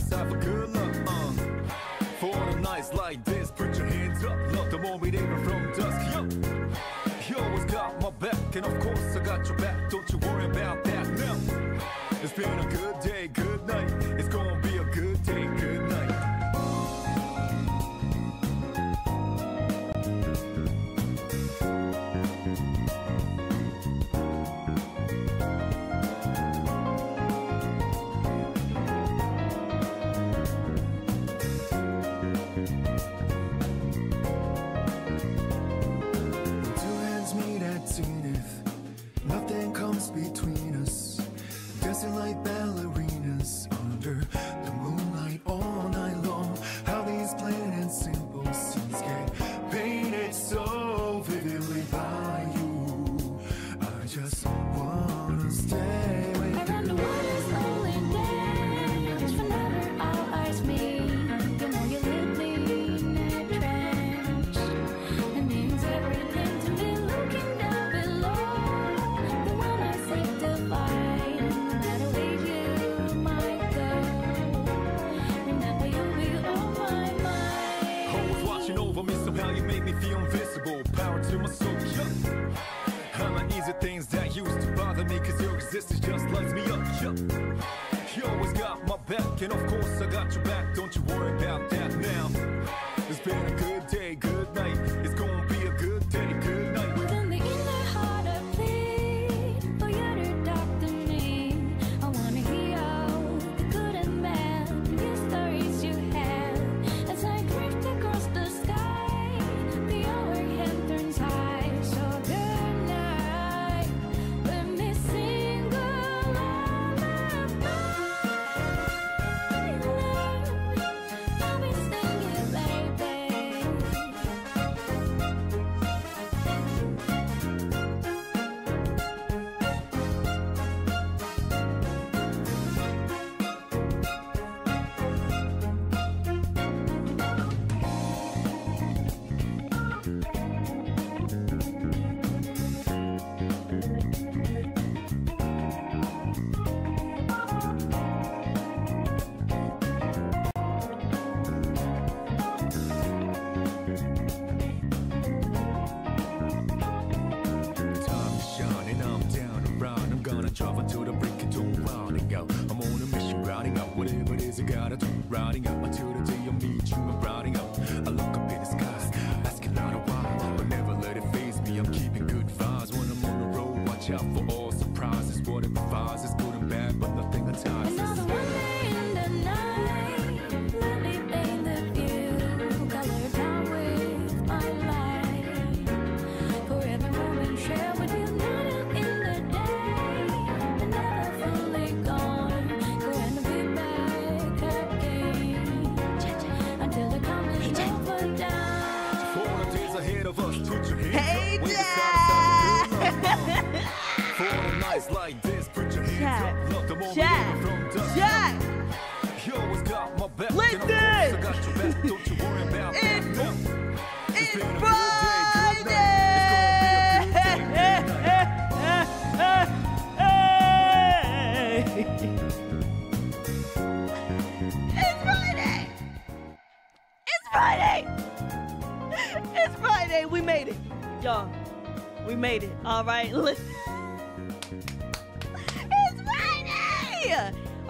Side for good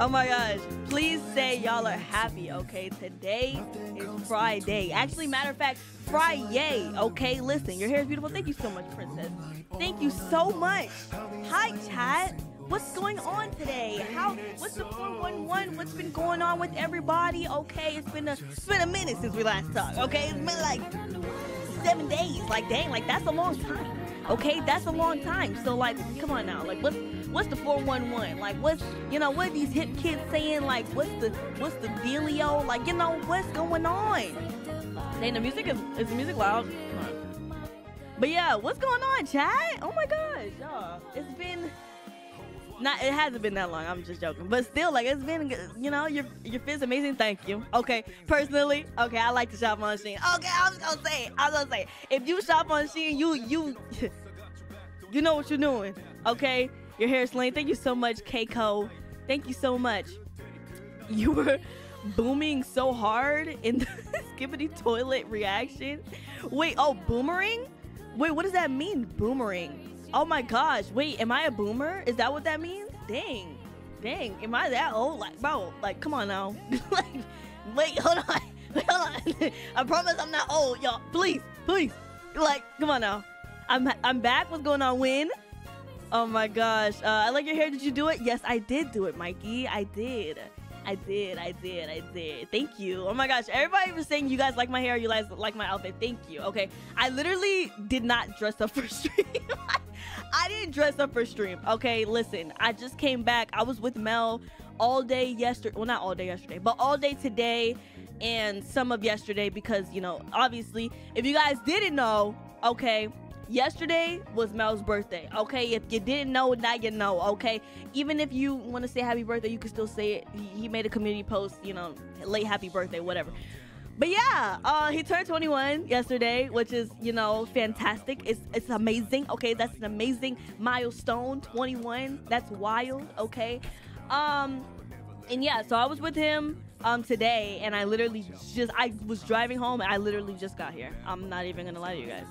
Oh my gosh. Please say y'all are happy, okay? Today is Friday. Actually, matter of fact, Friday, okay? Listen, your hair is beautiful. Thank you so much, Princess. Thank you so much. Hi, chat. What's going on today? How? What's the 411? What's been going on with everybody? Okay, it's been a it's been a minute since we last talked. Okay, it's been like seven days. Like, dang, like that's a long time. Okay, that's a long time. So like, come on now. Like, what's what's the 411? Like, what's you know what are these hip kids saying? Like, what's the what's the dealio? Like, you know what's going on? Dang, the music is is the music loud? But yeah, what's going on, chat? Oh my gosh, y'all. It's been not it hasn't been that long. I'm just joking, but still, like it's been, you know, your your fit's amazing. Thank you. Okay, personally, okay, I like to shop on Shein. Okay, I was gonna say, it. I was gonna say, if you shop on Shein, you you you know what you're doing. Okay, your hair is lane. Thank you so much, Keiko. Thank you so much. You were booming so hard in the Skibidi Toilet reaction. Wait, oh, boomerang? Wait, what does that mean, boomerang? Oh my gosh, wait, am I a boomer? Is that what that means? Dang, dang, am I that old? Like, bro, like, come on now. like, wait, hold on, hold on. I promise I'm not old, y'all. Please, please, like, come on now. I'm I'm back. What's going on, Win? Oh my gosh, uh, I like your hair. Did you do it? Yes, I did do it, Mikey. I did. I did, I did, I did. Thank you. Oh my gosh, everybody was saying you guys like my hair, you guys like my outfit. Thank you. Okay, I literally did not dress up for stream. I didn't dress up for stream. Okay, listen, I just came back. I was with Mel all day yesterday. Well, not all day yesterday, but all day today and some of yesterday because, you know, obviously, if you guys didn't know, okay, yesterday was Mel's birthday. Okay, if you didn't know, now you know. Okay, even if you want to say happy birthday, you can still say it. He, made a community post, you know, late happy birthday, whatever. But yeah, uh, he turned 21 yesterday, which is you know fantastic. It's it's amazing. Okay, that's an amazing milestone. 21. That's wild. Okay, um, and yeah, so I was with him um today, and I literally just I was driving home, and I literally just got here. I'm not even gonna lie to you guys.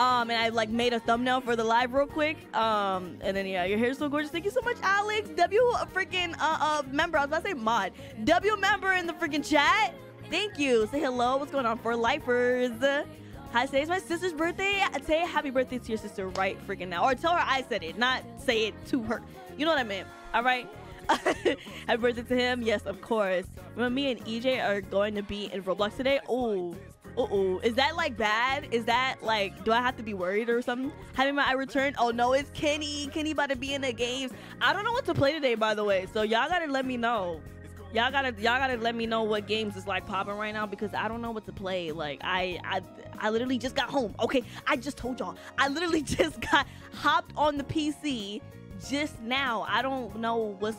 Um, and I like made a thumbnail for the live real quick. Um, and then yeah, your hair's so gorgeous. Thank you so much, Alex. W freaking uh, uh member. I was about to say mod. W member in the freaking chat. Thank you. Say hello. What's going on for lifers? Hi, today's my sister's birthday. Say happy birthday to your sister right freaking now. Or tell her I said it, not say it to her. You know what I meant. All right. happy birthday to him. Yes, of course. Me and EJ are going to be in Roblox today. Oh, uh-oh. Is that like bad? Is that like do I have to be worried or something? Having my eye return? Oh no, it's Kenny. Kenny about to be in the games. I don't know what to play today, by the way. So y'all gotta let me know. Y'all gotta y'all gotta let me know what games is like popping right now because I don't know what to play. Like I I I literally just got home. Okay, I just told y'all. I literally just got hopped on the PC just now. I don't know what's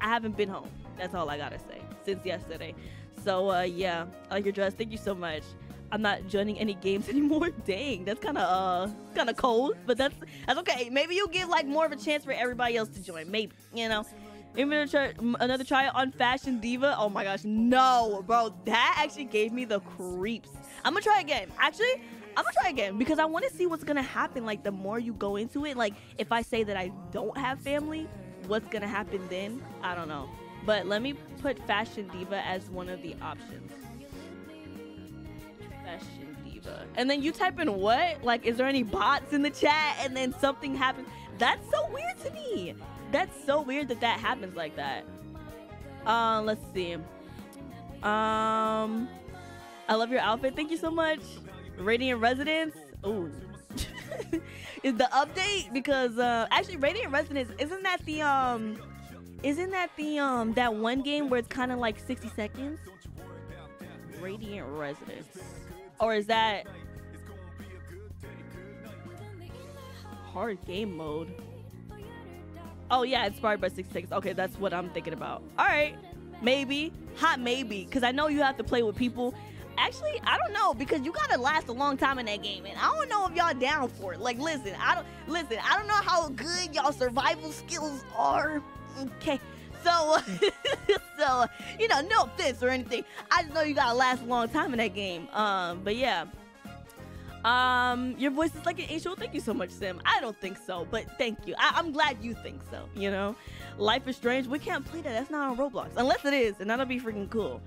I haven't been home. That's all I gotta say since yesterday. So uh yeah, I like your dress. Thank you so much. I'm not joining any games anymore. Dang, that's kind of uh kind of cold, but that's that's okay. Maybe you'll give like more of a chance for everybody else to join. Maybe you know. Try, another try on Fashion Diva. Oh my gosh, no, bro, that actually gave me the creeps. I'm gonna try again. Actually, I'm gonna try again because I want to see what's gonna happen. Like the more you go into it, like if I say that I don't have family, what's gonna happen then? I don't know. But let me put Fashion Diva as one of the options. Fashion Diva. And then you type in what? Like, is there any bots in the chat? And then something happens. That's so weird to me. That's so weird that that happens like that. Uh, let's see. Um, I love your outfit. Thank you so much. Radiant Residence. Ooh. is the update because uh actually Radiant Residence isn't that the um isn't that the um that one game where it's kind of like 60 seconds? Radiant Residence. Or is that hard game mode? Oh yeah, inspired by 60 seconds. Okay, that's what I'm thinking about. All right, maybe hot maybe because I know you have to play with people. Actually, I don't know because you gotta last a long time in that game, and I don't know if y'all down for it. Like, listen, I don't listen. I don't know how good y'all survival skills are. Okay, so so you know, no offense or anything. I just know you gotta last a long time in that game. Um, but yeah. Um, your voice is like an angel. Thank you so much, Sim. I don't think so, but thank you. I- I'm glad you think so. You know, Life is Strange. We can't play that. That's not on Roblox, unless it is, and that'll be freaking cool.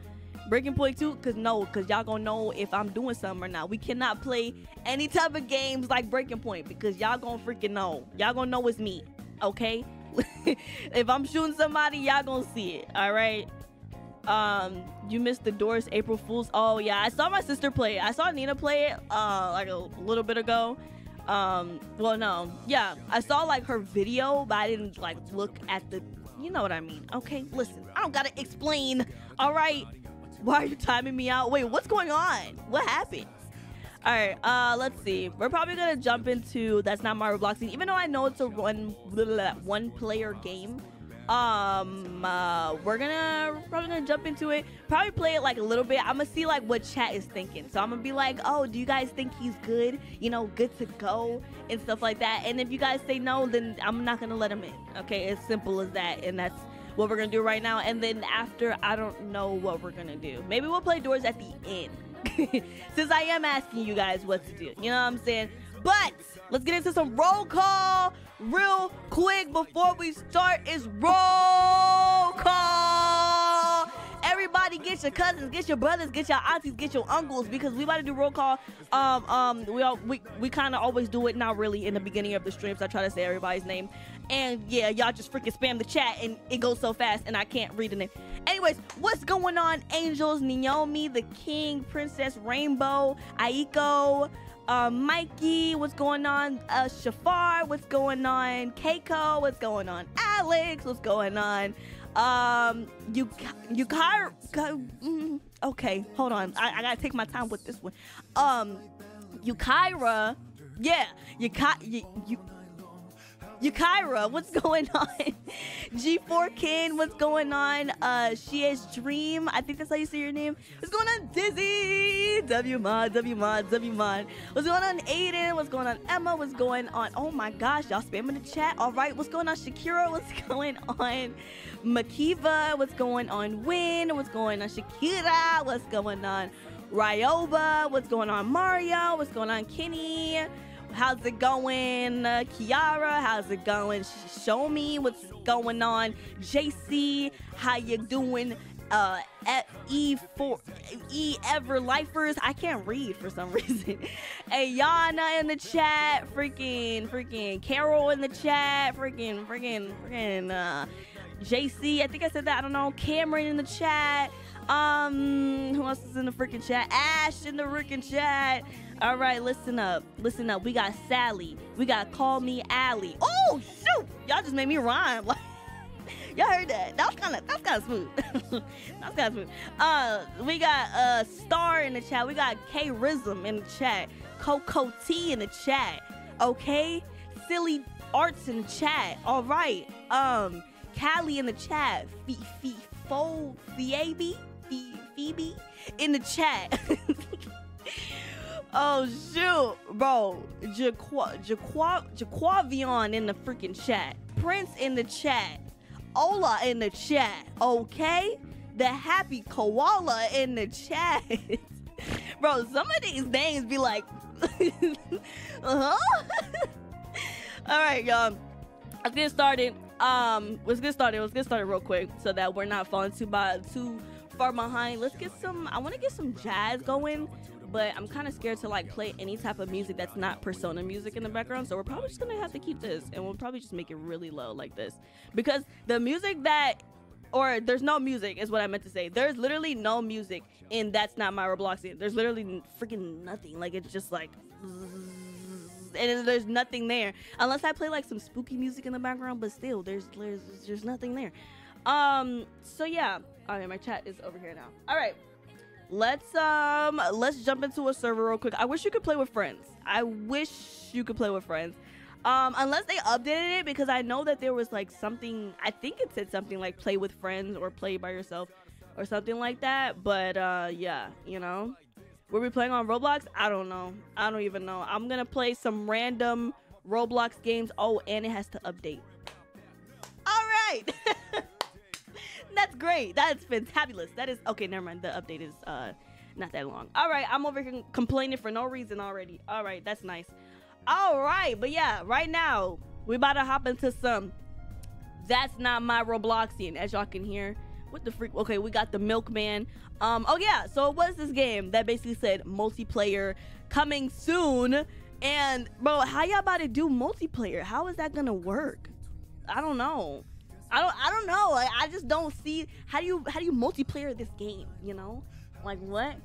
Breaking Point 2, cause no, cause y'all gonna know if I'm doing something or not. We cannot play any type of games like Breaking Point because y'all gonna freaking know. Y'all gonna know it's me, okay? If I'm shooting somebody, y'all gonna see it. All right. Um, you missed the Doors April Fools. Oh yeah, I saw my sister play. I saw Nina play it uh like a little bit ago. Um, well no, yeah, I saw like her video, but I didn't like look at the. You know what I mean? Okay, listen, I don't gotta explain. All right, why are you timing me out? Wait, what's going on? What happened? All right, uh, let's see. We're probably gonna jump into that's not my Robloxian, even though I know it's a one one player game. Um, uh, we're gonna probably gonna jump into it. Probably play it like a little bit. I'm gonna see like what chat is thinking. So I'm gonna be like, oh, do you guys think he's good? You know, good to go and stuff like that. And if you guys say no, then I'm not gonna let him in. Okay, as simple as that. And that's what we're gonna do right now. And then after, I don't know what we're gonna do. Maybe we'll play doors at the end. Since I am asking you guys what to do. You know what I'm saying? But let's get into some roll call real quick before we start. Is roll call. Everybody get your cousins, get your brothers, get your aunties, get your uncles because we about to do roll call. Um, um, we all we, we kind of always do it not really in the beginning of the streams. I try to say everybody's name, and yeah, y'all just freaking spam the chat and it goes so fast and I can't read the name. Anyways, what's going on, angels? Naomi, the king, princess, rainbow, Aiko. Uh, Mikey, what's going on? Uh, Shafar, what's going on? Keiko, what's going on? Alex, what's going on? Um, you, you, mm, okay, hold on. I, I gotta take my time with this one. Um, Yukaira, yeah, Yuka, you, you, Yukaira, what's going on? G4 Ken, what's going on? Uh, she is Dream, I think that's how you say your name. What's going on, Dizzy? W Mod, W Mod, W Mod. What's going on, Aiden? What's going on, Emma? What's going on? Oh my gosh, y'all spamming the chat. All right, what's going on, Shakira? What's going on, Makiva? What's going on, Win? What's going on, Shakira? What's going on, Ryoba? What's going on, Mario? What's going on, Kenny? How's it going, uh, Kiara? How's it going? Sh- Show me what's going on. JC, how you doing? Uh, E four E ever lifers. I can't read for some reason. Ayana in the chat. Freaking, freaking Carol in the chat. Freaking, freaking, freaking. Uh, JC. I think I said that. I don't know. Cameron in the chat. Um, who else is in the freaking chat? Ash in the freaking chat. All right, listen up. Listen up. We got Sally. We got Call Me Allie. Oh shoot! Y'all just made me rhyme. Like y'all heard that? That was kind of that's kind of smooth. that's kind of smooth. Uh, we got uh Star in the chat. We got K Rism in the chat. Coco T in the chat. Okay, Silly Arts in the chat. All right. Um, Callie in the chat. Fee Fee Fo Phoebe Phoebe in the chat. Oh shoot, bro. Jaqua, Jaqua, Jaquavion in the freaking chat. Prince in the chat. Ola in the chat. Okay? The happy koala in the chat. bro, some of these names be like, uh-huh. All right, y'all. Let's get started. Um, let's get started. Let's get started real quick so that we're not falling too by too far behind. Let's get some. I want to get some jazz going but I'm kind of scared to like play any type of music that's not persona music in the background. So we're probably just gonna have to keep this and we'll probably just make it really low like this because the music that or there's no music is what I meant to say. There's literally no music in that's not my Roblox. Scene. There's literally freaking nothing. Like it's just like and there's nothing there unless I play like some spooky music in the background. But still, there's there's there's nothing there. Um. So yeah. All right, my chat is over here now. All right let's um let's jump into a server real quick. I wish you could play with friends. I wish you could play with friends. Um, unless they updated it because I know that there was like something I think it said something like play with friends or play by yourself or something like that. But uh yeah, you know. Were we playing on Roblox? I don't know. I don't even know. I'm gonna play some random Roblox games. Oh, and it has to update. All right. That's great. That's fantabulous. That is okay. Never mind. The update is uh Not that long. All right, I'm over here complaining for no reason already. All right, that's nice. All right, but yeah, right now we about to hop into some. That's not my Robloxian, as y'all can hear. What the freak? Okay, we got the Milkman. Um, oh yeah, so it was this game that basically said multiplayer coming soon. And bro, how y'all about to do multiplayer? How is that gonna work? I don't know. I don't I don't know. Like I just don't see how do you how do you multiplayer this game, you know? Like what?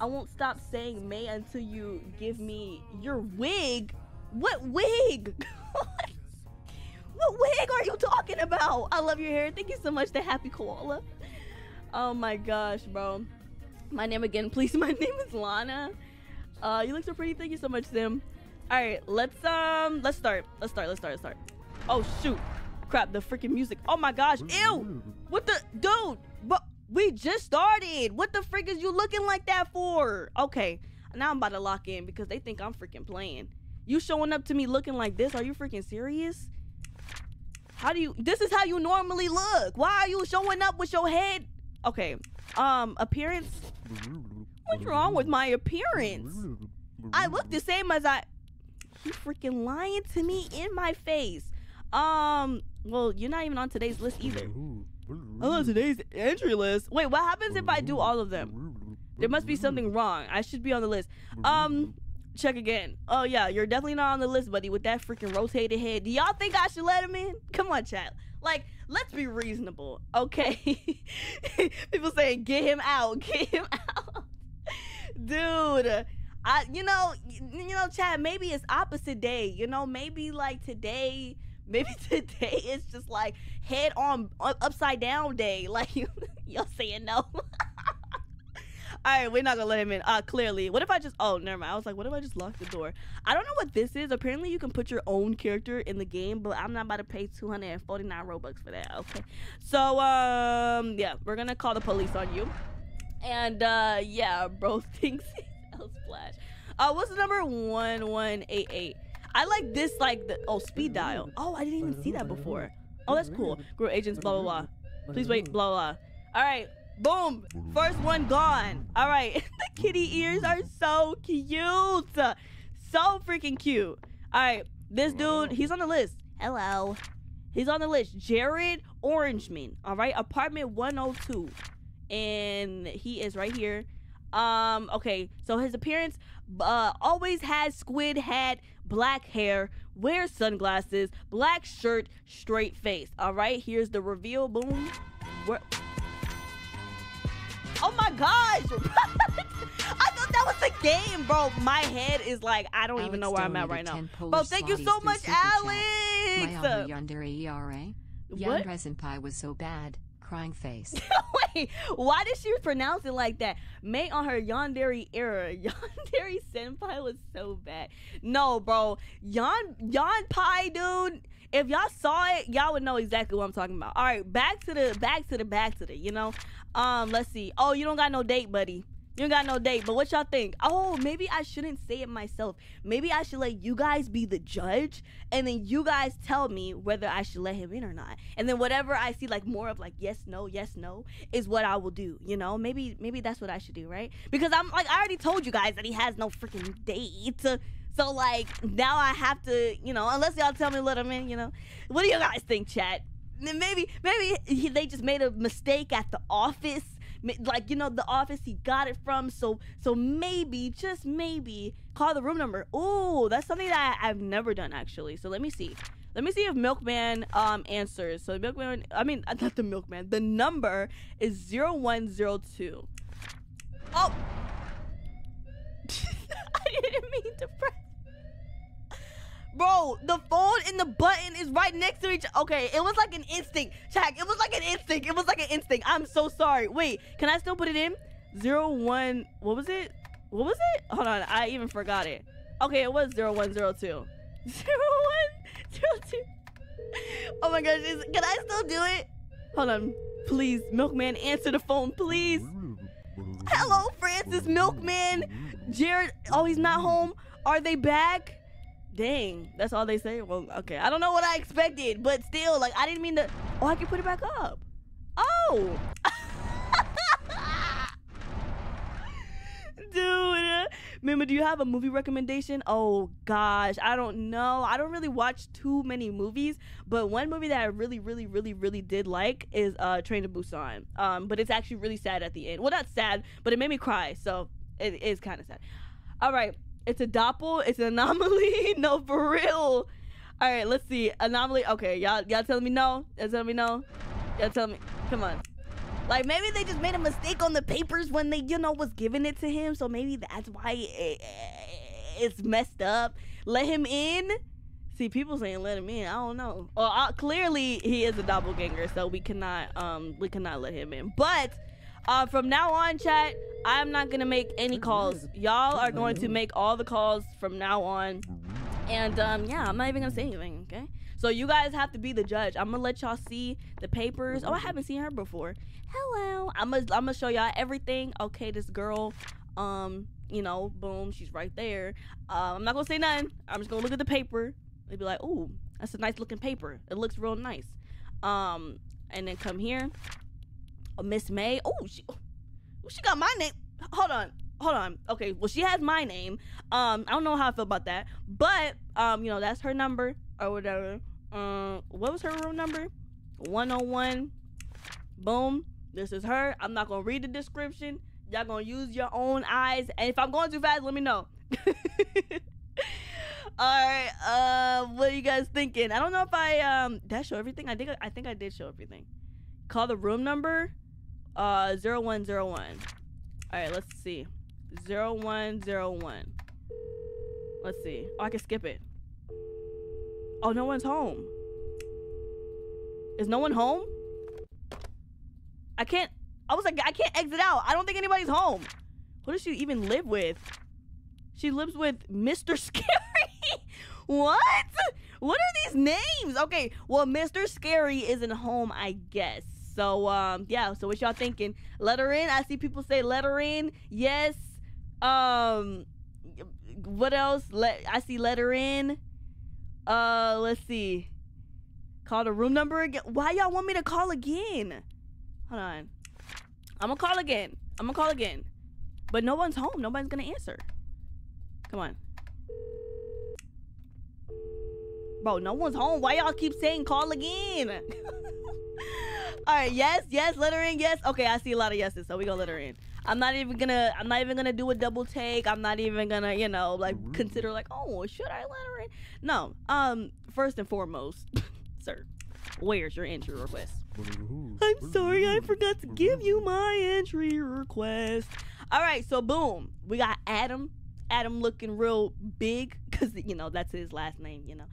I won't stop saying May until you give me your wig. What wig? what wig are you talking about? I love your hair. Thank you so much, the happy koala. Oh my gosh, bro. My name again, please. My name is Lana. Uh, you look so pretty. Thank you so much, Sim. All right, let's um, let's start. Let's start. Let's start. Let's start. Oh shoot, crap! The freaking music. Oh my gosh, ew! What the dude? But we just started. What the freak is you looking like that for? Okay, now I'm about to lock in because they think I'm freaking playing. You showing up to me looking like this? Are you freaking serious? How do you? This is how you normally look. Why are you showing up with your head? Okay. Um, appearance. What's wrong with my appearance? I look the same as I. You freaking lying to me in my face. Um. Well, you're not even on today's list either. I'm on today's entry list. Wait, what happens if I do all of them? There must be something wrong. I should be on the list. Um. Check again. Oh yeah, you're definitely not on the list, buddy. With that freaking rotated head, do y'all think I should let him in? Come on, chat. Like, let's be reasonable, okay? People saying, get him out, get him out, dude. I, you know, you know, chat. Maybe it's opposite day. You know, maybe like today, maybe today is just like head on upside down day. Like y'all saying no. All right, we're not gonna let him in. Uh, clearly. What if I just? Oh, never mind. I was like, what if I just lock the door? I don't know what this is. Apparently, you can put your own character in the game, but I'm not about to pay 249 robux for that. Okay. So, um, yeah, we're gonna call the police on you. And uh, yeah, bro thinks he's Splash. Uh, what's the number? One one eight eight. I like this, like the oh speed dial. Oh, I didn't even see that before. Oh, that's cool. Grow agents, blah blah blah. Please wait, blah blah. All right, boom. First one gone. All right, the kitty ears are so cute, so freaking cute. All right, this dude, he's on the list. Hello, he's on the list. Jared Orangeman. All right, apartment 102, and he is right here. Um, okay, so his appearance, uh, always has squid hat, black hair, wears sunglasses, black shirt, straight face. All right, here's the reveal. Boom. Where- Oh my gosh! I thought that was the game, bro. My head is like I don't even know where I'm at right now. Bro, thank you so much, Alex. My yandere ERA. What? Young Senpai was so bad. Crying face. Wait, why did she pronounce it like that? May on her Yandere era. Yandere Senpai was so bad. No, bro. Yon Yon Pai, dude. If y'all saw it, y'all would know exactly what I'm talking about. All right, back to the back to the back to the, you know. Um, let's see. Oh, you don't got no date, buddy. You don't got no date, but what y'all think? Oh, maybe I shouldn't say it myself. Maybe I should let you guys be the judge, and then you guys tell me whether I should let him in or not. And then whatever I see, like more of like yes, no, yes, no, is what I will do. You know, maybe maybe that's what I should do, right? Because I'm like I already told you guys that he has no freaking date. So like now I have to, you know, unless y'all tell me let him in, you know. What do you guys think, chat? Maybe maybe he, they just made a mistake at the office like you know the office he got it from. So so maybe just maybe call the room number. Oh that's something that i've never done actually. So let me see. Let me see if milkman um answers. So milkman i mean not the milkman. The number is 0102 oh! I didn't mean to press Bro, the phone and the button is right next to each Okay, it was like an instinct. Check, it was like an instinct. It was like an instinct. I'm so sorry. Wait, can I still put it in? Zero one what was it? What was it? Hold on, I even forgot it. Okay, it was zero one zero two. Zero one zero two. Oh my gosh, is, can I still do it? Hold on. Please, Milkman, answer the phone, please. Hello, Francis Milkman. Jared, oh, he's not home. Are they back? Dang, that's all they say. Well, okay, I don't know what I expected, but still, like, I didn't mean to. Oh, I can put it back up. Oh. Dude, remember, do you have a movie recommendation? Oh gosh, I don't know. I don't really watch too many movies, but one movie that I really, really, really, really did like is uh, Train to Busan. Um, but it's actually really sad at the end. Well, not sad, but it made me cry, so it is kind of sad. All right, it's a doppel. It's an anomaly. no, for real. All right, let's see. Anomaly. Okay, y'all, y'all telling me no? Y'all telling me no? Y'all telling me? Come on. Like maybe they just made a mistake on the papers when they, you know, was giving it to him. So maybe that's why it, it's messed up. Let him in. See, people saying let him in. I don't know. Well, uh, clearly he is a doppelganger, so we cannot, um, we cannot let him in. But uh, from now on, chat, I'm not gonna make any calls. Y'all are going to make all the calls from now on. And um, yeah, I'm not even gonna say anything. Okay. So you guys have to be the judge. I'm gonna let y'all see the papers. Oh, I haven't seen her before. Hello. I'm gonna I'm gonna show y'all everything. Okay, this girl, um, you know, boom, she's right there. Uh, I'm not gonna say nothing. I'm just gonna look at the paper. and be like, ooh, that's a nice looking paper. It looks real nice. Um, and then come here. Oh, Miss May. Oh, she, oh, she got my name. Hold on. Hold on. Okay, well she has my name. Um, I don't know how I feel about that, but um, you know that's her number or whatever. Um, what was her room number? 101. Boom. This is her. I'm not gonna read the description. Y'all gonna use your own eyes. And if I'm going too fast, let me know. Alright, uh what are you guys thinking? I don't know if I um did I show everything? I think I think I did show everything. Call the room number uh 0101. Alright, let's see. 0101. Let's see. Oh, I can skip it. Oh, no one's home. Is no one home? I can't. I was like, I can't exit out. I don't think anybody's home. Who does she even live with? She lives with Mr. Scary. what? What are these names? Okay, well, Mr. Scary isn't home, I guess. So, um, yeah. So, what y'all thinking? Let her in. I see people say let her in. Yes. Um, what else? Let I see let her in. Uh, let's see. Call the room number again. Why y'all want me to call again? Hold on. I'm gonna call again. I'm gonna call again. But no one's home. Nobody's gonna answer. Come on. Bro, no one's home. Why y'all keep saying call again? All right, yes, yes, let her in. Yes. Okay, I see a lot of yeses, so we gonna let her in. I'm not even gonna. I'm not even gonna do a double take. I'm not even gonna, you know, like consider like, oh, should I let her in? No. Um, first and foremost, sir, where's your entry request? I'm sorry, I forgot to give you my entry request. All right, so boom, we got Adam. Adam looking real big because you know that's his last name. You know.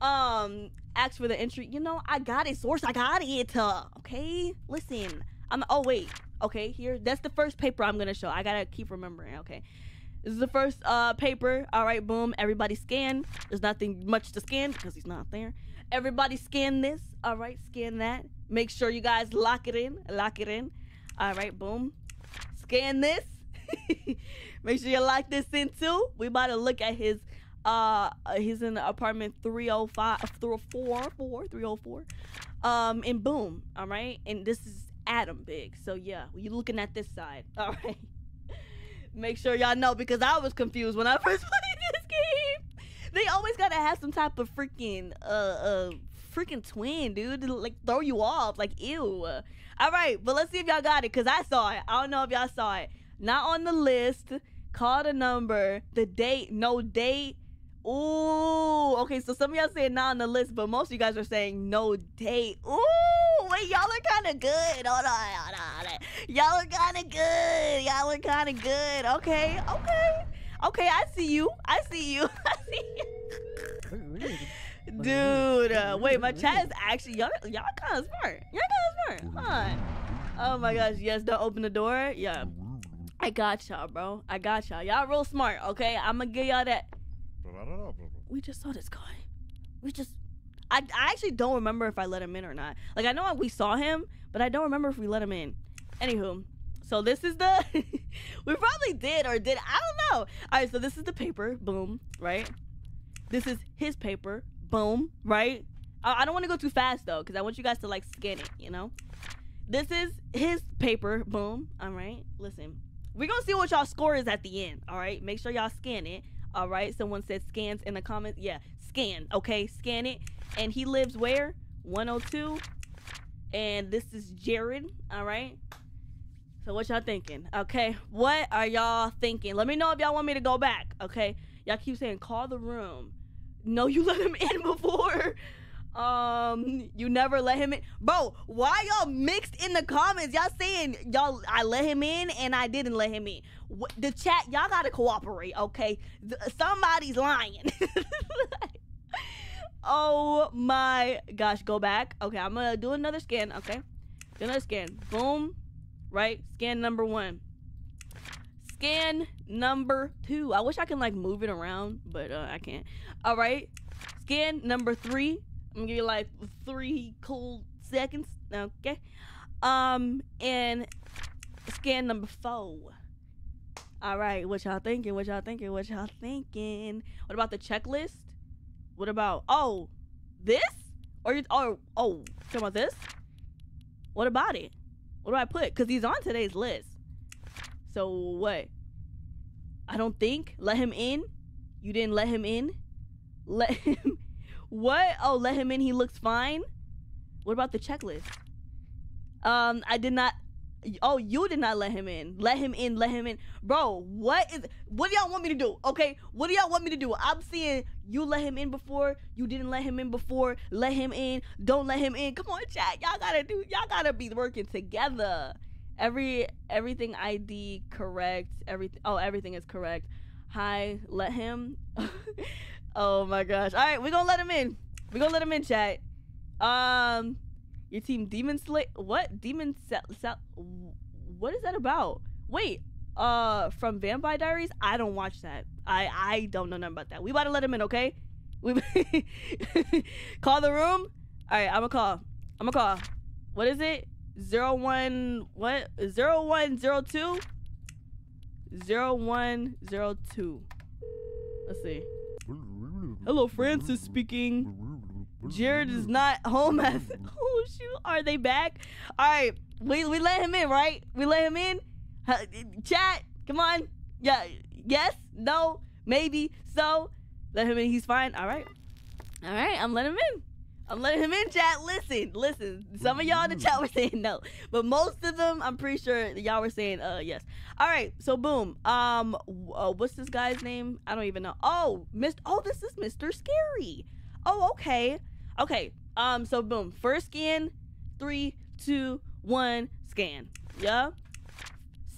Um, asked for the entry. You know, I got it, source. I got it. Uh, okay, listen. I'm. Oh wait. Okay, here. That's the first paper I'm gonna show. I gotta keep remembering. Okay. This is the first uh paper. All right, boom. Everybody scan. There's nothing much to scan because he's not there. Everybody scan this. All right, scan that. Make sure you guys lock it in. Lock it in. All right, boom. Scan this. Make sure you lock this in too. We about to look at his uh he's in apartment 305 304 4 304 um and boom all right? And this is adam big. So yeah you looking at this side all right? Make sure y'all know because i was confused when i first played this game. They always gotta have some type of freaking uh uh freaking twin dude to like throw you off like ew. All right but let's see if y'all got it because i saw it. I don't know if y'all saw it. Not on the list. Call the number. The date no date Ooh, okay. So some of y'all saying not on the list, but most of you guys are saying no date. Ooh, wait, y'all are kind of good. Hold on, hold on. Y'all are kind of good. Y'all are kind of good. Okay, okay, okay. I see you. I see you. I see you. Dude, uh, wait, my chat is actually y'all. Y'all kind of smart. Y'all kind of smart. Huh? Oh my gosh. Yes, don't open the door. Yeah. I got y'all, bro. I got y'all. Y'all real smart. Okay, I'm gonna give y'all that. We just saw this guy. We just. I, I actually don't remember if I let him in or not. Like I know we saw him, but I don't remember if we let him in. Anywho, so this is the. we probably did or did I don't know. All right, so this is the paper. Boom. Right. This is his paper. Boom. Right. I, I don't want to go too fast though, because I want you guys to like scan it. You know. This is his paper. Boom. All right. Listen. we're gonna see what y'all score is at the end. All right, make sure y'all scan it. All right, someone said scans in the comments. Yeah, scan. Okay, scan it. And he lives where? 102. And this is Jared. All right. So what y'all thinking? Okay, what are y'all thinking? Let me know if y'all want me to go back. Okay, y'all keep saying call the room. No, you let him in before. Um, you never let him in, bro. Why y'all mixed in the comments? Y'all saying y'all I let him in and I didn't let him in. The chat, y'all gotta cooperate, okay? Somebody's lying. oh my gosh, go back. Okay, I'm gonna do another scan. Okay, do another scan. Boom, right? Scan number one. Scan number two. I wish I can like move it around, but uh, I can't. All right. Scan number three. I'm gonna give you like three cool seconds. Okay. Um, and scan number four. All right, what y'all thinking? What y'all thinking? What y'all thinking? What about the checklist? What about oh, this? Or oh oh, talking about this? What about it? What do I put? Cause he's on today's list. So what? I don't think. Let him in. You didn't let him in. Let him. What? Oh, let him in. He looks fine. What about the checklist? Um, I did not. Oh, you did not let him in. Let him in. Let him in, bro. What is? What do y'all want me to do? Okay, what do y'all want me to do? I'm seeing you let him in before. You didn't let him in before. Let him in. Don't let him in. Come on, chat. Y'all gotta do. Y'all gotta be working together. Every everything ID correct. Everything. Oh, everything is correct. Hi, let him. oh my gosh. All right, we're gonna let him in. We're gonna let him in, chat. Um, your team Demon Slay. What Demon? Cell what is that about? Wait. Uh, from Vampire Diaries. I don't watch that. I I don't know nothing about that. We about to let him in, okay? We call the room. All right, I'm gonna call. I'm gonna call. What is it? Zero one what? Zero one zero two. Zero one zero two. Let's see. Hello, Francis speaking. Jared is not home at. Oh shoot, are they back? All right, we we let him in, right? We let him in. Chat, come on. Yeah, yes, no, maybe, so. Let him in. He's fine. All right, all right. I'm letting him in. I'm letting him in, chat. Listen, listen. Some of y'all in the chat were saying no, but most of them, I'm pretty sure y'all were saying uh yes. All right, so boom. Um, uh, what's this guy's name? I don't even know. Oh, Mr. Oh, this is Mr. Scary. Oh, okay, okay. Um, so boom. First scan, three, two, one, scan. Yeah.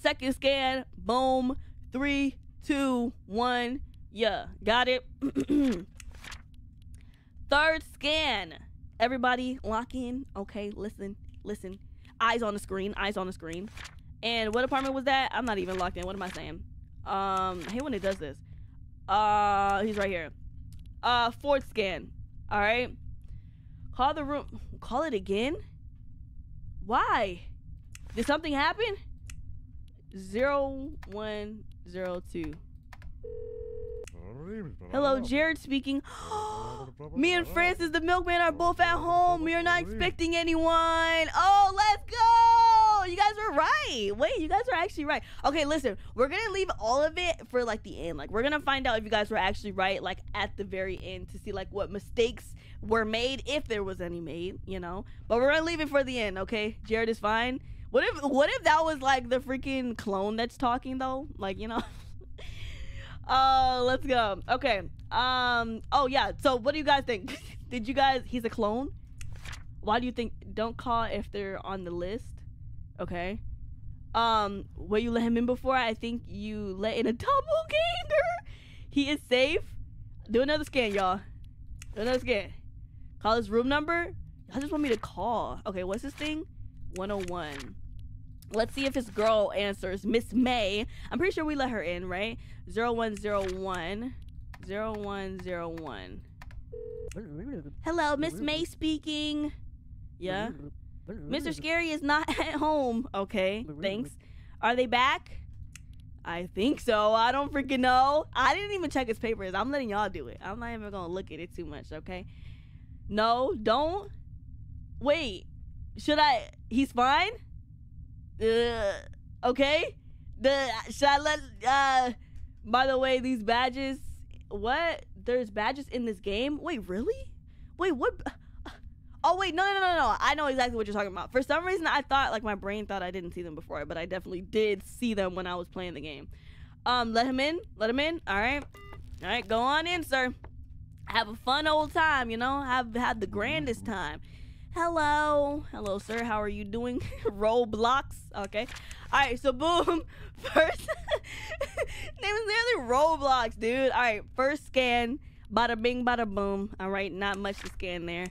Second scan, boom. Three, two, one. Yeah, got it. Third scan. Everybody lock in. Okay, listen, listen. Eyes on the screen. Eyes on the screen. And what apartment was that? I'm not even locked in. What am I saying? Um, I hate when it does this. Uh, he's right here. Uh, fourth scan. All right. Call the room. Call it again. Why? Did something happen? Zero one zero two. Hello, Jared speaking. Me and Francis the milkman are both at home. We are not expecting anyone. Oh, let's go. You guys were right. Wait, you guys were actually right. Okay, listen. We're going to leave all of it for like the end. Like we're going to find out if you guys were actually right like at the very end to see like what mistakes were made if there was any made, you know. But we're going to leave it for the end, okay? Jared is fine. What if what if that was like the freaking clone that's talking though? Like, you know. Uh, let's go. Okay. Um. Oh yeah. So, what do you guys think? Did you guys? He's a clone. Why do you think? Don't call if they're on the list. Okay. Um. Where you let him in before? I think you let in a doppelganger. He is safe. Do another scan, y'all. Do another scan. Call his room number. Y'all just want me to call. Okay. What's this thing? 101. Let's see if his girl answers. Miss May. I'm pretty sure we let her in, right? 0101. 0101. Hello, Miss May speaking. Yeah. Mr. Scary is not at home. Okay, thanks. Are they back? I think so. I don't freaking know. I didn't even check his papers. I'm letting y'all do it. I'm not even gonna look at it too much, okay? No, don't. Wait. Should I? He's fine? Uh, okay. The should I let? Uh, by the way, these badges. What? There's badges in this game. Wait, really? Wait, what? Oh wait, no, no, no, no! I know exactly what you're talking about. For some reason, I thought like my brain thought I didn't see them before, but I definitely did see them when I was playing the game. Um, let him in. Let him in. All right, all right. Go on in, sir. Have a fun old time. You know, have had the grandest time. Hello, hello, sir. How are you doing? Roblox. Okay. All right. So boom. First, name is literally Roblox, dude. All right. First scan. Bada bing, bada boom. All right. Not much to scan there.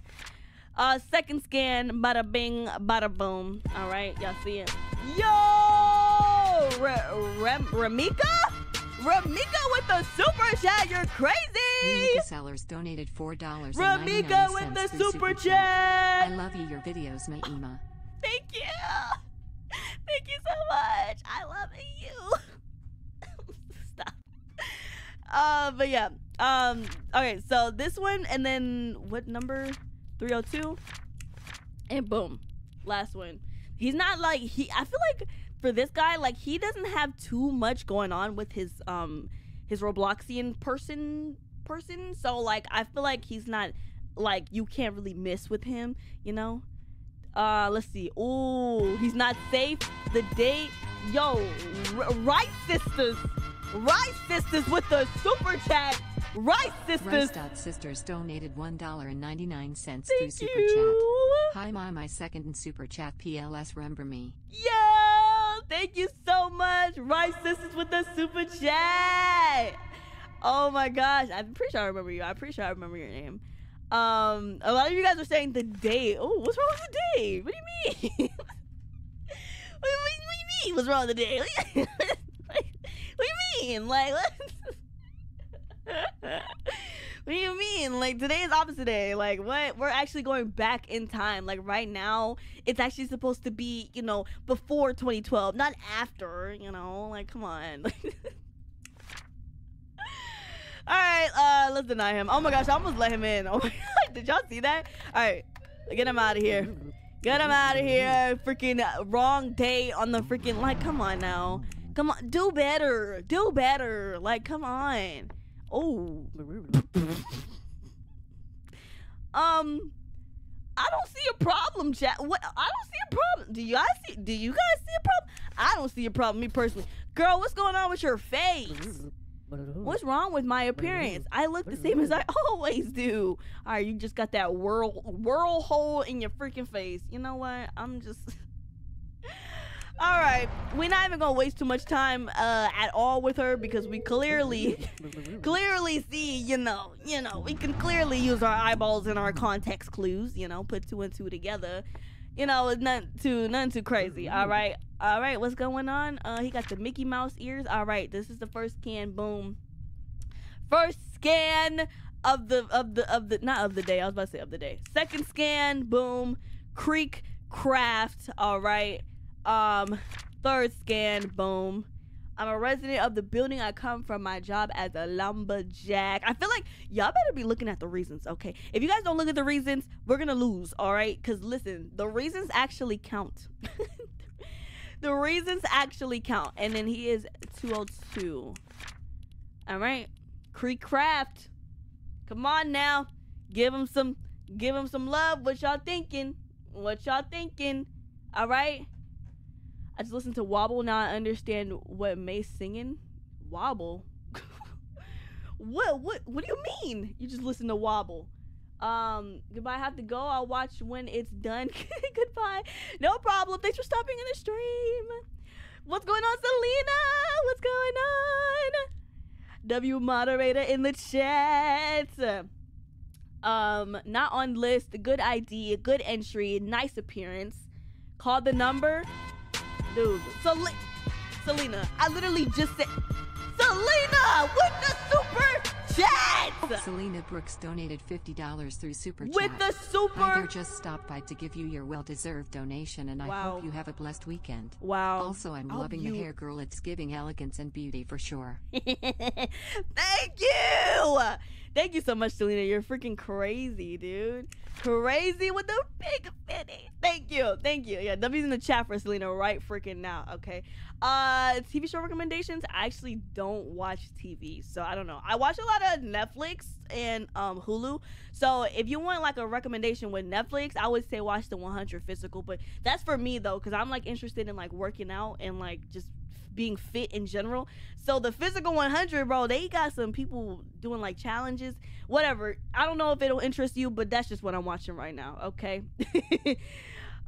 Uh, second scan. Bada bing, bada boom. All right. Y'all see it? Yo, Re- Rem- Ramika. Ramika with the super chat. You're crazy. Remika Sellers donated $4.99 Ramika with the through super I chat. I love you, your videos, Maima. Thank you. Thank you so much. I love you. Stop. Uh, but yeah. Um. Okay. So this one, and then what number? Three hundred two. And boom, last one. He's not like he. I feel like for this guy, like he doesn't have too much going on with his um his Robloxian person person. So like I feel like he's not like you can't really miss with him. You know. Uh, let's see. Ooh, he's not safe. The date, yo, R- Rice Sisters, Rice Sisters with the super chat. Rice Sisters. Rice.Sisters donated $1.99 through Super Chat. you. Hi, my my second in Super Chat PLS remember me. Yo, thank you so much, Rice Sisters with the super chat. Oh my gosh, I'm pretty sure I remember you. I'm pretty sure I remember your name. Um, a lot of you guys are saying the date. Oh, what's wrong with the date? What do you mean? what, what, what do you mean? What's wrong with the date? like, what do you mean? Like, what? what do you mean? Like today is opposite day. Like what? We're actually going back in time. Like right now, it's actually supposed to be, you know, before 2012, not after. You know, like come on. All right, uh, let's deny him. Oh my gosh, I almost let him in. Oh my god, did y'all see that? All right, get him out of here. Get him out of here. Freaking wrong day on the freaking like. Come on now. Come on, do better. Do better. Like, come on. Oh. um, I don't see a problem, chat. What? I don't see a problem. Do you guys see? Do you guys see a problem? I don't see a problem. Me personally, girl, what's going on with your face? What's wrong with my appearance? I look the same as I always do. All right, you just got that whirl whirl hole in your freaking face. You know what? I'm just. All right, we're not even gonna waste too much time uh, at all with her because we clearly, clearly see, you know, you know, we can clearly use our eyeballs and our context clues. You know, put two and two together. You know, it's nothing too, nothing too crazy. All right, all right, what's going on? Uh, he got the Mickey Mouse ears. All right, this is the first scan. Boom. First scan of the of the of the not of the day. I was about to say of the day. Second scan. Boom. Creek Craft. All right. Um, third scan, boom. I'm a resident of the building. I come from my job as a lumberjack. I feel like y'all better be looking at the reasons, okay? If you guys don't look at the reasons, we're gonna lose, all right? Because listen, the reasons actually count. the reasons actually count. And then he is 202. All right, KreekCraft. Come on now, give him some, give him some love. What y'all thinking? What y'all thinking? All right. I just listened to Wobble. Now I understand what Mai's singing. Wobble. what? What? What do you mean? You just listen to Wobble. Um. Goodbye. I have to go. I'll watch when it's done. goodbye. No problem. Thanks for stopping in the stream. What's going on, Selena? What's going on? W moderator in the chat. Um, not on list. Good ID. Good entry. Nice appearance. Call the number dude. Sel- Selena, I literally just said Selena with the super chat. Selena Brooks donated $50 through Super Chat. With the there, super. just stopped by to give you your well-deserved donation and I hope you have a blessed weekend. Wow. Also, I'm Oh, loving you- the hair girl. It's giving elegance and beauty for sure. Thank you. Thank you so much, Selena. You're freaking crazy, dude. Crazy with the big fitty. Thank you, thank you. Yeah, W's in the chat for Selena right freaking now. Okay. Uh, TV show recommendations. I actually don't watch TV, so I don't know. I watch a lot of Netflix and um Hulu. So if you want like a recommendation with Netflix, I would say watch the 100 Physical. But that's for me though, because I'm like interested in like working out and like just being fit in general. So the physical 100, bro, they got some people doing like challenges, whatever. I don't know if it'll interest you, but that's just what I'm watching right now. Okay.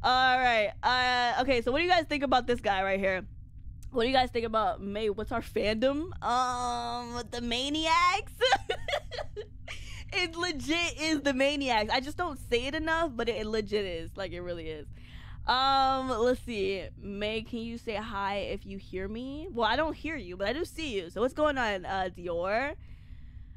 All right. Uh, okay. So what do you guys think about this guy right here? What do you guys think about Mai? What's our fandom? Um, the Mai-Niacs. it legit is the Mai-Niacs. I just don't say it enough, but it, it legit is. Like it really is. Um, let's see. Mai, can you say hi if you hear me? Well, I don't hear you, but I do see you. So what's going on, uh, Dior?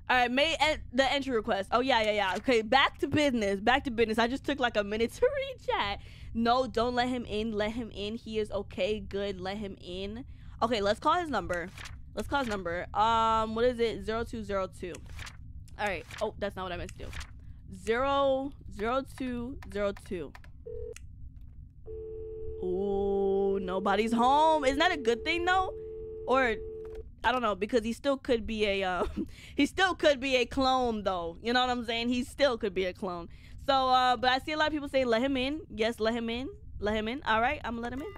All right, Mai, en- the entry request. Oh yeah, yeah, yeah. Okay, back to business. Back to business. I just took like a minute to read chat. No, don't let him in. Let him in. He is okay. Good. Let him in. Okay, let's call his number. Let's call his number. Um, what is it? Zero two zero two. All right. Oh, that's not what I meant to do. Zero zero two zero two. Ooh, nobody's home. Isn't that a good thing though? Or I don't know because he still could be a um, he still could be a clone though. You know what I'm saying? He still could be a clone. So uh but I see a lot of people saying let him in. Yes, let him in. Let him in. All right, I'm gonna let him in.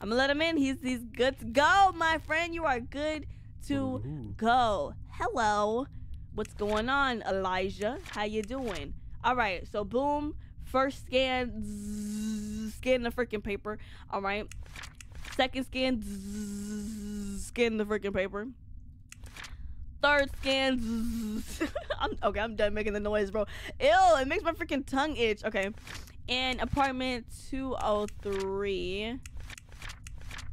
I'm gonna let him in. He's he's good to go, my friend. You are good to go. Hello. What's going on, Elijah? How you doing? All right. So boom. First scan. Zzz, scan the freaking paper. All right. Second scan. Zzz, scan the freaking paper. Third scan. I'm, okay, I'm done making the noise, bro. Ew, it makes my freaking tongue itch. Okay. And apartment 203.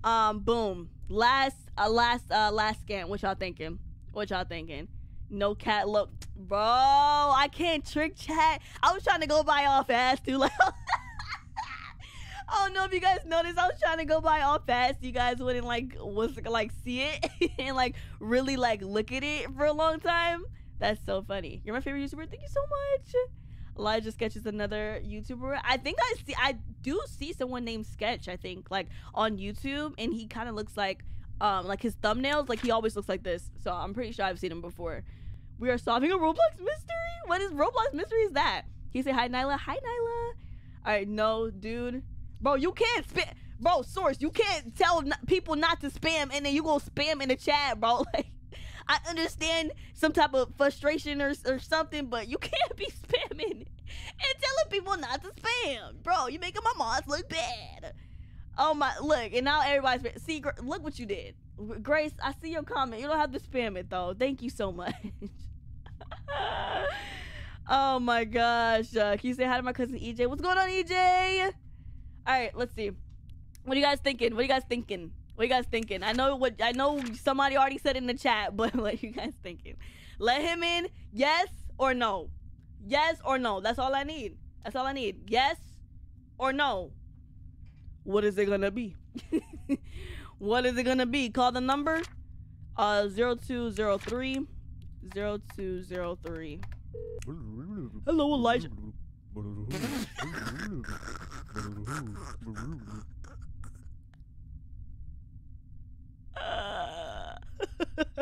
Um, boom. Last, uh, last, uh, last scan. What y'all thinking? What y'all thinking? No cat look, bro. I can't trick chat. I was trying to go by all fast too. Like, I don't know if you guys noticed. I was trying to go by all fast. You guys wouldn't like was like see it and like really like look at it for a long time. That's so funny. You're my favorite YouTuber. Thank you so much. Elijah Sketch is another YouTuber. I think I see. I do see someone named Sketch. I think like on YouTube, and he kind of looks like um like his thumbnails. Like he always looks like this. So I'm pretty sure I've seen him before. We are solving a Roblox mystery. What is Roblox mystery? Is that? He say hi, Nyla? Hi, Nyla. All right, no, dude, bro, you can't spam, bro. Source, you can't tell people not to spam, and then you go spam in the chat, bro. Like, I understand some type of frustration or or something, but you can't be spamming and telling people not to spam, bro. You making my mods look bad. Oh my, look, and now everybody's see. Look what you did, Grace. I see your comment. You don't have to spam it though. Thank you so much. oh my gosh. Uh, can you say hi to my cousin EJ? What's going on, EJ? All right, let's see. What are you guys thinking? What are you guys thinking? What are you guys thinking? I know what I know. Somebody already said in the chat, but what are you guys thinking? Let him in? Yes or no? Yes or no? That's all I need. That's all I need. Yes or no? What is it gonna be? what is it gonna be? Call the number. Uh, zero two zero three, zero two zero three. Hello, Elijah. Uh,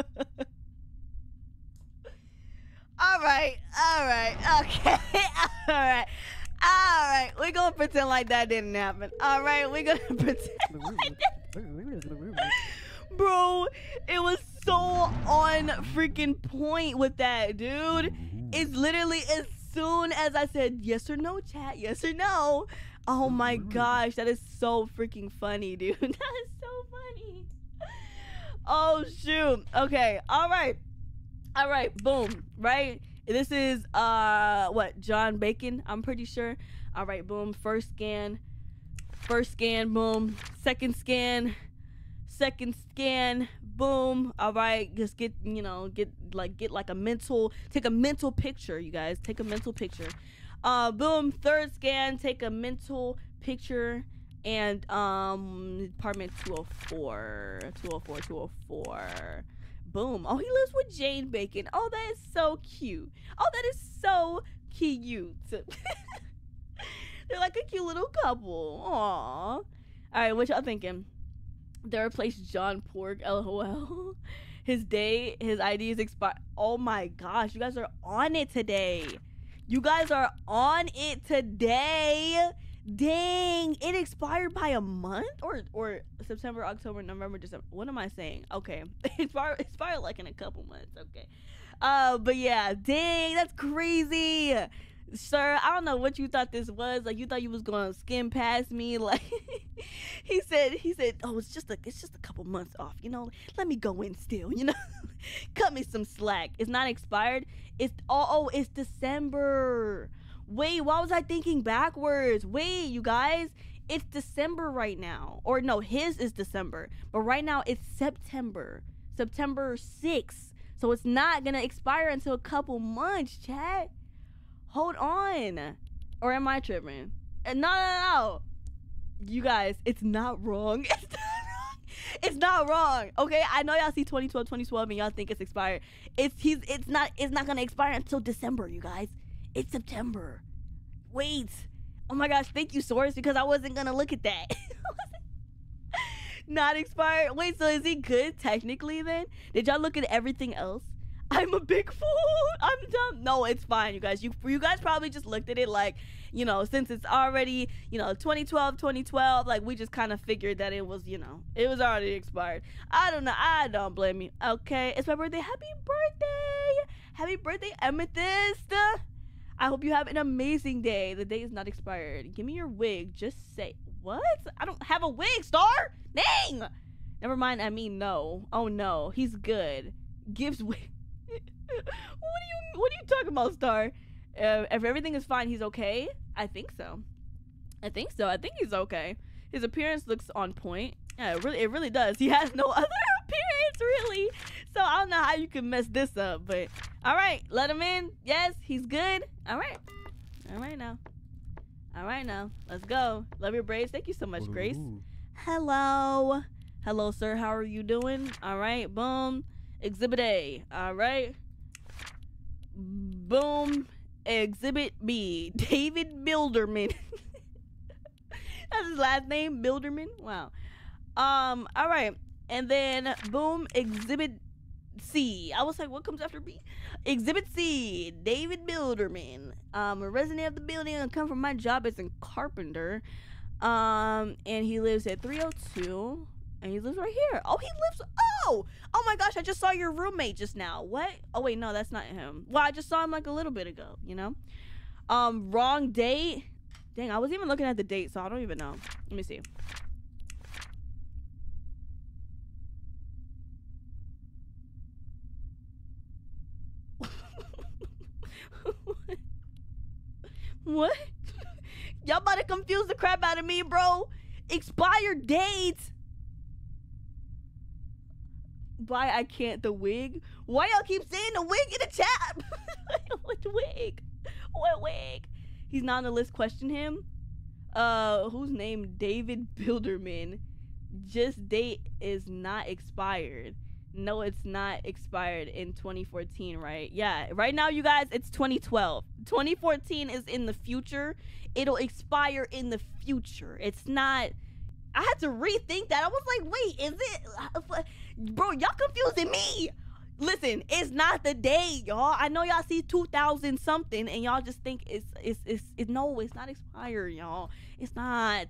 all right, all right, okay, all right, all right. We're gonna pretend like that didn't happen. All right, we're gonna pretend like. Bro, it was so on freaking point with that, dude. It's literally as soon as I said yes or no, chat, yes or no. Oh my gosh, that is so freaking funny, dude. That is so funny. Oh shoot. Okay. All right. All right. Boom. Right. This is uh what John Bacon. I'm pretty sure. All right. Boom. First scan. First scan. Boom. Second scan. Second scan. Boom. All right. Just get you know get like get like a mental take a mental picture. You guys take a mental picture. Uh. Boom. Third scan. Take a mental picture and um apartment 204 204 204 boom oh he lives with jane bacon oh that is so cute oh that is so cute They're like a cute little couple. Aww. All right, what y'all thinking? They replaced John Pork. LOL. His day, his ID is expired. Oh my gosh, you guys are on it today. You guys are on it today. Dang, it expired by a month or or September, October, November, December. What am I saying? Okay, it expired, expired like in a couple months. Okay, uh, but yeah, dang, that's crazy, sir. I don't know what you thought this was. Like you thought you was gonna skim past me. Like he said, he said, oh, it's just a, it's just a couple months off. You know, let me go in still. You know, cut me some slack. It's not expired. It's oh, oh, it's December. Wait, why was I thinking backwards? Wait, you guys, it's December right now. Or no, his is December. But right now it's September. September 6th. So it's not gonna expire until a couple months, chat. Hold on. Or am I tripping? Uh, No, no, no. You guys, it's not wrong. It's not wrong. It's not wrong. Okay, I know y'all see 2012, 2012, and y'all think it's expired. It's he's it's not it's not gonna expire until December, you guys. It's September. Wait. Oh my gosh, thank you, Source, because I wasn't gonna look at that. Not expired. Wait, so is he good technically then? Did y'all look at everything else? I'm a big fool. I'm dumb. No, it's fine, you guys. You you guys probably just looked at it like, you know, since it's already, you know, 2012, 2012, like we just kind of figured that it was, you know, it was already expired. I don't know. I don't blame you. Okay, it's my birthday. Happy birthday. Happy birthday, Amethyst. I hope you have an amazing day. The day is not expired. Give me your wig. Just say what? I don't have a wig, Star. Dang. Never mind. I mean no. Oh no, he's good. Gives wig. what are you? What are you talking about, Star? Uh, if everything is fine, he's okay. I think so. I think so. I think he's okay. His appearance looks on point. Yeah, it really, it really does. He has no other appearance, really. So I don't know how you can mess this up, but all right, let him in. Yes, he's good. All right, all right now, all right now. Let's go. Love your braids. Thank you so much, Grace. Hello, hello, sir. How are you doing? All right, boom. Exhibit A. All right. Boom. Exhibit B. David Bilderman. That's his last name, Bilderman. Wow. Um. All right, and then boom. Exhibit C. I was like, what comes after B? Exhibit C. David Bilderman. Um, a resident of the building. I come from my job as a carpenter. Um, and he lives at 302. And he lives right here. Oh, he lives. Oh, oh my gosh! I just saw your roommate just now. What? Oh wait, no, that's not him. Well, I just saw him like a little bit ago. You know. Um, wrong date. Dang, I was even looking at the date, so I don't even know. Let me see. what? Y'all about to confuse the crap out of me, bro. Expired dates. Why I can't the wig? Why y'all keep saying the wig in the chat? what wig? What wig? He's not on the list. Question him. Uh, whose name? David Bilderman. Just date is not expired. No, it's not expired in 2014, right? Yeah, right now, you guys, it's 2012. 2014 is in the future. It'll expire in the future. It's not. I had to rethink that. I was like, wait, is it? Bro, y'all confusing me. Listen, it's not the day, y'all. I know y'all see 2000 something and y'all just think it's it's it's it, no, it's not expired, y'all. It's not.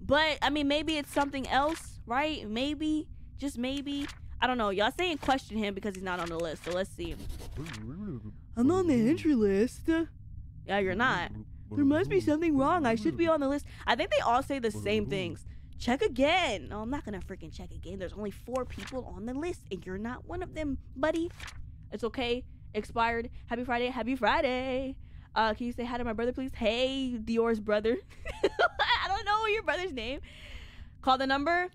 But I mean, maybe it's something else, right? Maybe, just maybe. I don't know. Y'all saying question him because he's not on the list. So let's see. I'm on the entry list. Yeah, you're not. There must be something wrong. I should be on the list. I think they all say the same things. Check again. No, I'm not gonna freaking check again. There's only four people on the list, and you're not one of them, buddy. It's okay. Expired. Happy Friday. Happy Friday. Uh, can you say hi to my brother, please? Hey, Dior's brother. I don't know your brother's name. Call the number.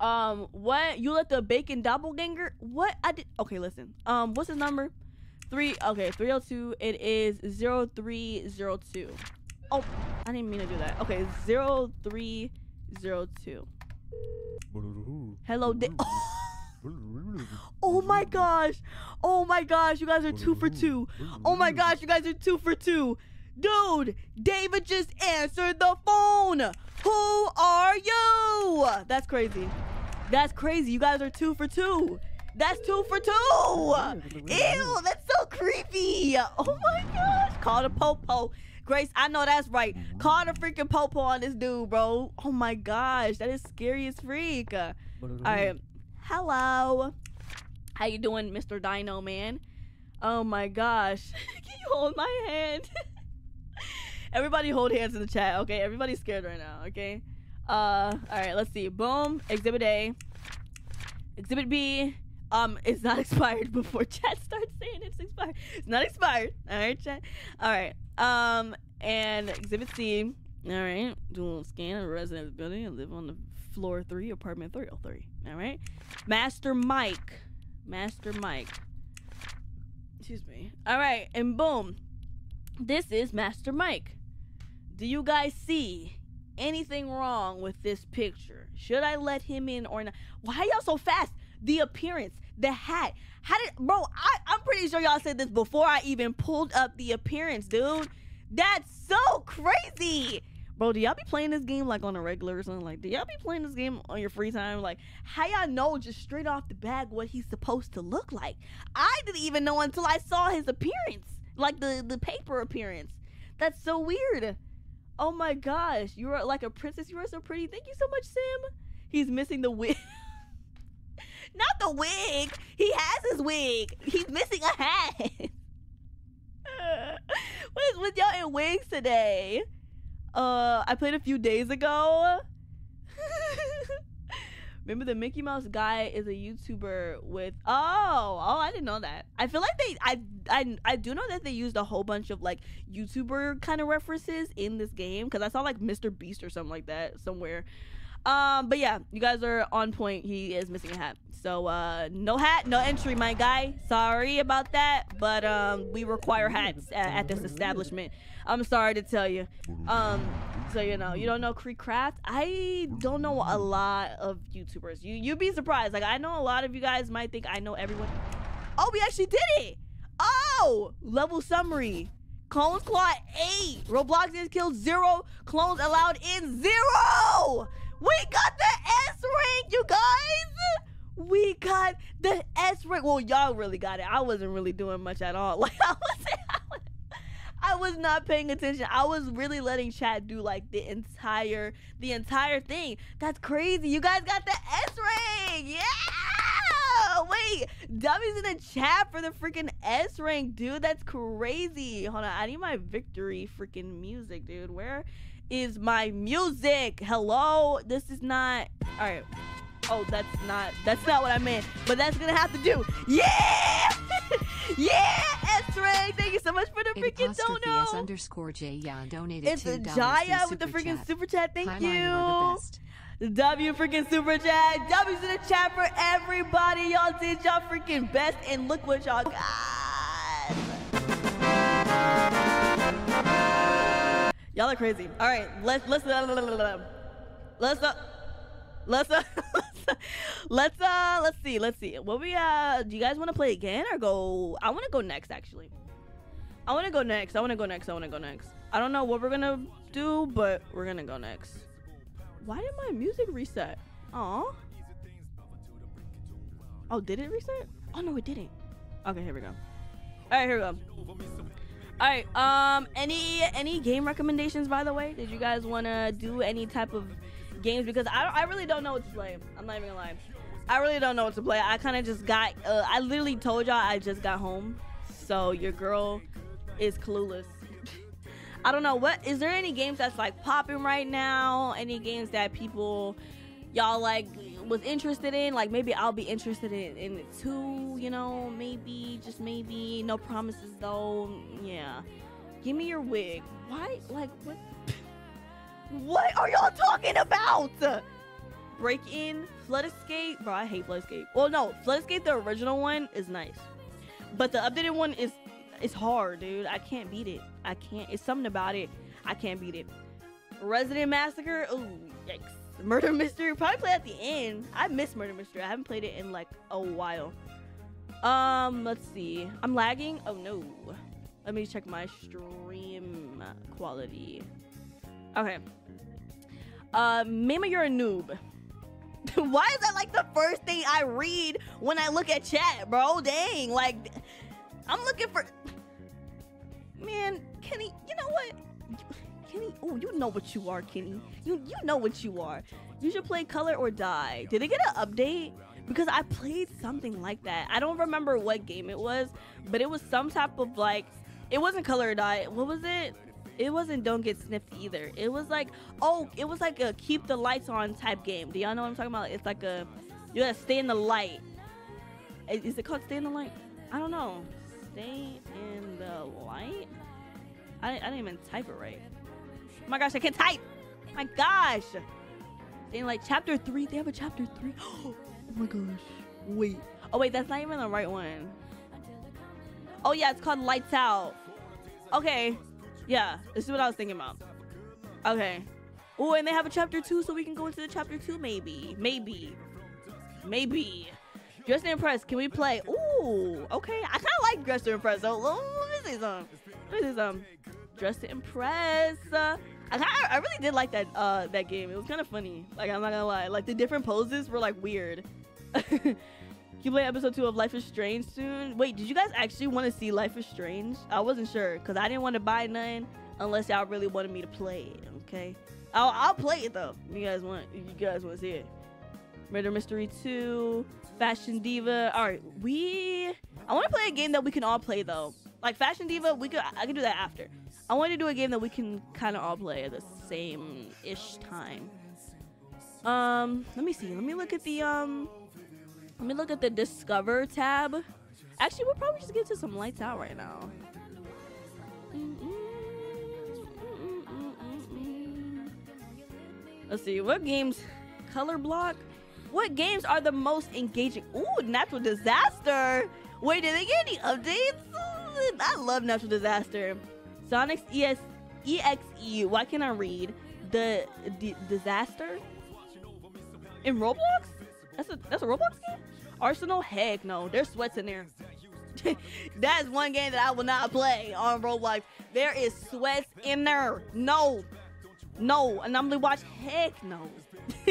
Um, what? You let the bacon doppelganger? What? I did. Okay, listen. Um, what's his number? Three. Okay, 302. It is 0302. Oh, I didn't mean to do that. Okay, 0302. Hello, da- Oh my gosh. Oh my gosh, you guys are two for two. Oh my gosh, you guys are two for two. Dude, David just answered the phone. Who are you? That's crazy. That's crazy. You guys are two for two. That's two for two. Ew, that's so creepy. Oh my gosh. Call the popo. Grace, I know that's right. Call the freaking popo on this dude, bro. Oh my gosh, that is scary as freak. All right. Hello. How you doing, Mr. Dino Man? Oh my gosh. Can you hold my hand? Everybody hold hands in the chat, okay? Everybody's scared right now, okay? Uh all right, let's see. Boom. Exhibit A. Exhibit B. Um, it's not expired before chat starts saying it's expired. It's not expired. All right, chat. All right. Um, and Exhibit C. All right. Do a little scan of residence building and live on the floor three, apartment 303. All right. Master Mike. Master Mike. Excuse me. All right, and boom. This is Master Mike. Do you guys see anything wrong with this picture? Should I let him in or not? Why y'all so fast? The appearance, the hat. How did, bro? I, I'm pretty sure y'all said this before I even pulled up the appearance, dude. That's so crazy. Bro, do y'all be playing this game like on a regular or something? Like, do y'all be playing this game on your free time? Like, how y'all know just straight off the bag what he's supposed to look like? I didn't even know until I saw his appearance, like the the paper appearance. That's so weird. Oh my gosh, you are like a princess. You are so pretty. Thank you so much, Sim. He's missing the wig. Not the wig. He has his wig. He's missing a hat. what is with y'all in wigs today? Uh, I played a few days ago. Remember the Mickey Mouse guy is a YouTuber with oh oh I didn't know that. I feel like they I I I do know that they used a whole bunch of like YouTuber kind of references in this game because I saw like Mr. Beast or something like that somewhere. Um, but yeah, you guys are on point. He is missing a hat. So uh no hat, no entry, my guy. Sorry about that, but um we require hats at, at this establishment. I'm sorry to tell you. Um so you know, you don't know KreekCraft? I don't know a lot of YouTubers. You you'd be surprised. Like I know a lot of you guys might think I know everyone. Oh, we actually did it. Oh, level summary. Clones Claw 8. Roblox is killed zero. Clones allowed in zero. We got the S rank, you guys. We got the S rank. Well, y'all really got it. I wasn't really doing much at all. Like I was, I was, not paying attention. I was really letting chat do like the entire, the entire thing. That's crazy. You guys got the S rank. Yeah. Wait, W's in the chat for the freaking S rank, dude. That's crazy. Hold on, I need my victory freaking music, dude. Where is my music? Hello, this is not. All right. Oh, that's not. That's not what I meant. But that's gonna have to do. Yeah, yeah. S rank. Thank you so much for the freaking Apostrophe S dono. underscore J yeah donated It's a $2 Jaya with the freaking Chat. super chat. Thank Hi, you. You are the best. W freaking super chat. W's in the chat for everybody. Y'all did y'all freaking best, and look what y'all got. Y'all are crazy. All right, let's let's uh, let's uh, let's uh, let's uh let's see let's see. What we uh do you guys want to play again or go? I want to go next actually. I want to go next. I want to go next. I want to go next. I don't know what we're gonna do, but we're gonna go next. Why did my music reset? Aw. Oh, did it reset? Oh no, it didn't. Okay, here we go. All right, here we go. All right. Um, any any game recommendations by the way? Did you guys want to do any type of games? Because I I really don't know what to play. I'm not even gonna lie. I really don't know what to play. I kind of just got. Uh, I literally told y'all I just got home, so your girl is clueless. I don't know what is there any games that's like popping right now? Any games that people y'all like was interested in? Like maybe I'll be interested in, in it too. You know, maybe just maybe. No promises though. Yeah. Give me your wig. Why? Like what? what are y'all talking about? Break in, flood escape. Bro, I hate flood escape. Well, no, flood escape. The original one is nice, but the updated one is it's hard, dude. I can't beat it. I can't. It's something about it. I can't beat it. Resident Massacre. Ooh, yikes. Murder Mystery. Probably play at the end. I miss Murder Mystery. I haven't played it in like a while. Um, let's see. I'm lagging. Oh no. Let me check my stream. quality. Okay. Uh, Mima, you're a noob. Why is that like the first thing I read when I look at chat, bro? Dang, like I'm looking for. Man, Kenny, you know what? Kenny, oh, you know what you are, Kenny. You you know what you are. You should play Color or Die. Did they get an update? Because I played something like that. I don't remember what game it was, but it was some type of like. It wasn't Color or Die. What was it? It wasn't Don't Get Sniffed either. It was like, oh, it was like a keep the lights on type game. Do y'all know what I'm talking about? It's like a, you gotta stay in the light. Is it called Stay in the Light? I don't know. Stay in the light? I, I didn't even type it right. Oh my gosh, I can't type. My gosh. In like chapter three. They have a chapter three. Oh my gosh. Wait. Oh wait, that's not even the right one. Oh yeah, it's called Lights Out. Okay. Yeah, this is what I was thinking about. Okay. Oh, and they have a chapter two, so we can go into the chapter two, maybe. Maybe. Maybe. Dress to Impress, can we play? Ooh, okay. I kind of like Dress to Impress, so let me see some. Let me see some. Dress to Impress. I I really did like that uh that game. It was kind of funny. Like I'm not gonna lie. Like the different poses were like weird. You play episode two of Life is Strange soon? Wait, did you guys actually want to see Life is Strange? I wasn't sure because I didn't want to buy none unless y'all really wanted me to play it. Okay, I'll, I'll play it though. You guys want? You guys want to see it? Murder Mystery 2, Fashion Diva. All right, we. I want to play a game that we can all play though. Like Fashion Diva, we could. I can do that after. I want to do a game that we can kind of all play at the same ish time. Um, let me see. Let me look at the um. Let me look at the Discover tab. Actually, we'll probably just get to some lights out right now. Let's see. What games? Color block. What games are the most engaging? Ooh, natural disaster. Wait, did they get any updates? I love natural disaster. Sonic's ES EXE. Why can't I read the, disaster in Roblox? That's a that's a Roblox game. Arsenal? Heck no. There's sweats in there. That's one game that I will not play on Roblox. There is sweats in there. No. No. Anomaly watch? Heck no.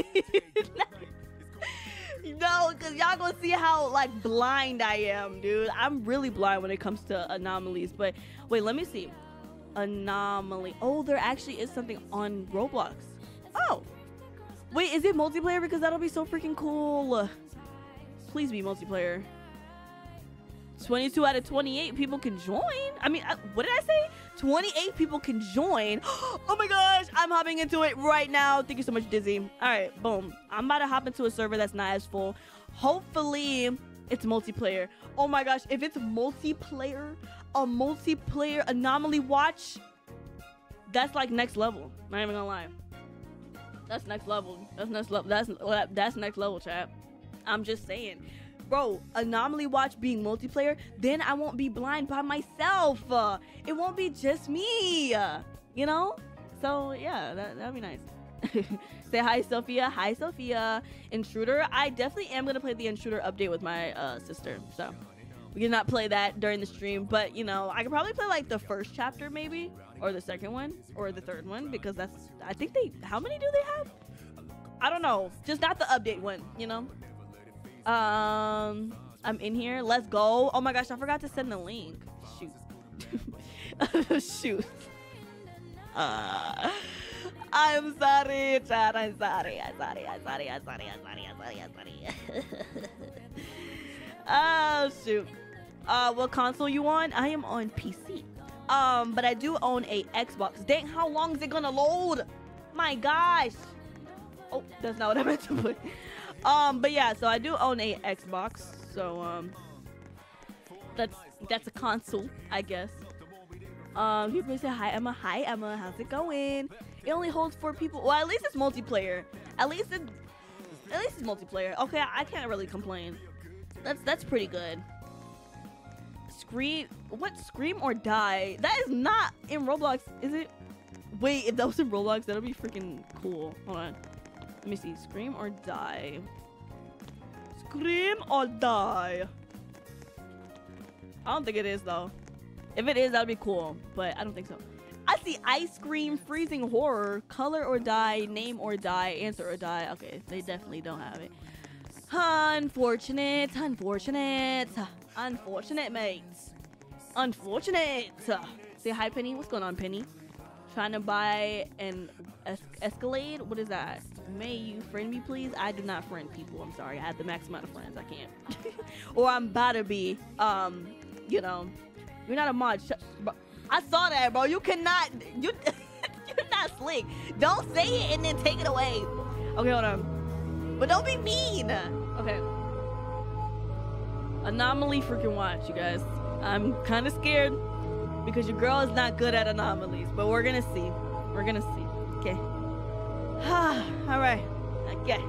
no, because y'all gonna see how like blind I am, dude. I'm really blind when it comes to anomalies. But wait, let me see. Anomaly. Oh, there actually is something on Roblox. Oh. Wait, is it multiplayer? Because that'll be so freaking cool. Please be multiplayer. 22 out of 28 people can join. I mean, uh, what did I say? 28 people can join. Oh my gosh, I'm hopping into it right now. Thank you so much, Dizzy. All right, boom. I'm about to hop into a server that's not as full. Hopefully, it's multiplayer. Oh my gosh, if it's multiplayer, a multiplayer anomaly watch, that's like next level. Not even gonna lie. That's next level. That's next level. That's that's next level, chat. I'm just saying. Bro, Anomaly Watch being multiplayer, then I won't be blind by myself. Uh, it won't be just me. uh, you know? So, yeah, that, that'd be nice. Say hi, Sophia. Hi, Sophia. Intruder. I definitely am to play the Intruder update with my uh, sister. So, we cannot play that during the stream. But, you know, I could probably play like the first chapter, maybe, or the second one, or the third one, because that's, I think they, how many do they have? I don't know. Just not the update one, you know? Um, I'm in here. Let's go. Oh my gosh, I forgot to send the link. Shoot. Shoot. Uh, I'm sorry, Chad. I'm sorry. I'm sorry. I'm sorry. I'm sorry. I'm sorry. I'm sorry. I'm sorry. oh shoot. Uh, what console you on? I am on PC. Um, but I do own a Xbox. Dang, how long is it gonna load? My gosh. Oh, that's not what I meant to put. Um, but yeah, so I do own a Xbox, so um, that's that's a console, I guess. Um, people say hi Emma, hi Emma, how's it going? It only holds four people. Well, at least it's multiplayer. At least it, at least it's multiplayer. Okay, I, can't really complain. That's that's pretty good. Scream, what? Scream or die? That is not in Roblox, is it? Wait, if that was in Roblox, that'd be freaking cool. Hold on. Let me see. Scream or die? Scream or die? I don't think it is though. If it is, that'd be cool, but I don't think so. I see ice cream, freezing horror, color or die, name or die, answer or die. Okay, they definitely don't have it. Unfortunate, unfortunate, unfortunate, mates. Unfortunate. Say hi, Penny. What's going on, Penny? Trying to buy an es- Escalade? What is that? May you friend me, please? I do not friend people. I'm sorry. I have the max amount of friends. I can't. or I'm about to be. Um, you know, you're not a mod. I saw that, bro. You cannot. You, you're not slick. Don't say it and then take it away. Okay, hold on. But don't be mean. Okay. Anomaly freaking watch, you guys. I'm kind of scared because your girl is not good at anomalies, but we're gonna see. We're gonna see. Okay. All right. Okay.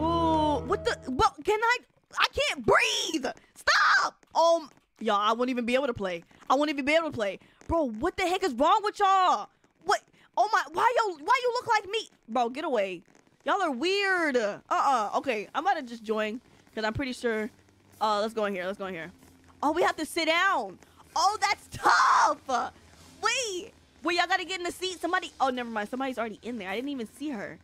Ooh, what the? What? Can I? I can't breathe. Stop. Um, y'all, I won't even be able to play. I won't even be able to play, bro. What the heck is wrong with y'all? What? Oh my! Why yo? Why you look like me, bro? Get away. Y'all are weird. Uh uh Okay, I'm about to just join because I'm pretty sure. Uh, let's go in here. Let's go in here. Oh, we have to sit down. Oh, that's tough. Wait. Wait, y'all gotta get in the seat. Somebody. Oh, never mind. Somebody's already in there. I didn't even see her.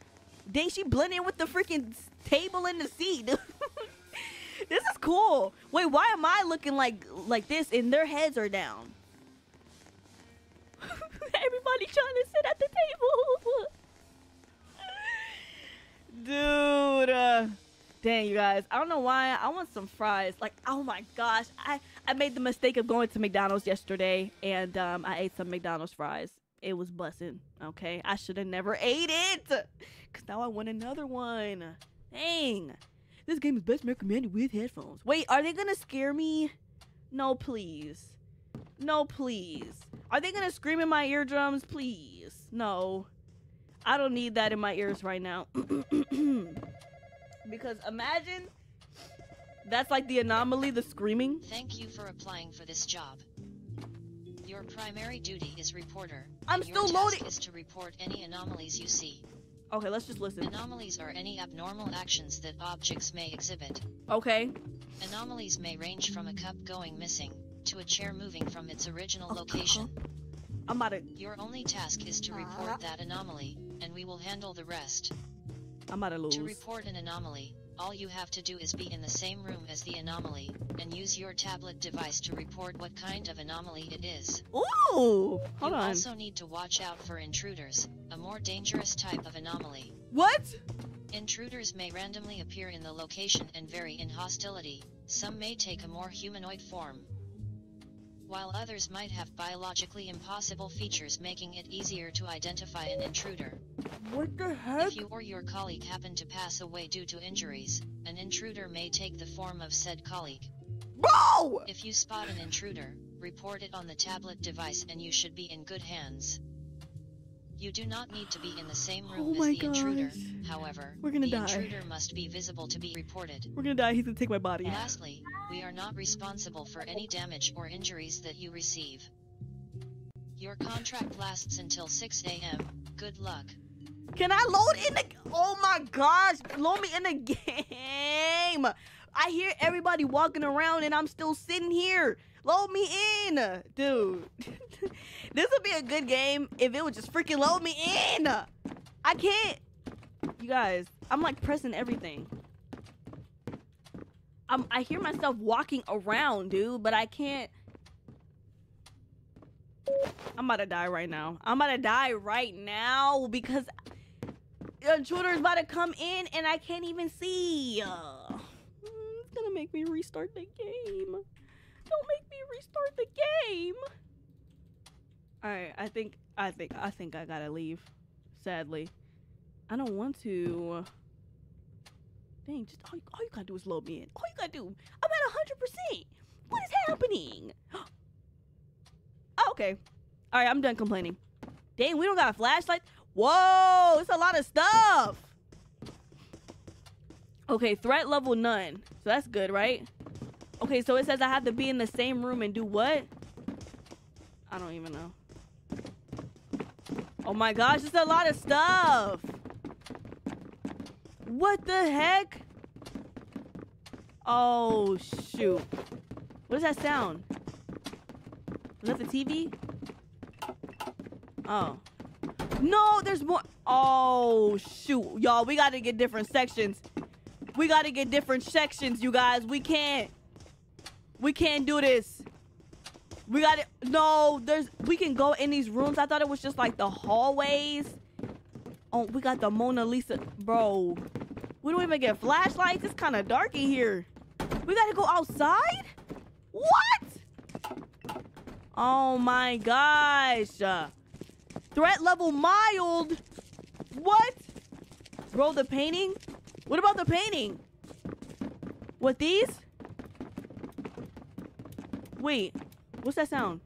Dang, she blended in with the freaking table in the seat. this is cool. Wait, why am I looking like like this and their heads are down? Everybody trying to sit at the table. Dude. Uh, dang, you guys. I don't know why. I want some fries. Like, oh my gosh. I, I made the mistake of going to McDonald's yesterday and um, I ate some McDonald's fries. It was bussin', okay? I should have never ate it. Because now I want another one. Dang. This game is best recommended with headphones. Wait, are they going to scare me? No, please. No, please. Are they going to scream in my eardrums? Please. No. I don't need that in my ears right now. because imagine that's like the anomaly, the screaming. Thank you for applying for this job. Your primary duty is reporter. I'm your still task loading- is to report any anomalies you see. Okay, let's just listen. Anomalies are any abnormal actions that objects may exhibit. Okay. Anomalies may range from a cup going missing to a chair moving from its original Uh-huh. location. I'm about to Your only task is to report that anomaly, and we will handle the rest. I'm about to lose. To report an anomaly, all you have to do is be in the same room as the anomaly, and use your tablet device to report what kind of anomaly it is. Ooh! Hold you on. also need to watch out for intruders, a more dangerous type of anomaly. What? Intruders may randomly appear in the location and vary in hostility, some may take a more humanoid form. While others might have biologically impossible features making it easier to identify an intruder. What the heck? If you or your colleague happen to pass away due to injuries, an intruder may take the form of said colleague. Bro! If you spot an intruder, report it on the tablet device and you should be in good hands. You do not need to be in the same room Oh as my the intruder, however, We're gonna the die. intruder must be visible to be reported. We're gonna die. He's gonna take my body. Lastly, we are not responsible for any damage or injuries that you receive. Your contract lasts until 6 a.m. Good luck. Can I load in the? Oh my gosh! Load me in the game. I hear everybody walking around and I'm still sitting here. Load me in, dude. this would be a good game if it would just freaking load me in. I can't. You guys, I'm like pressing everything. I'm, I hear myself walking around, dude, but I can't. I'm about to die right now. I'm about to die right now because the intruder is about to come in and I can't even see. It's gonna make me restart the game. Don't make me restart the game. All right, I think I think I think I gotta leave. Sadly, I don't want to. Dang, just all you, all you gotta do is load me in. All you gotta do. I'm at hundred percent. What is happening? Oh, okay. All right, I'm done complaining. Dang, we don't got a flashlight. Whoa, it's a lot of stuff. Okay, threat level none. So that's good, right? Okay, so it says I have to be in the same room and do what? I don't even know. Oh my gosh, it's a lot of stuff. What the heck? Oh shoot. What does that sound? Is that the TV? Oh. No, there's more. Oh, shoot. Y'all, we got to get different sections. We got to get different sections, you guys. We can't. We can't do this. We got to. No, there's. We can go in these rooms. I thought it was just like the hallways. Oh, we got the Mona Lisa. Bro, we don't even get flashlights. It's kind of dark in here. We got to go outside? What? Oh my gosh. Threat level mild. What? Bro, the painting? What about the painting? What these? Wait, what's that sound?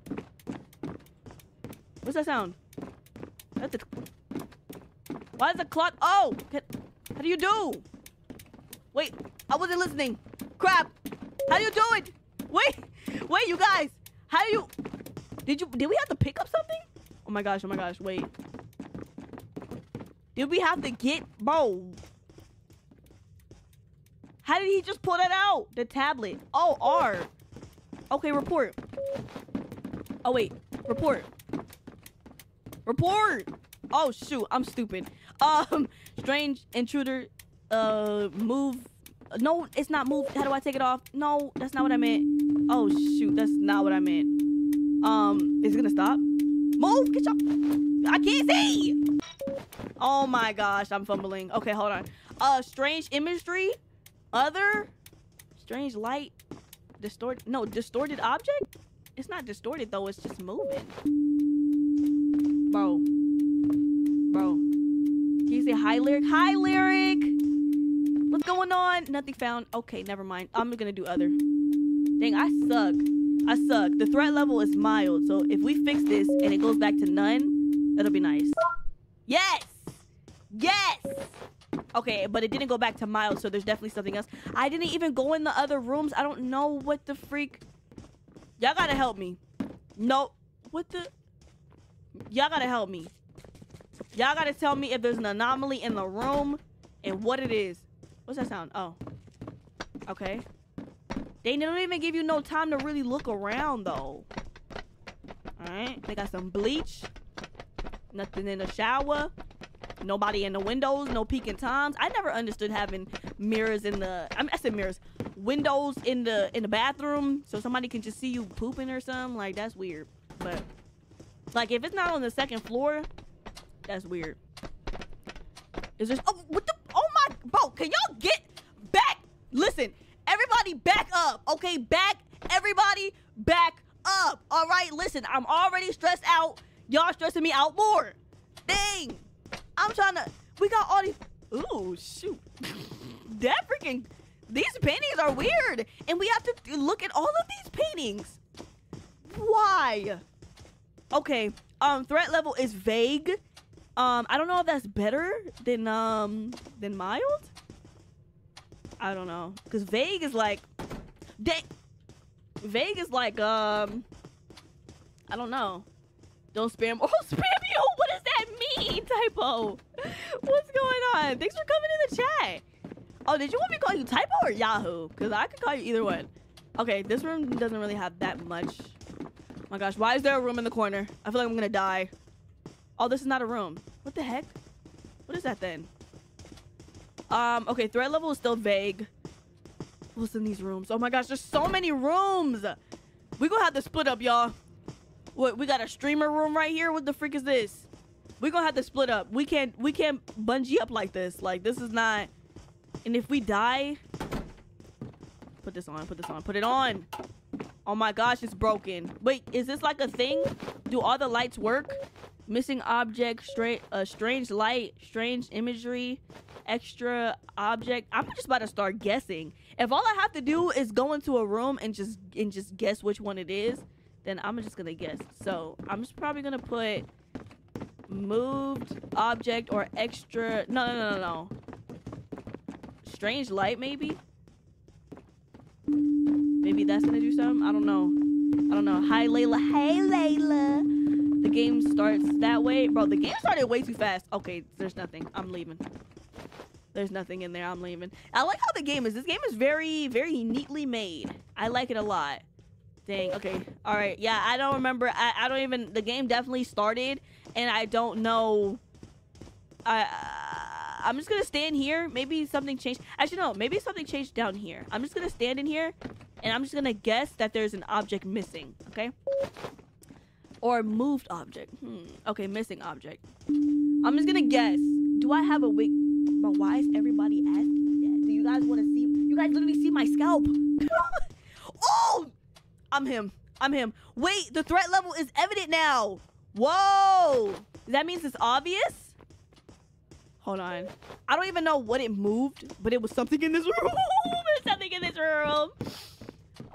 What's that sound? That's the. Why is the clock? Oh, can, how do you do? Wait, I wasn't listening. Crap. How do you do it? Wait, wait, you guys. How do you? Did you? Did we have to pick up something? Oh my gosh. Oh my gosh. Wait. Did we have to get bro? How did he just pull that out? The tablet. Oh, R. Okay, report. Oh wait, report. Report. Oh shoot, I'm stupid. Um, strange intruder. Uh, move. No, it's not move. How do I take it off? No, that's not what I meant. Oh shoot, that's not what I meant. Um, is it gonna stop? Move. Get your. I can't see. Oh my gosh, I'm fumbling. Okay, hold on. Uh, strange imagery. Other. Strange light. Distorted. No, distorted object. It's not distorted though. It's just moving. Bro. Bro. Can you say hi, lyric? Hi, lyric. What's going on? Nothing found. Okay, never mind. I'm gonna do other. Dang, I suck. I suck. The threat level is mild, so if we fix this and it goes back to none, that'll be nice. Yes! Yes! Okay, but it didn't go back to Miles, so there's definitely something else. I didn't even go in the other rooms. I don't know what the freak. Y'all gotta help me. No. What the? Y'all gotta help me. Y'all gotta tell me if there's an anomaly in the room and what it is. What's that sound? Oh. Okay. They don't even give you no time to really look around though. Alright. They got some bleach. Nothing in the shower. Nobody in the windows. No peeking times. I never understood having mirrors in the I mean I said mirrors. Windows in the in the bathroom so somebody can just see you pooping or something. Like that's weird. But like if it's not on the second floor, that's weird. Is there oh what the oh my bro, can y'all get back? Listen, everybody back up. Okay, back everybody back up. Alright, listen, I'm already stressed out. Y'all stressing me out more. Dang. I'm trying to we got all these Ooh, shoot. that freaking these paintings are weird. And we have to look at all of these paintings. Why? Okay. Um, threat level is vague. Um, I don't know if that's better than um than mild. I don't know. Cause vague is like dang vague is like um I don't know. Don't spam oh spam you! What does that mean? Typo. What's going on? Thanks for coming in the chat. Oh, did you want me to call you Typo or Yahoo? Because I could call you either one. Okay, this room doesn't really have that much. my gosh, why is there a room in the corner? I feel like I'm gonna die. Oh, this is not a room. What the heck? What is that then? Um, okay, threat level is still vague. What's in these rooms? Oh my gosh, there's so many rooms. We gonna have to split up, y'all. What, we got a streamer room right here? What the freak is this? We gonna have to split up. We can't, we can't bungee up like this. Like, this is not... And if we die... Put this on, put this on, put it on. Oh my gosh, it's broken. Wait, is this like a thing? Do all the lights work? Missing object, straight, uh, strange light, strange imagery, extra object. I'm just about to start guessing. If all I have to do is go into a room and just and just guess which one it is, then I'm just gonna guess. So I'm just probably gonna put moved object or extra. No, no, no, no. Strange light, maybe. Maybe that's gonna do something. I don't know. I don't know. Hi, Layla. Hey, Layla. The game starts that way, bro. The game started way too fast. Okay, there's nothing. I'm leaving. There's nothing in there. I'm leaving. I like how the game is. This game is very, very neatly made. I like it a lot. Dang. Okay. All right. Yeah, I don't remember. I, I don't even. The game definitely started, and I don't know. I I'm just gonna stand here. Maybe something changed. Actually, no. Maybe something changed down here. I'm just gonna stand in here, and I'm just gonna guess that there's an object missing. Okay. Or moved object. Hmm. Okay, missing object. I'm just gonna guess. Do I have a wig? But why is everybody asking that? Do you guys want to see? You guys literally see my scalp. oh, I'm him. I'm him. Wait, the threat level is evident now. Whoa. That means it's obvious? Hold on. I don't even know what it moved, but it was something in this room. There's something in this room.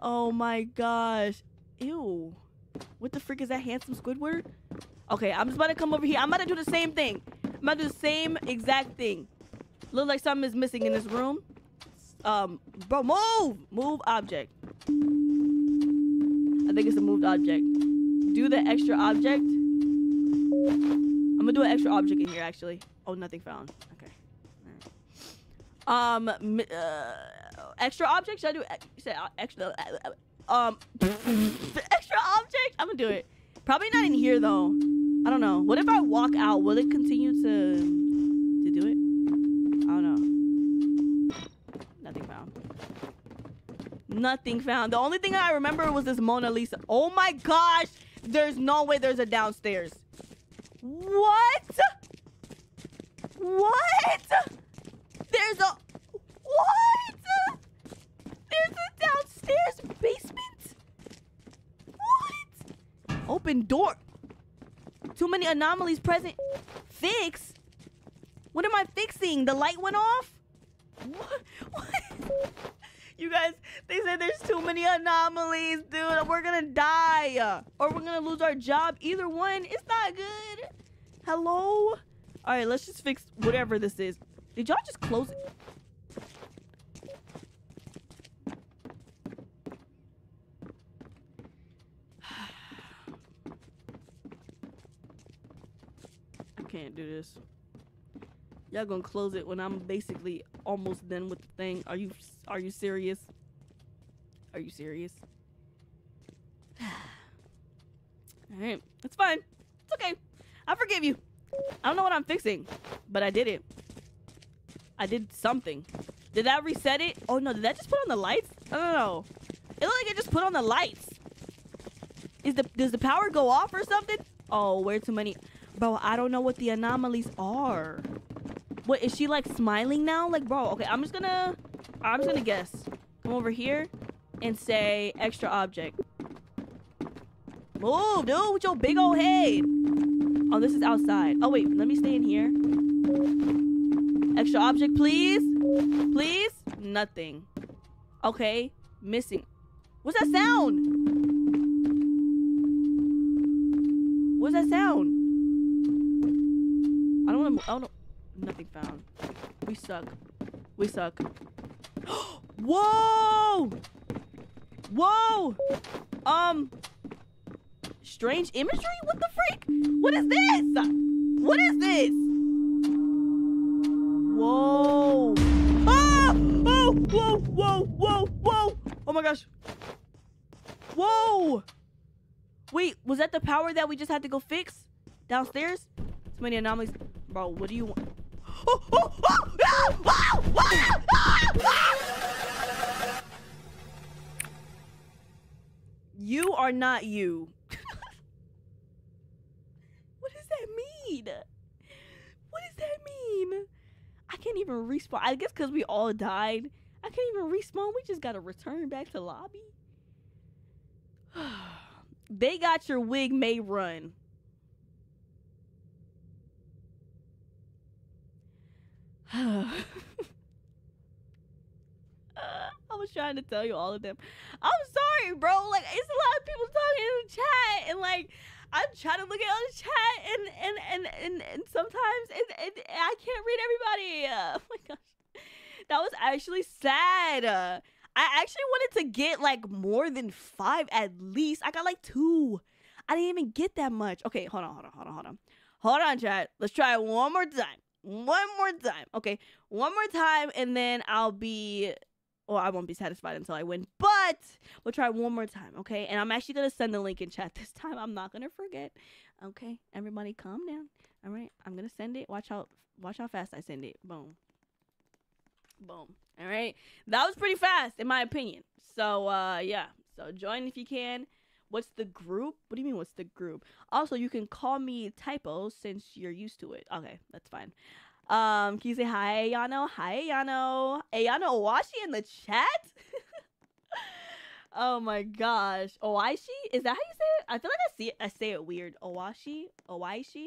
Oh my gosh. Ew. What the freak is that handsome Squidward? Okay, I'm just about to come over here. I'm about to do the same thing. I'm about to do the same exact thing. Look like something is missing in this room. Um, bro, move! Move object. I think it's a moved object. Do the extra object. I'm gonna do an extra object in here, actually. Oh, nothing found. Okay. Um, uh, extra object? Should I do say, uh, extra? uh, uh, Um, extra object? I'm gonna do it. Probably not in here though. I don't know. What if I walk out? Will it continue to to do it? I don't know. Nothing found. Nothing found. The only thing I remember was this Mona Lisa. Oh my gosh! There's no way there's a downstairs. What? What? There's a what? There's a downstairs basement. What? Open door. Too many anomalies present. Fix. What am I fixing? The light went off. What? what? You guys, they said there's too many anomalies, dude. We're gonna die. Or we're gonna lose our job. Either one, it's not good. Hello? Alright, let's just fix whatever this is. Did y'all just close it? I can't do this. Y'all gonna close it when I'm basically almost done with the thing. Are you are you serious? Are you serious? Alright, it's fine. It's okay. I forgive you. I don't know what I'm fixing, but I did it. I did something. Did that reset it? Oh no, did that just put on the lights? I don't know. It looked like it just put on the lights. Is the does the power go off or something? Oh, where too many Bro, I don't know what the anomalies are. What is she like smiling now? Like, bro, okay, I'm just gonna I'm just gonna guess. Come over here and say extra object. Move, dude, with your big old head. Oh, this is outside. Oh wait, let me stay in here. Extra object, please. Please? Nothing. Okay, missing. What's that sound? What's that sound? I don't want to. I don't. Nothing found. We suck. We suck. Whoa! Whoa! Um. Strange imagery? What the freak? What is this? What is this? Whoa! Ah! Oh! Whoa! Whoa! Whoa! Whoa! Oh my gosh! Whoa! Wait, was that the power that we just had to go fix downstairs? So many anomalies. Bro, what do you want? You are not you. what does that mean? What does that mean? I can't even respawn. I guess because we all died. I can't even respawn. We just gotta return back to lobby. they got your wig may run. I was trying to tell you all of them. I'm sorry, bro. Like it's a lot of people talking in the chat, and like I'm trying to look at all the chat, and and and and, and sometimes it, it, I can't read everybody. Oh my gosh, that was actually sad. I actually wanted to get like more than five at least. I got like two. I didn't even get that much. Okay, hold on, hold on, hold on, hold on. Hold on, chat. Let's try it one more time. One more time. Okay, one more time, and then I'll be or I won't be satisfied until I win. But we'll try one more time, okay? And I'm actually gonna send the link in chat this time. I'm not gonna forget. Okay, everybody, calm down. All right, I'm gonna send it. Watch how watch how fast I send it. Boom, boom. All right, that was pretty fast in my opinion. So uh, yeah. So join if you can. What's the group? What do you mean? What's the group? Also, you can call me typo since you're used to it. Okay, that's fine. Um, can you say hi, Ayano? Hi, Ayano. Ayano Owashi in the chat. oh my gosh, Owashi? Is that how you say it? I feel like I see it. I say it weird. Owashi, Owaishi.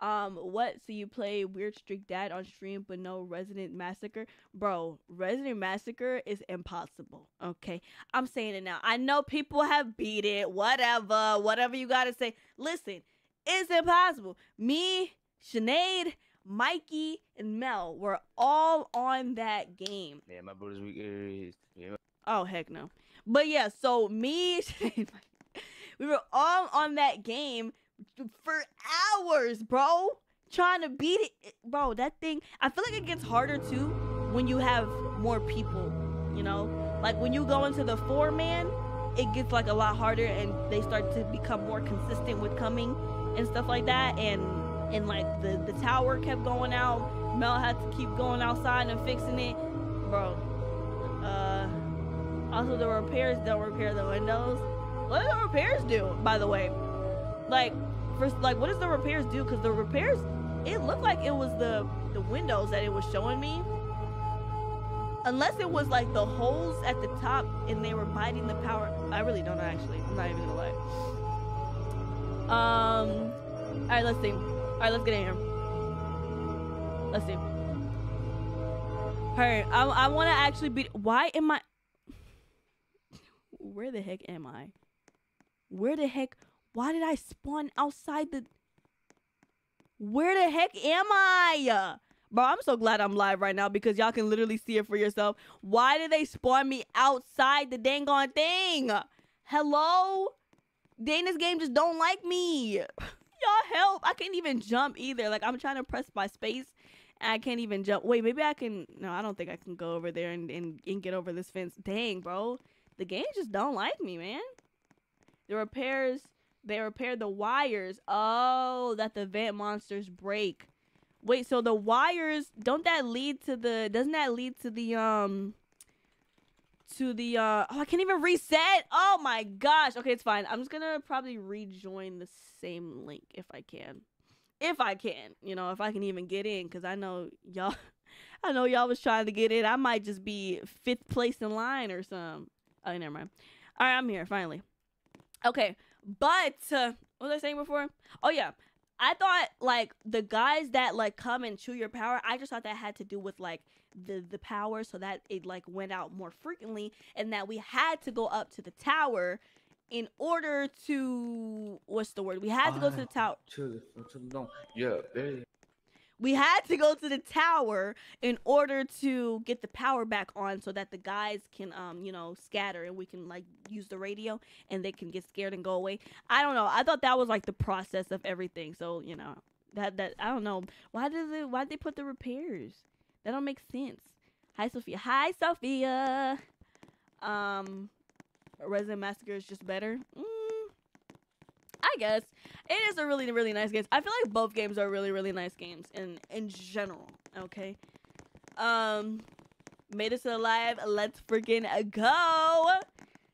Um, what? So you play Weird Strict Dad on stream, but no Resident Massacre, bro? Resident Massacre is impossible. Okay, I'm saying it now. I know people have beat it. Whatever, whatever you gotta say. Listen, it's impossible. Me, Sinead, Mikey, and Mel were all on that game. Yeah, my brother's weak. Yeah. Oh heck no. But yeah, so me, we were all on that game for hours, bro, trying to beat it. Bro, that thing. I feel like it gets harder too when you have more people. You know, like when you go into the four man, it gets like a lot harder, and they start to become more consistent with coming and stuff like that. And and like the the tower kept going out. Mel had to keep going outside and fixing it, bro. Uh, also the repairs don't repair the windows. What do the repairs do, by the way? Like, first, like, what does the repairs do? Because the repairs, it looked like it was the the windows that it was showing me. Unless it was like the holes at the top and they were biting the power. I really don't know. Actually, I'm not even gonna lie. Um. All right, let's see. All right, let's get in here. Let's see. Right, I, I want to actually be. Why am I? Where the heck am I? Where the heck? Why did I spawn outside the? Where the heck am I? Bro, I'm so glad I'm live right now because y'all can literally see it for yourself. Why did they spawn me outside the dang on thing? Hello? Dana's game just don't like me. Y'all help. I can't even jump either. Like I'm trying to press my space I can't even jump. Wait, maybe I can no, I don't think I can go over there and, and, and get over this fence. Dang, bro. The game just don't like me, man. The repairs they repair the wires. Oh, that the vent monsters break. Wait, so the wires don't that lead to the doesn't that lead to the um to the uh oh I can't even reset. Oh my gosh. Okay, it's fine. I'm just gonna probably rejoin the same link if I can. If I can, you know, if I can even get in, because I know y'all I know y'all was trying to get in. I might just be fifth place in line or some. Oh, never mind. Alright, I'm here, finally. Okay. But uh, what was I saying before? Oh yeah, I thought like the guys that like come and chew your power. I just thought that had to do with like the the power, so that it like went out more frequently, and that we had to go up to the tower in order to what's the word? We had to go to the tower. To to no. Yeah. We had to go to the tower in order to get the power back on so that the guys can um you know scatter and we can like use the radio and they can get scared and go away. I don't know. I thought that was like the process of everything. So, you know, that that I don't know. Why did they why did they put the repairs? That don't make sense. Hi Sophia. Hi Sophia. Um Resident Massacre is just better. Mm, I guess it is a really really nice game. I feel like both games are really really nice games in in general. Okay. Um, made it to the live. Let's freaking go.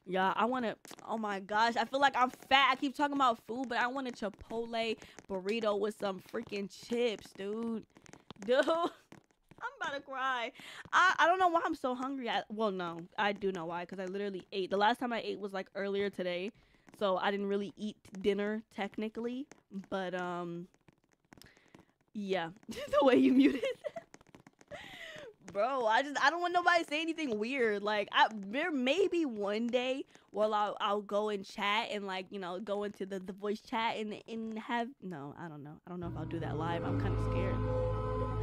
Yeah, I want to. Oh my gosh, I feel like I'm fat. I keep talking about food, but I want a Chipotle burrito with some freaking chips, dude. Dude, I'm about to cry. I, I don't know why I'm so hungry. I, well, no, I do know why because I literally ate. The last time I ate was like earlier today, so I didn't really eat dinner technically. But um, yeah, the way you muted. Bro, I just I don't want nobody to say anything weird. Like I there may be one day where I'll I'll go and chat and like, you know, go into the, the voice chat and and have no, I don't know. I don't know if I'll do that live. I'm kinda scared.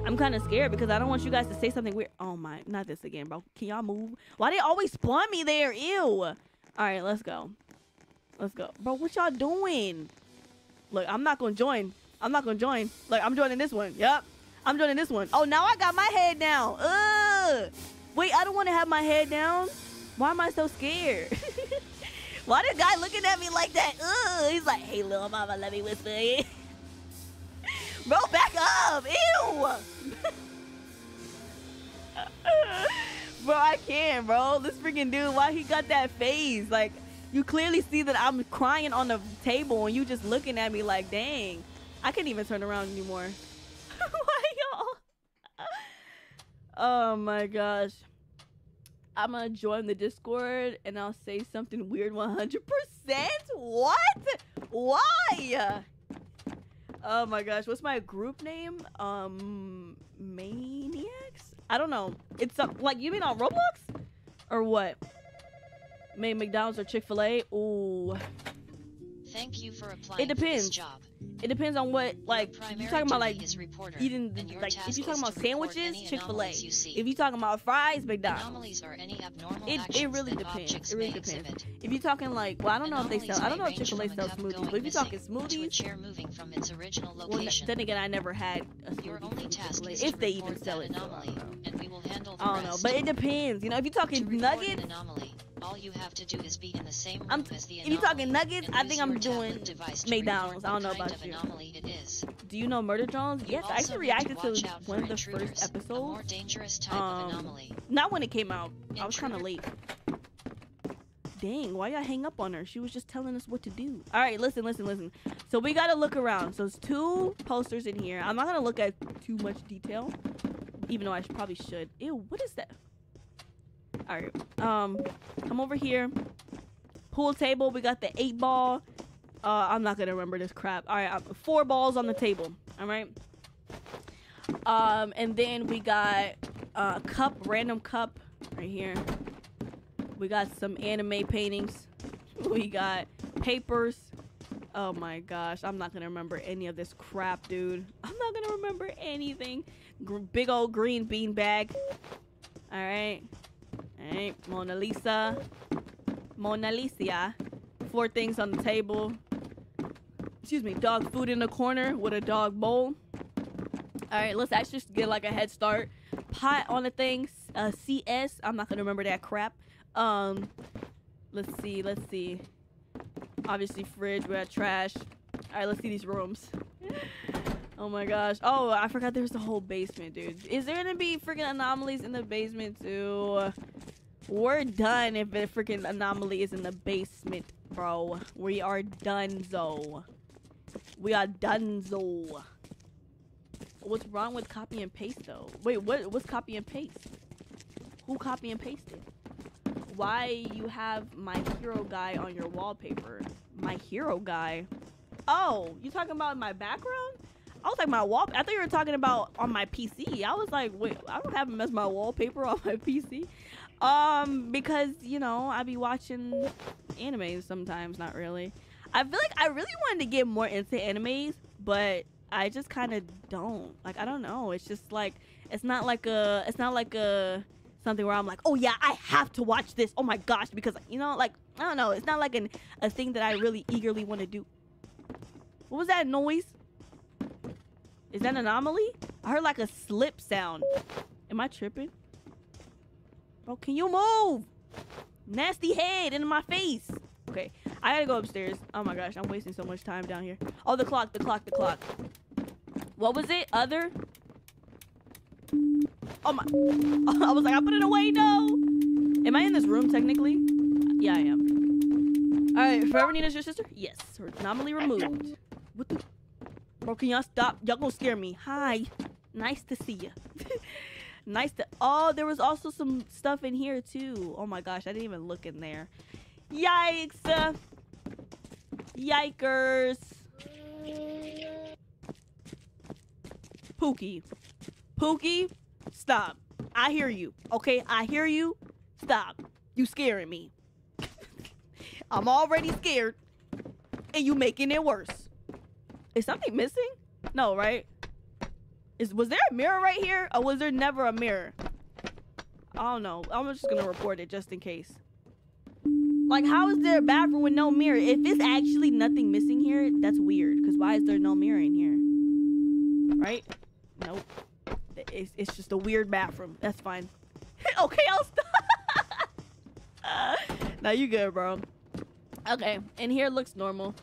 I'm kinda scared because I don't want you guys to say something weird. Oh my not this again, bro. Can y'all move? Why they always spawn me there? Ew. Alright, let's go. Let's go. Bro, what y'all doing? Look, I'm not gonna join. I'm not gonna join. Look, I'm joining this one. Yep. I'm joining this one. Oh, now I got my head down. Ugh. Wait, I don't want to have my head down. Why am I so scared? Why the guy looking at me like that? Ugh. He's like, hey, little mama, let me whisper. Bro, back up. Ew. bro, I can't, bro. This freaking dude, why he got that face? Like, you clearly see that I'm crying on the table and you just looking at me like, dang. I can't even turn around anymore. why y'all? Oh my gosh. I'm gonna join the Discord and I'll say something weird 100%. What? Why? Oh my gosh, what's my group name? Um, Mai-Niacs? I don't know. It's some, like you mean on Roblox or what? Mai McDonald's or Chick Fil A? Ooh, Thank you for applying it depends. this job. It depends on what like you're talking about like reporter, eating like if you're talking about sandwiches, Chick Fil A. you. If you're talking about fries, McDonald's. Anomalies are any abnormal It, it really depends. It really depends. exhibit. If you're talking like, well, I don't know if they sell. I don't know if Chick Fil A sells smoothies, but if you're talking missing To a smoothies, chair moving from its original well, then again, I never had a Your smoothie only from task is if they even sell it. so I don't know. and we will handle the I don't know, but it depends. You know, if you're talking nuggets, all you have to do is be in the same room I'm- as the if you're talking nuggets, I think I'm doing device McDonald's. I don't know about you. it is. do you know Murder Drones? Yes, I actually reacted to, to one of the first episodes. dangerous type Um, of anomaly. Not when it came out. I was kind of Intruder- late. Dang, why y'all hang up on her? She was just telling us what to do. All right, listen, listen, listen. So we gotta look around. So there's two posters in here. I'm not gonna look at too much detail, even though I should, probably should. Ew, what is that? All right, um, come over here. Pool table. We got the eight ball. Uh, I'm not gonna remember this crap. All right, uh, four balls on the table. All right. Um, and then we got a cup, random cup, right here. We got some anime paintings. We got papers. Oh my gosh, I'm not gonna remember any of this crap, dude. I'm not gonna remember anything. Gr- big old green bean bag. All right, all right. Mona Lisa, Mona Lisa. Four things on the table. Excuse me. Dog food in the corner with a dog bowl. All right, let's actually get like a head start. Pot on the thing. Uh, CS. I'm not gonna remember that crap. Um, let's see. Let's see. Obviously, fridge. We got trash. All right, let's see these rooms. Oh my gosh. Oh, I forgot there's the whole basement, dude. Is there gonna be freaking anomalies in the basement too? We're done if the freaking anomaly is in the basement, bro. We are donezo. We are donezo. What's wrong with copy and paste though? Wait, what? What's copy and paste? Who copy and pasted? Why you have my hero guy on your wallpaper? My hero guy. Oh, you talking about my background? I was like my wall. I thought you were talking about on my PC. I was like, wait, I don't have him as my wallpaper on my PC. Um, because you know I be watching animes sometimes. Not really. I feel like I really wanted to get more into animes, but I just kind of don't. Like I don't know. It's just like it's not like a. It's not like a something where I'm like, oh yeah, I have to watch this. Oh my gosh, because you know, like I don't know. It's not like an a thing that I really eagerly want to do. What was that noise? Is that an anomaly? I heard like a slip sound. Am I tripping? Bro, can you move? Nasty head in my face. Okay, I gotta go upstairs. Oh my gosh, I'm wasting so much time down here. Oh, the clock, the clock, the clock. What was it? Other? Oh my. I was like, I put it away. No. Am I in this room technically? Yeah, I am. All right, Forever Nina's your sister? Yes. Her anomaly removed. What the? Bro, can y'all stop? Y'all gonna scare me. Hi. Nice to see you. nice to. Oh, there was also some stuff in here too. Oh my gosh, I didn't even look in there. Yikes. Uh, yikers. Pookie. Pookie, stop. I hear you. Okay, I hear you. Stop. You scaring me. I'm already scared. And you making it worse. Is something missing? No, right? Is was there a mirror right here? Or was there never a mirror? I don't know. I'm just gonna report it just in case. Like, how is there a bathroom with no mirror? If it's actually nothing missing here, that's weird. Because why is there no mirror in here? Right? Nope. It's, it's just a weird bathroom. That's fine. okay, I'll stop. now you good, bro. Okay, and here looks normal.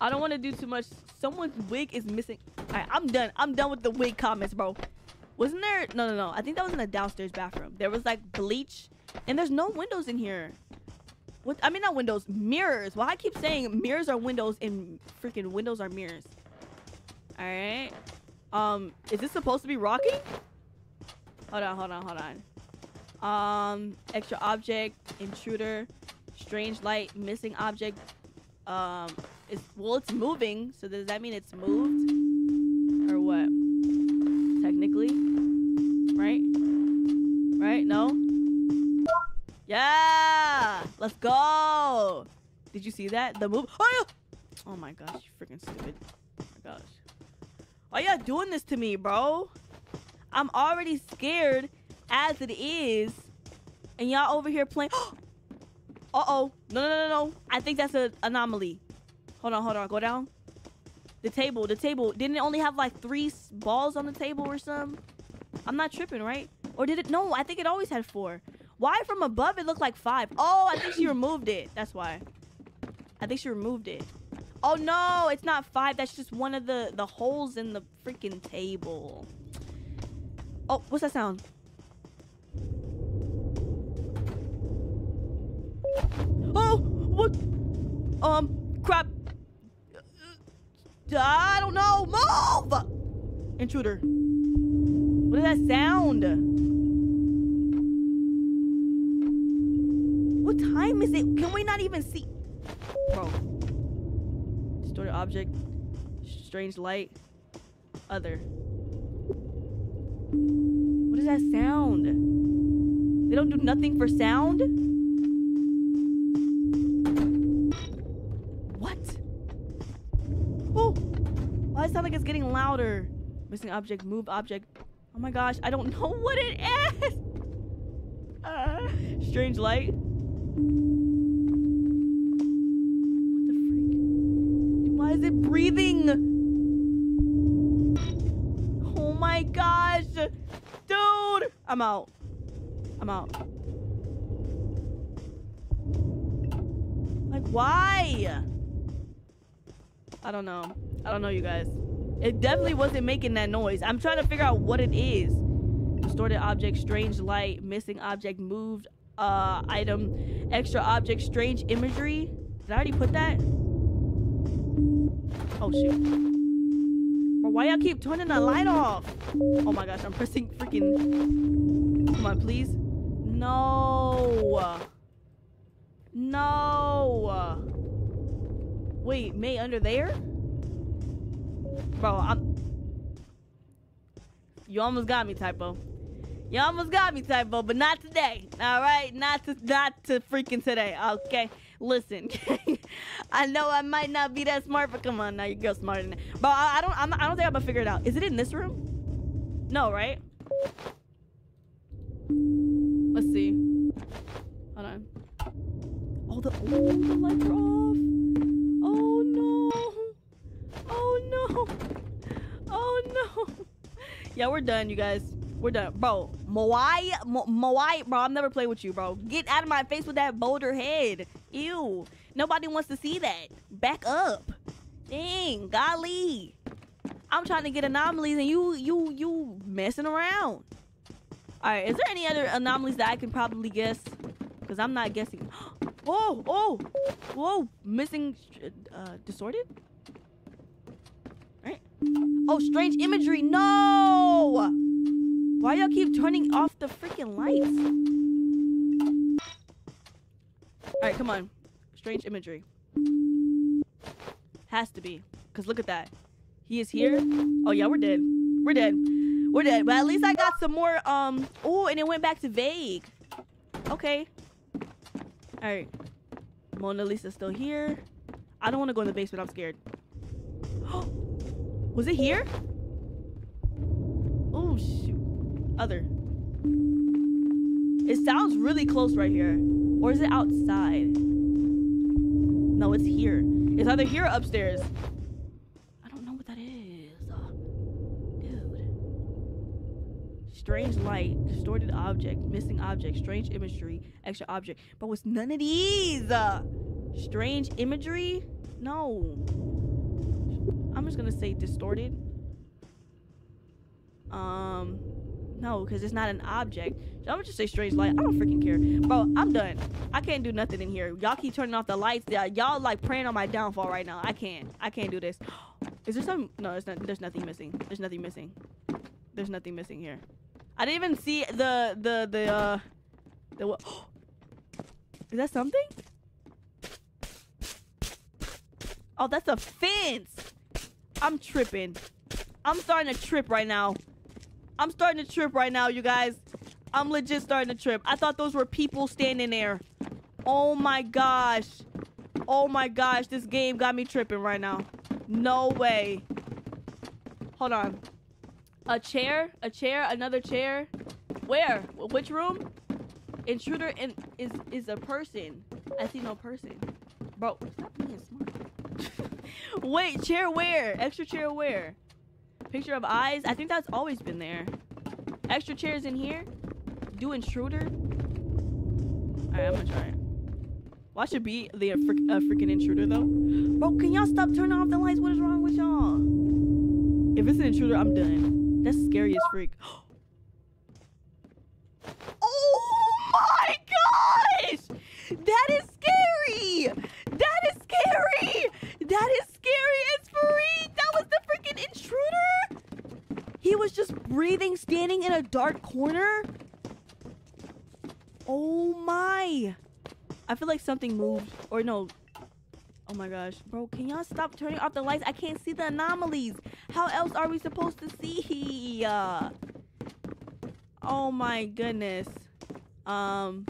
I don't want to do too much. Someone's wig is missing. All right, I'm done. I'm done with the wig comments, bro. Wasn't there? No, no, no. I think that was in the downstairs bathroom. There was like bleach, and there's no windows in here. What? I mean, not windows, mirrors. Well, I keep saying mirrors are windows and freaking windows are mirrors. All right. Um, is this supposed to be rocking? Hold on, hold on, hold on. Um, extra object, intruder, strange light, missing object. Um, it's well, it's moving. So does that mean it's moved, or what? Technically, right? Right? No. Yeah, let's go. Did you see that? The move. Oh, yeah. oh my gosh, you freaking stupid. Oh my gosh. Why y'all doing this to me, bro? I'm already scared as it is, and y'all over here playing. uh oh, no, no, no, no. I think that's an anomaly. Hold on, hold on. Go down. The table, the table. Didn't it only have like three balls on the table or something? I'm not tripping, right? Or did it? No, I think it always had four. Why from above it looked like five? Oh, I think she removed it. That's why. I think she removed it. Oh no, it's not five. That's just one of the the holes in the freaking table. Oh, what's that sound? Oh, what? Um, crap. I don't know. Move! Intruder. What is that sound? What time is it? Can we not even see? Bro. Distorted object. Strange light. Other. What is that sound? They don't do nothing for sound? What? Oh! Why does it sound like it's getting louder? Missing object, move object. Oh my gosh, I don't know what it is! Uh, strange light. What the freak? Why is it breathing? Oh my gosh! Dude! I'm out. I'm out. Like, why? I don't know. I don't know, you guys. It definitely wasn't making that noise. I'm trying to figure out what it is. Distorted object, strange light, missing object, moved uh, item, extra object, strange imagery. Did I already put that? Oh, shoot. Why y'all keep turning the light off? Oh my gosh, I'm pressing freaking... Come on, please. No. No. Wait, May under there? Bro, I'm... You almost got me, Typo. You almost got me, Typo, but not today. All right? Not to, not to freaking today, okay? Listen, I know I might not be that smart, but come on now, you girls smarter than that. But I, I don't, I'm, I don't think I'm gonna figure it out. Is it in this room? No, right? Let's see. Hold on. Oh, the, oh, the lights are off. No. Oh no. Yeah, we're done, you guys. We're done. Bro, Moai, Mo- Moai, bro, I'm never playing with you, bro. Get out of my face with that boulder head. Ew. Nobody wants to see that. Back up. Dang, golly. I'm trying to get anomalies and you, you, you messing around. All right, is there any other anomalies that I can probably guess? Because I'm not guessing. Oh, oh, whoa, missing, uh, distorted? Oh, strange imagery. No! Why y'all keep turning off the freaking lights? All right, come on. Strange imagery. Has to be. Because look at that. He is here. Oh, yeah, we're dead. We're dead. We're dead. But at least I got some more, um... Oh, and it went back to vague. Okay. All right. Mona Lisa's still here. I don't want to go in the basement. I'm scared. Was it here? Oh, shoot. Other. It sounds really close right here. Or is it outside? No, it's here. It's either here or upstairs. I don't know what that is. Uh, dude. Strange light, distorted object, missing object, strange imagery, extra object. But it's none of these. Uh, Strange imagery? No. I'm just gonna say distorted. Um, no, because it's not an object. So I'm gonna just say strange light. I don't freaking care, bro. I'm done. I can't do nothing in here. Y'all keep turning off the lights. Y'all like praying on my downfall right now. I can't. I can't do this. Is there some? No, there's not. There's nothing missing. There's nothing missing. There's nothing missing here. I didn't even see the the the uh the what? Is that something? Oh, that's a fence. I'm tripping. I'm starting to trip right now. I'm starting to trip right now, you guys. I'm legit starting to trip. I thought those were people standing there. Oh my gosh. Oh my gosh, this game got me tripping right now. No way. Hold on. A chair? A chair? Another chair? Where? Which room? Intruder in is is a person. I see no person. Bro, stop being smart. Wait, chair where? Extra chair where? Picture of eyes? I think that's always been there. Extra chairs in here? Do intruder? Alright, I'm gonna try it. Why should be the uh, uh, freaking intruder though? Bro, can y'all stop turning off the lights? What is wrong with y'all? If it's an intruder, I'm done. That's scary as freak. Oh my gosh! That is scary! That is scary! That is scary as freak! That was the freaking intruder! He was just breathing, standing in a dark corner? Oh my! I feel like something moved. Or no. Oh my gosh. Bro, can y'all stop turning off the lights? I can't see the anomalies. How else are we supposed to see? Uh, oh my goodness. Um.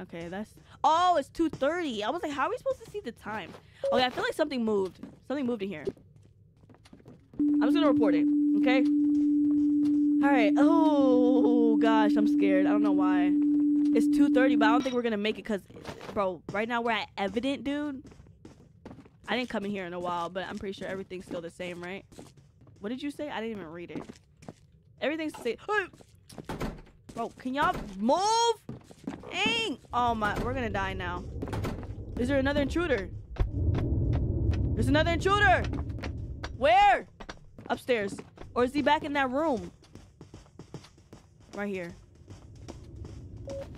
Okay, that's. Oh, it's 2:30. I was like, how are we supposed to see the time? Okay, I feel like something moved. Something moved in here. I'm just gonna report it. Okay. All right. Oh gosh, I'm scared. I don't know why. It's 2:30, but I don't think we're gonna make it because, bro, right now we're at evident, dude. I didn't come in here in a while, but I'm pretty sure everything's still the same, right? What did you say? I didn't even read it. Everything's the same. Bro, can y'all move? Dang! Oh my, we're gonna die now. Is there another intruder? There's another intruder! Where? Upstairs. Or is he back in that room? Right here.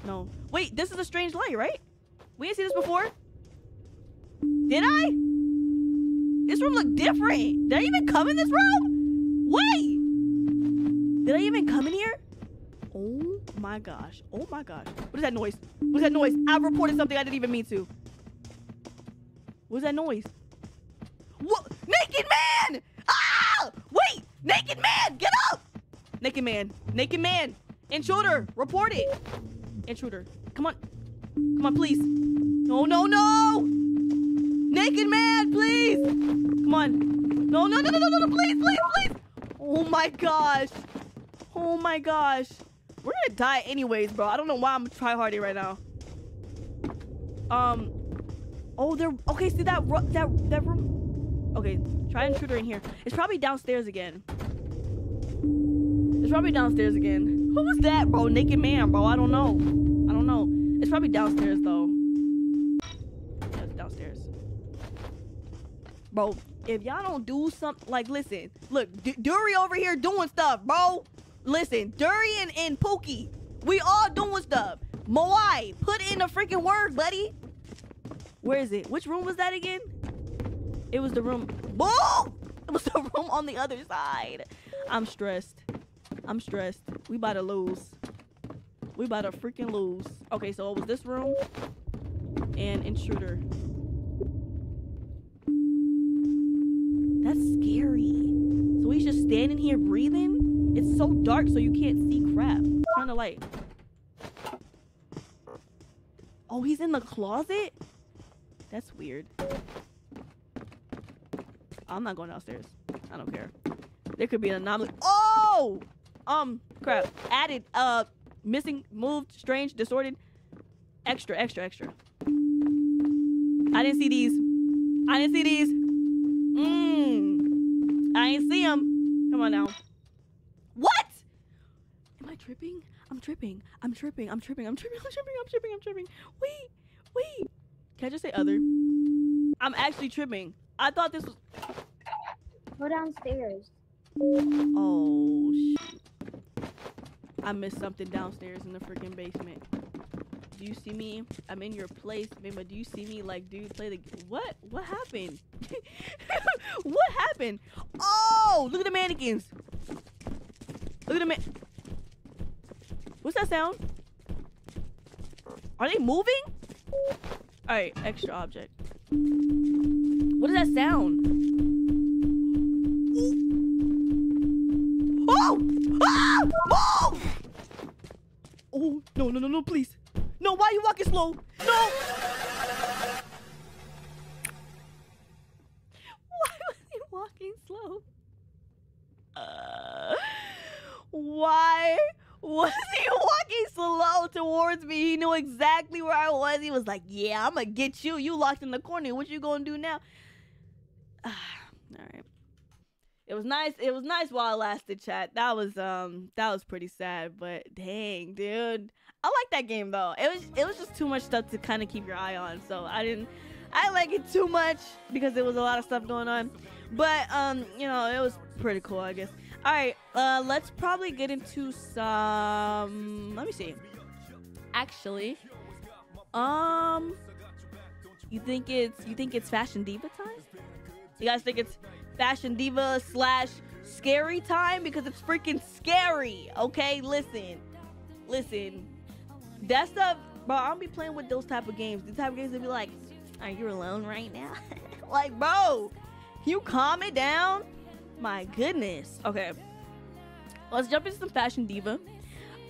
No. Wait, this is a strange light, right? We didn't see this before? Did I? This room looked different. Did I even come in this room? Wait! Did I even come in here? Oh my gosh. Oh my gosh. What is that noise? What is that noise? I reported something I didn't even mean to. What is that noise? What? Naked man! Ah! Wait! Naked man! Get up! Naked man. Naked man. Intruder. Report it. Intruder. Come on. Come on, please. No, no, no! Naked man, please! Come on. No, no, no, no, no, no, no, please, please, please! Oh my gosh. Oh my gosh. We're gonna die anyways, bro. I don't know why I'm tryharding right now. Um. Oh, they're okay. See that that that room. Okay, try intruder in here. It's probably downstairs again. It's probably downstairs again. Who was that, bro? Naked man, bro. I don't know. I don't know. It's probably downstairs though. Yeah, downstairs. Bro, if y'all don't do something, like, listen, look, D- Dury over here doing stuff, bro. Listen, Durian and, Pookie, we all doing stuff. Moai, put in the freaking word, buddy. Where is it? Which room was that again? It was the room. Boom! It was the room on the other side. I'm stressed. I'm stressed. We about to lose. We about to freaking lose. Okay, so it was this room and intruder. That's scary. So he's just standing here breathing? It's so dark so you can't see crap. Turn the light. Oh, he's in the closet? That's weird. I'm not going downstairs. I don't care. There could be an anomaly. Oh! Um, crap. Added, uh, missing, moved, strange, distorted. Extra, extra, extra. I didn't see these. I didn't see these. Mmm. I ain't see them. Come on now. What? Am I tripping? I'm tripping. I'm tripping. I'm tripping. I'm tripping. I'm tripping. I'm tripping. I'm tripping. Wait. Wait. Can I just say other? I'm actually tripping. I thought this was. Go downstairs. Oh, shoot. I missed something downstairs in the freaking basement. Do you see me? I'm in your place, but do you see me like dude play the what? What happened? what happened? Oh, look at the mannequins. Look at the man. What's that sound? Are they moving? Alright, extra object. What does that sound? Oh! Ah! Move! Oh, no, no, no, no, please. No, why are you walking slow? No! Why was he walking slow? Uh, why was he walking slow towards me? He knew exactly where I was. He was like, "Yeah, I'm gonna get you. You locked in the corner. What you gonna do now?" All right. It was nice. It was nice while it lasted, chat. That was um that was pretty sad, but dang, dude. I like that game though. It was it was just too much stuff to kind of keep your eye on. So I didn't I like it too much because there was a lot of stuff going on. But um, you know, it was pretty cool, I guess. All right, uh let's probably get into some let me see. Actually, um you think it's you think it's fashion diva time? You guys think it's fashion diva slash scary time because it's freaking scary. Okay, listen, listen. That stuff, bro. I don't be playing with those type of games. The type of games that be like, "Are you alone right now?" like, bro, you calm it down. My goodness. Okay, let's jump into some fashion diva.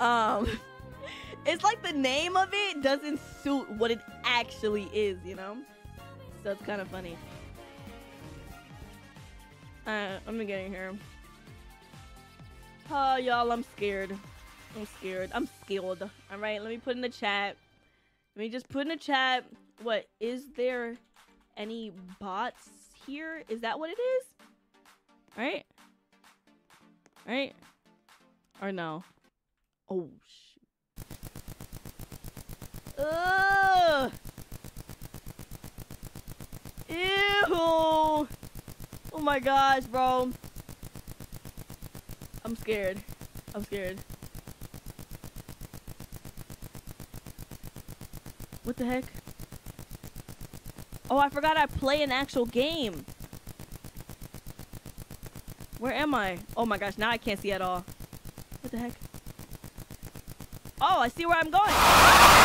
Um, it's like the name of it doesn't suit what it actually is, you know. So it's kind of funny. Alright, let me get in here. Oh, y'all, I'm scared. I'm scared. I'm scared. Alright, let me put in the chat. Let me just put in the chat. What, is there any bots here? Is that what it is? Right? Right? Or no? Oh, shoot. Ugh! Ew! Oh my gosh, bro. I'm scared. I'm scared. What the heck? Oh, I forgot I play an actual game. Where am I? Oh my gosh, now I can't see at all. What the heck? Oh, I see where I'm going.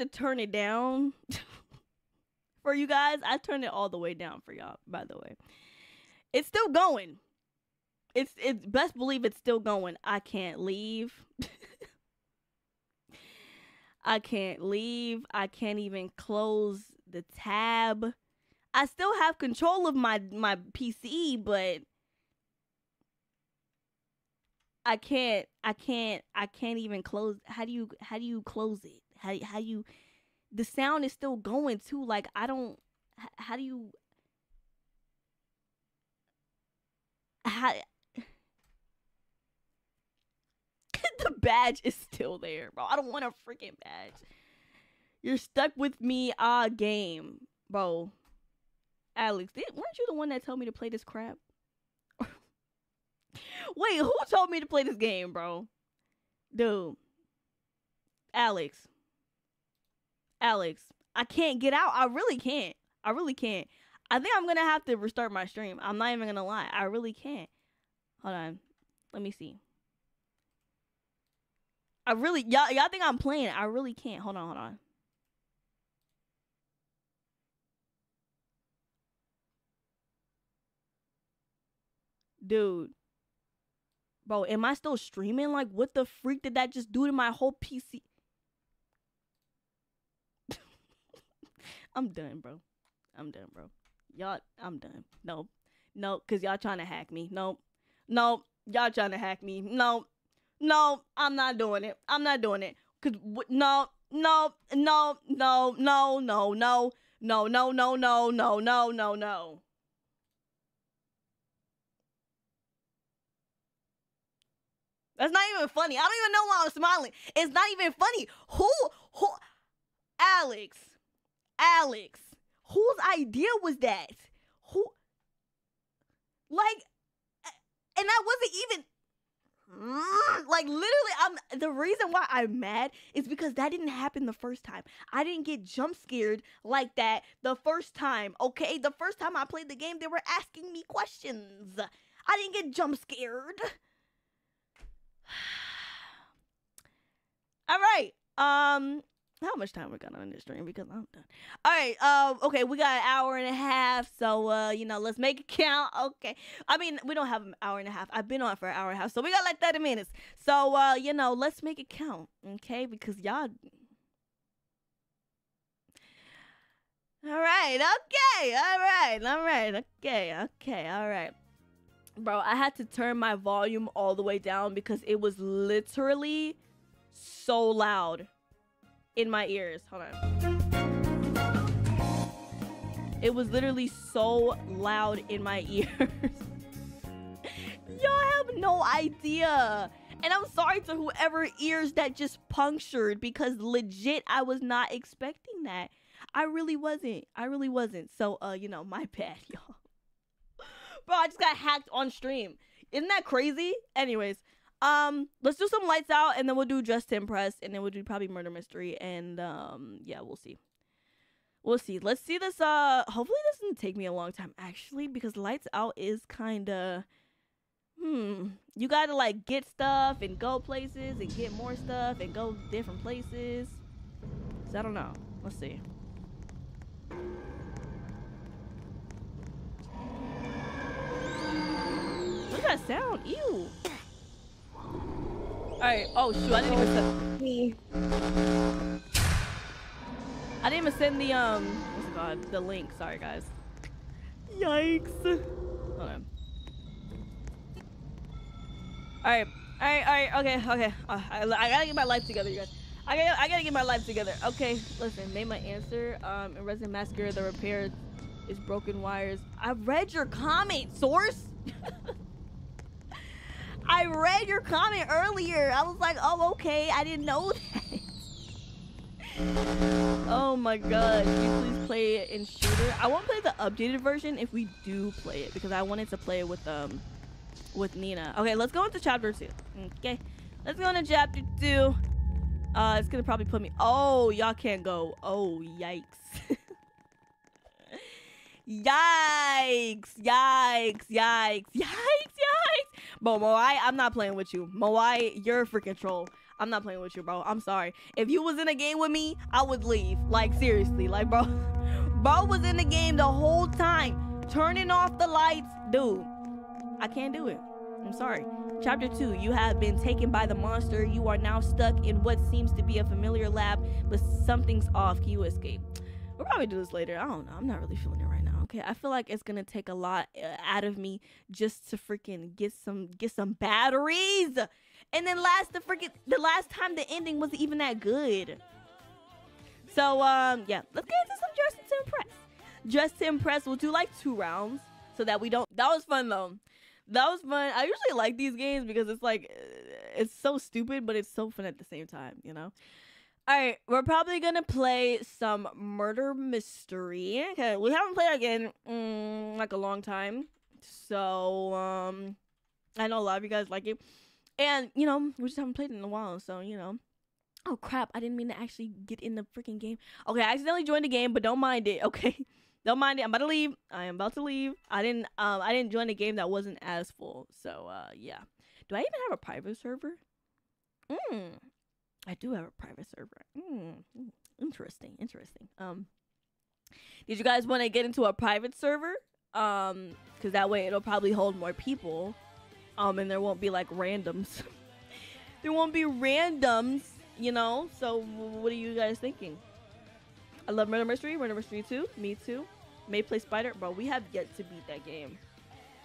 To turn it down for you guys. I turned it all the way down for y'all, by the way. It's still going. It's it's best believe it's still going. I can't leave. I can't leave. I can't even close the tab. I still have control of my my PC, but I can't I can't I can't even close how do you how do you close it? How how you the sound is still going too like I don't how do you how the badge is still there, bro. I don't want a freaking badge. You're stuck with me ah game, bro. Alex, did, weren't you the one that told me to play this crap? Wait, who told me to play this game, bro? Dude. Alex. Alex. I can't get out. I really can't. I really can't. I think I'm gonna have to restart my stream. I'm not even gonna lie. I really can't. Hold on. Let me see. I really y'all y'all think I'm playing. I really can't. Hold on, hold on. Dude. Bro, am I still streaming? Like, what the freak did that just do to my whole PC? I'm done, bro. I'm done, bro. Y'all, I'm done. Nope. Nope. Cause y'all trying to hack me. Nope. Nope. Y'all trying to hack me. Nope. No, I'm not doing it. I'm not doing it. Cause no, no, no, no, no, no, no, no, no, no, no, no, no, no, no. That's not even funny. I don't even know why I'm smiling. It's not even funny. Who, who, Alex, Alex, whose idea was that? Who, like, and that wasn't even Mm, like literally i'm the reason why i'm mad is because that didn't happen the first time. I didn't get jump scared like that the first time okay? The first time i played the game they were asking me questions. I didn't get jump scared. All right um how much time we got on this stream because i'm done all right um okay we got an hour and a half so uh you know let's make it count okay I mean, we don't have an hour and a half. I've been on for an hour and a half, so we got like 30 minutes. So, uh, you know, let's make it count, okay? Because y'all. All right, okay, all right, all right, okay, okay, all right. Bro, I had to turn my volume all the way down because it was literally so loud in my ears. Hold on. It was literally so loud in my ears. Y'all have no idea. And I'm sorry to whoever ears that just punctured because legit I was not expecting that. I really wasn't. I really wasn't. So uh, you know, my bad, y'all. Bro, I just got hacked on stream. Isn't that crazy? Anyways, um, let's do some lights out and then we'll do just to impress and then we'll do probably murder mystery and um yeah, we'll see. We'll see. Let's see this uh hopefully this doesn't take me a long time actually because lights out is kinda hmm, you gotta like get stuff and go places and get more stuff and go different places. So I don't know. Let's see. What's that sound? Ew. Alright. Oh shoot, I didn't even send Me. I didn't even send the um what's it called? The link. Sorry guys. Yikes. Hold on. Alright, alright, alright, okay, okay. Uh, I, I gotta get my life together, you guys. I gotta, I gotta get my life together. Okay, listen, name my answer. Um, in Resident Massacre, the repair is broken wires. I read your comment, source. I read your comment earlier. I was like, oh, okay. I didn't know that. oh my god. Can you please play it in shooter? I won't play the updated version if we do play it because I wanted to play it with um with Nina. Okay, let's go into chapter two. Okay, let's go into chapter two. Uh, it's gonna probably put me. Oh, y'all can't go. Oh, yikes. yikes, yikes, yikes, yikes, yikes. Bro, Moai, I'm not playing with you. Moai, you're a freaking troll. I'm not playing with you, bro. I'm sorry. If you was in a game with me, I would leave. Like, seriously. Like, bro. Bro was in the game the whole time. Turning off the lights. Dude, I can't do it. I'm sorry. Chapter 2 You have been taken by the monster. You are now stuck in what seems to be a familiar lab, but something's off. Can you escape? We'll probably do this later. I don't know. I'm not really feeling it right. Okay, I feel like it's gonna take a lot uh, out of me just to freaking get some get some batteries, and then last the freaking the last time the ending wasn't even that good. So um yeah, let's get into some just to impress. Dress to impress, we'll do like two rounds so that we don't. That was fun though. That was fun. I usually like these games because it's like uh, it's so stupid, but it's so fun at the same time. You know. All right, we're probably gonna play some murder mystery. Okay, we haven't played again mm, like a long time, so um, I know a lot of you guys like it, and you know we just haven't played in a while. So you know, oh crap, I didn't mean to actually get in the freaking game. Okay, I accidentally joined the game, but don't mind it. Okay, don't mind it. I'm about to leave. I am about to leave. I didn't um I didn't join a game that wasn't as full. So uh yeah. Do I even have a private server? Hmm. I do have a private server. Mm, interesting, interesting. Um, did you guys want to get into a private server? Um, because that way it'll probably hold more people. Um, and there won't be like randoms. there won't be randoms, you know. So what are you guys thinking? I love Murder Mystery. Murder Mystery 2. Me too. May play Spider. Bro, we have yet to beat that game.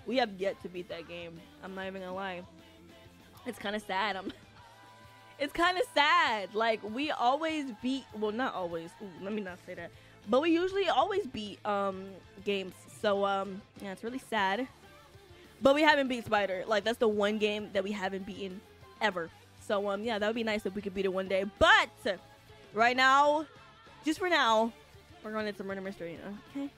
We have yet to beat that game. I'm not even gonna lie. It's kind of sad. I'm. It's kind of sad. Like we always beat. Well, not always. Ooh, let me not say that. But we usually always beat um games. So um yeah, it's really sad. But we haven't beat Spider. Like that's the one game that we haven't beaten ever. So um yeah, that would be nice if we could beat it one day. But right now, just for now, we're going into murder mystery. Okay.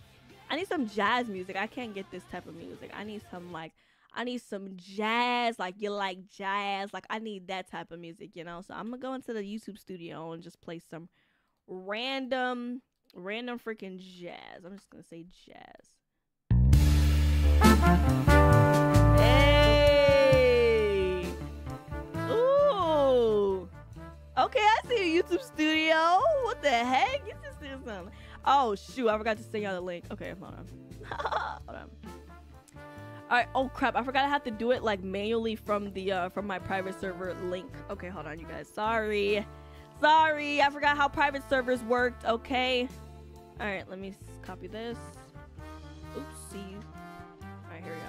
I need some jazz music. I can't get this type of music. I need some like I need some jazz, like you like jazz. Like I need that type of music, you know. So I'm gonna go into the YouTube studio and just play some random, random freaking jazz. I'm just gonna say jazz. Hey, ooh, okay. I see a YouTube studio. What the heck? Get this thing something. Oh shoot, I forgot to send y'all the link. Okay, hold on. hold on. All right. Oh crap! I forgot I have to do it like manually from the uh from my private server link. Okay, hold on, you guys. Sorry, sorry. I forgot how private servers worked. Okay. All right. Let me copy this. Oopsie. All right, here we go.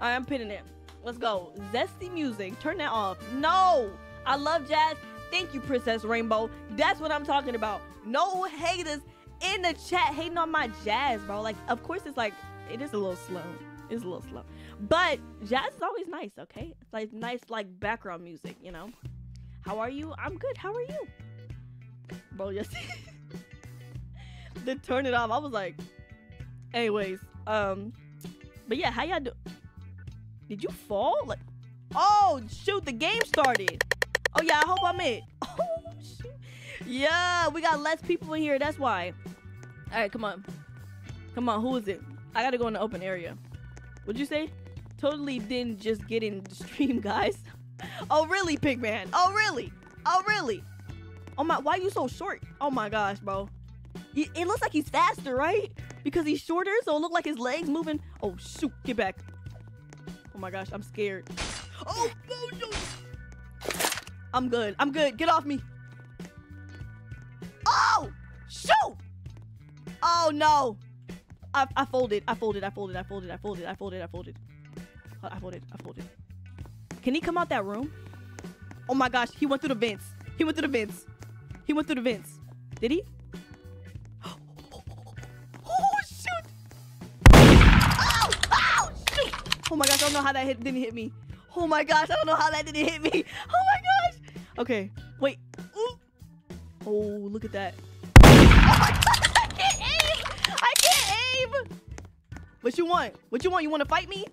All right, I'm pinning it. Let's go. Zesty music. Turn that off. No, I love jazz. Thank you, Princess Rainbow. That's what I'm talking about. No haters in the chat hating on my jazz, bro. Like, of course, it's like it is a little slow. It's a little slow, but jazz is always nice. Okay, it's like nice, like background music. You know. How are you? I'm good. How are you, bro? Just then turn it off. I was like, anyways, um, but yeah, how y'all do? Did you fall? Like, oh shoot, the game started. Oh yeah, I hope I'm it. Oh shoot. Yeah, we got less people in here. That's why. All right, come on, come on. Who is it? I gotta go in the open area. What'd you say? Totally didn't just get in the stream, guys. Oh really, Pigman? Oh really? Oh really? Oh my, why are you so short? Oh my gosh, bro. It looks like he's faster, right? Because he's shorter, so it look like his legs moving. Oh shoot, get back. Oh my gosh, I'm scared. Oh, oh no. I'm good. I'm good. Get off me. Oh, shoot. Oh no. I, I folded. I folded. I folded. I folded. I folded. I folded. I folded. I folded. I folded. Can he come out that room? Oh my gosh, he went through the vents. He went through the vents. He went through the vents. Did he? Oh shoot! Oh, oh shoot! Oh my gosh, I don't know how that hit didn't hit me. Oh my gosh, I don't know how that didn't hit me. Oh my gosh. Okay, wait. Ooh. Oh, look at that. Oh my gosh, I can't aim. I can't aim. What you want? What you want? You want to fight me?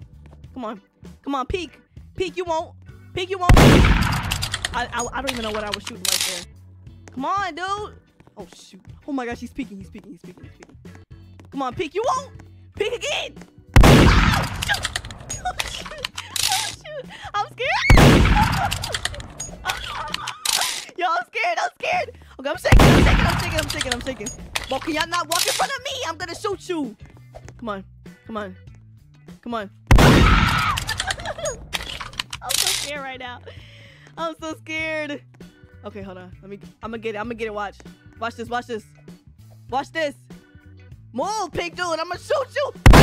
Come on. Come on, peek. Peek, you won't. Peek, you won't. I, I, I don't even know what I was shooting right there. Come on, dude. Oh, shoot. Oh my gosh, he's peeking. He's peeking. He's peeking. He's peeking. Come on, peek. You won't. Peek again. Oh, shoot. Oh, shoot. I'm scared. Yo, I'm scared. I'm scared. Okay, I'm shaking. I'm shaking. I'm shaking. I'm shaking. I'm shaking. Well, can y'all not walk in front of me? I'm gonna shoot you. Come on. Come on. Come on. I'm so scared right now. I'm so scared. Okay, hold on. Let me. I'm gonna get it. I'm gonna get it. Watch. Watch this. Watch this. Watch this. Move, pink dude. I'm gonna shoot you.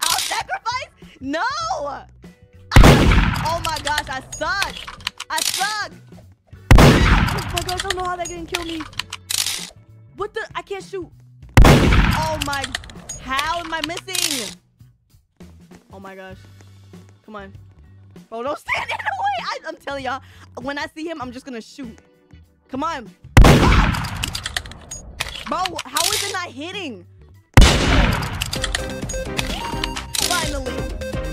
I'll sacrifice. No. Oh my gosh, I suck. I suck. Oh my gosh, I don't know how that didn't kill me. What the? I can't shoot. Oh my. How am I missing? Oh my gosh. Come on. Bro, don't stand in the way. I, I'm telling y'all, when I see him, I'm just gonna shoot. Come on. Bro, how is it not hitting? Finally.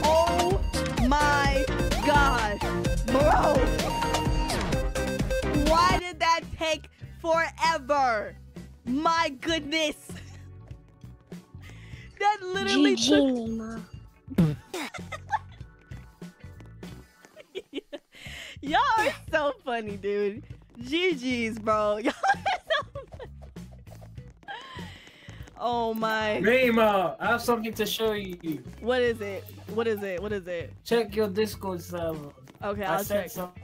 Oh my gosh. Bro. Why did that take forever? My goodness. That literally took GG, Mima. Y'all are so funny, dude. GG's, bro. Y'all are so funny. Oh my. Rayma, I have something to show you. What is it? What is it? What is it? Check your Discord server. Okay, I I'll said check. something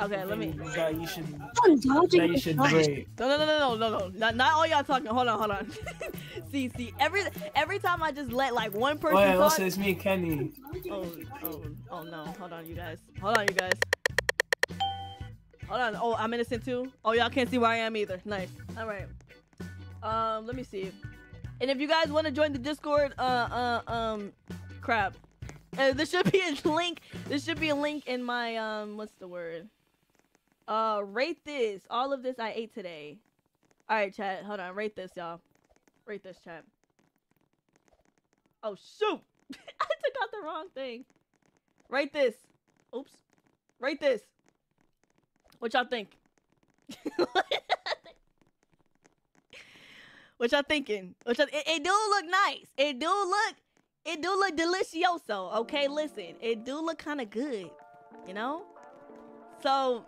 Okay, let me. that you should I'm dodging that you the should break. No, no, no, no, no, no, no. Not, not all y'all talking. Hold on, hold on. see, see. Every every time I just let like one person Oh yeah, talk. also it's me, Kenny. Oh, oh, oh no. Hold on, you guys. Hold on, you guys. Hold on. Oh, I'm innocent too. Oh, y'all can't see where I am either. Nice. All right. Um, let me see. And if you guys want to join the Discord, uh, uh, um, crap. Uh, there should be a link. There should be a link in my um, what's the word? Uh, rate this. All of this I ate today. All right, chat. Hold on. Rate this, y'all. Rate this, chat. Oh shoot! I took out the wrong thing. Rate this. Oops. Rate this. What y'all think? what y'all thinking? What y'all, it, it do look nice. It do look. It do look delicioso. Okay, listen. It do look kind of good. You know. So,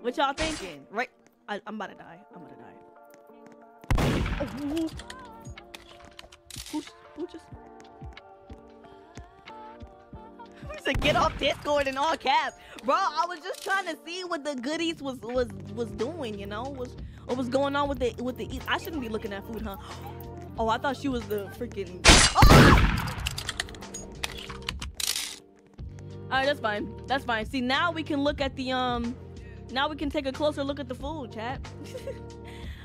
what y'all thinking? Right? I, I'm about to die. I'm about to die. Oh, who, who, who just? He said, "Get off Discord in all caps, bro." I was just trying to see what the goodies was was was doing. You know, was what was going on with the with the eat. I shouldn't be looking at food, huh? Oh, I thought she was the freaking. Ah! All right, that's fine. That's fine. See, now we can look at the um. Now we can take a closer look at the food, chat.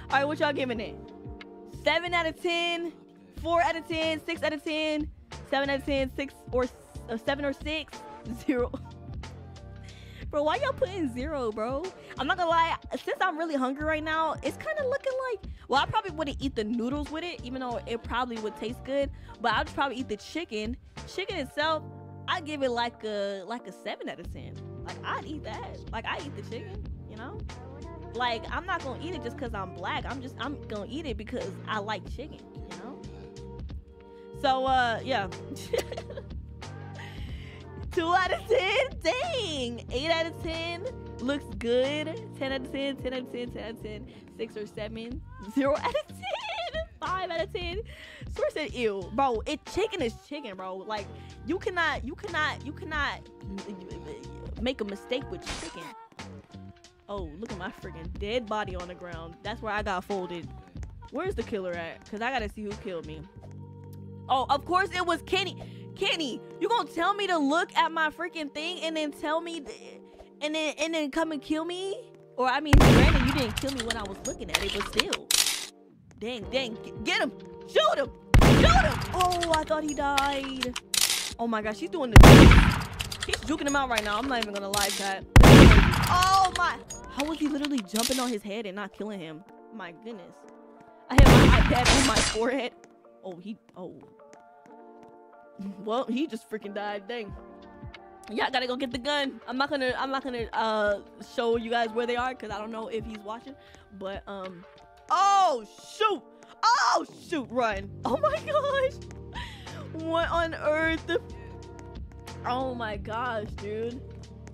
All right, what y'all giving it? Seven out of ten, four out of ten, six out of ten, seven out of ten, six or uh, seven or six, zero. Bro, why y'all putting zero, bro? I'm not gonna lie. Since I'm really hungry right now, it's kind of looking like. Well, I probably wouldn't eat the noodles with it, even though it probably would taste good. But I'd probably eat the chicken. Chicken itself, I give it like a like a seven out of ten. Like I'd eat that. Like I eat the chicken, you know. Like I'm not gonna eat it just because I'm black. I'm just I'm gonna eat it because I like chicken, you know. So uh yeah. Two out of ten, dang. Eight out of ten looks good. Ten out of 10, 10 out of 10, 10 out of 10, six or seven, zero out of 10, 5 out of ten. Source said, "Ew, bro. It chicken is chicken, bro. Like you cannot, you cannot, you cannot make a mistake with chicken. Oh, look at my freaking dead body on the ground. That's where I got folded. Where's the killer at? Cause I gotta see who killed me. Oh, of course it was Kenny. Kenny, you gonna tell me to look at my freaking thing and then tell me, and then and then come and kill me? Or I mean, granted, you didn't kill me when I was looking at it, but still. Dang, dang, get him, shoot him, shoot him. Oh, I thought he died. Oh my gosh, he's doing this. He's juking him out right now. I'm not even gonna lie, chat. Oh my! How was he literally jumping on his head and not killing him? My goodness. I have my iPad on my forehead. Oh, he. Oh. Well, he just freaking died. Dang. Yeah, I gotta go get the gun. I'm not gonna. I'm not gonna uh show you guys where they are because I don't know if he's watching. But um. Oh shoot! Oh shoot! Run! Oh my gosh! What on earth? Oh my gosh, dude.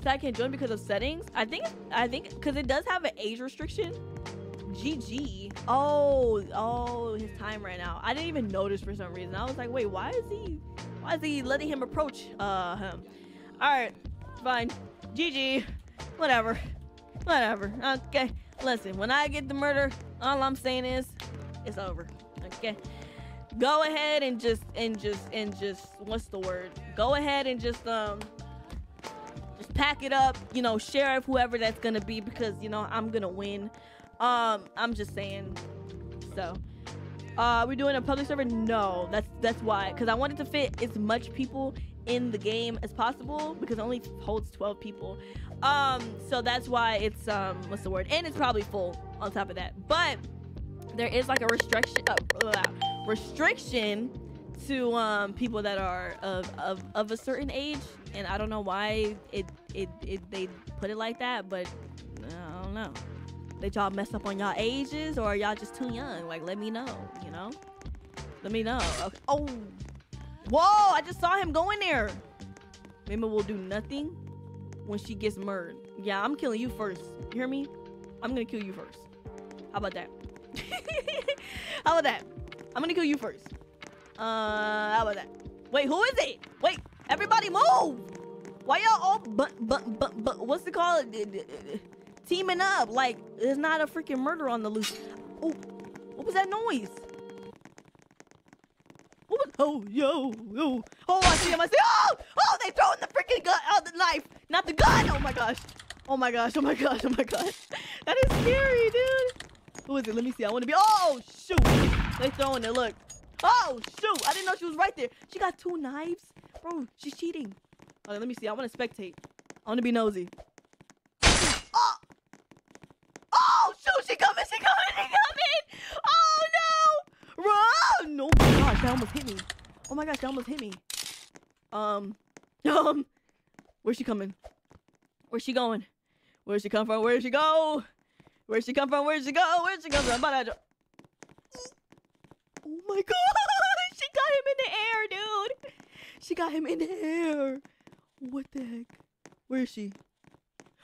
So I can't join because of settings. I think. I think because it does have an age restriction. GG. Oh, oh, his time ran out. I didn't even notice for some reason. I was like, wait, why is he, why is he letting him approach uh him? All right, fine. GG. Whatever. Whatever. Okay. Listen, when I get the murder, all I'm saying is, it's over. Okay. Go ahead and just and just and just what's the word? Go ahead and just um just pack it up, you know, sheriff, whoever that's gonna be, because you know I'm gonna win. Um, I'm just saying. So, uh, we doing a public server? No, that's that's why, because I wanted to fit as much people in the game as possible because it only holds 12 people. Um, so that's why it's um, what's the word? And it's probably full on top of that. But there is like a restriction, uh, blah, restriction to um people that are of, of of a certain age, and I don't know why it it, it they put it like that, but I don't know. Did y'all mess up on y'all ages, or y'all just too young? Like, let me know. You know, let me know. Okay. Oh, whoa! I just saw him go in there. Maybe we'll do nothing when she gets murdered. Yeah, I'm killing you first. You hear me? I'm gonna kill you first. How about that? How about that? I'm gonna kill you first. Uh, how about that? Wait, who is it? Wait, everybody move! Why y'all all but but but but what's it called? Teaming up like there's not a freaking murder on the loose. Oh, what was that noise? What was? Oh, yo, yo. Oh, I see him. I see. Oh, oh, they throwing the freaking gun. Oh, the knife, not the gun. Oh my gosh. Oh my gosh. Oh my gosh. Oh my gosh. That is scary, dude. Who is it? Let me see. I want to be. Oh shoot! They throwing it. Look. Oh shoot! I didn't know she was right there. She got two knives, bro. She's cheating. Okay, let me see. I want to spectate. I want to be nosy. Oh! Oh shoot! She coming! She coming! She coming! Oh no! Run! Oh my gosh! That almost hit me. Oh my gosh! That almost hit me. Um, um, where's she coming? Where's she going? Where's she come from? Where's she go? Where's she come from? Where's she go? Where's she come from? But I don't- Oh my god! She got him in the air, dude! She got him in the air. What the heck? Where is she?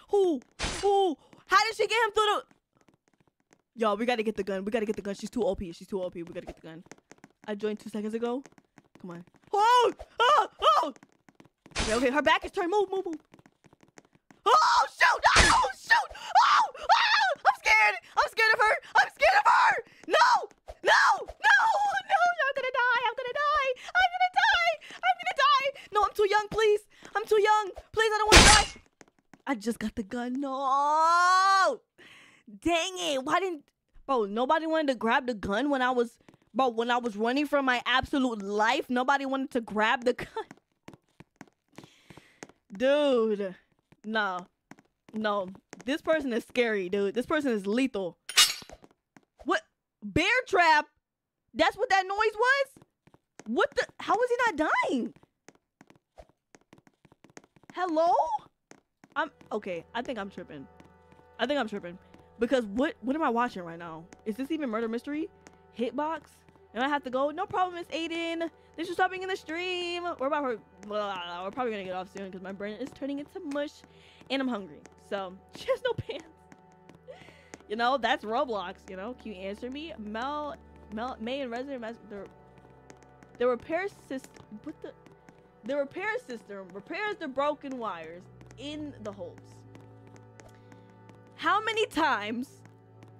Who? Who? How did she get him through the? Y'all, we gotta get the gun. We gotta get the gun. She's too OP. She's too OP. We gotta get the gun. I joined two seconds ago. Come on. Oh! Oh! Oh! Okay, okay. Her back is turned. Move, move, move. Oh shoot! Oh shoot! Oh! Oh! I'm scared! I'm scared of her! I'm scared of her! No! No! No! No! I'm gonna die! I'm gonna die! I'm gonna die! I'm gonna die! No, I'm too young, please! I'm too young! Please, I don't wanna die! I just got the gun. No! Dang it! Why didn't Bro, nobody wanted to grab the gun when I was Bro, when I was running for my absolute life, nobody wanted to grab the gun. Dude. No. No. This person is scary, dude. This person is lethal. What? Bear trap? That's what that noise was? What the? How is he not dying? Hello? I'm okay. I think I'm tripping. I think I'm tripping because what? What am I watching right now? Is this even murder mystery? Hitbox? And I have to go. No problem, Miss Aiden. Thanks for stopping in the stream. We're about. Blah, we're probably gonna get off soon because my brain is turning into mush, and I'm hungry. So she has no pants. You know that's Roblox. You know, can you answer me? Mel, Mel, May and Resident Mas- the the repair system. What the? The repair system repairs the broken wires in the holes. How many times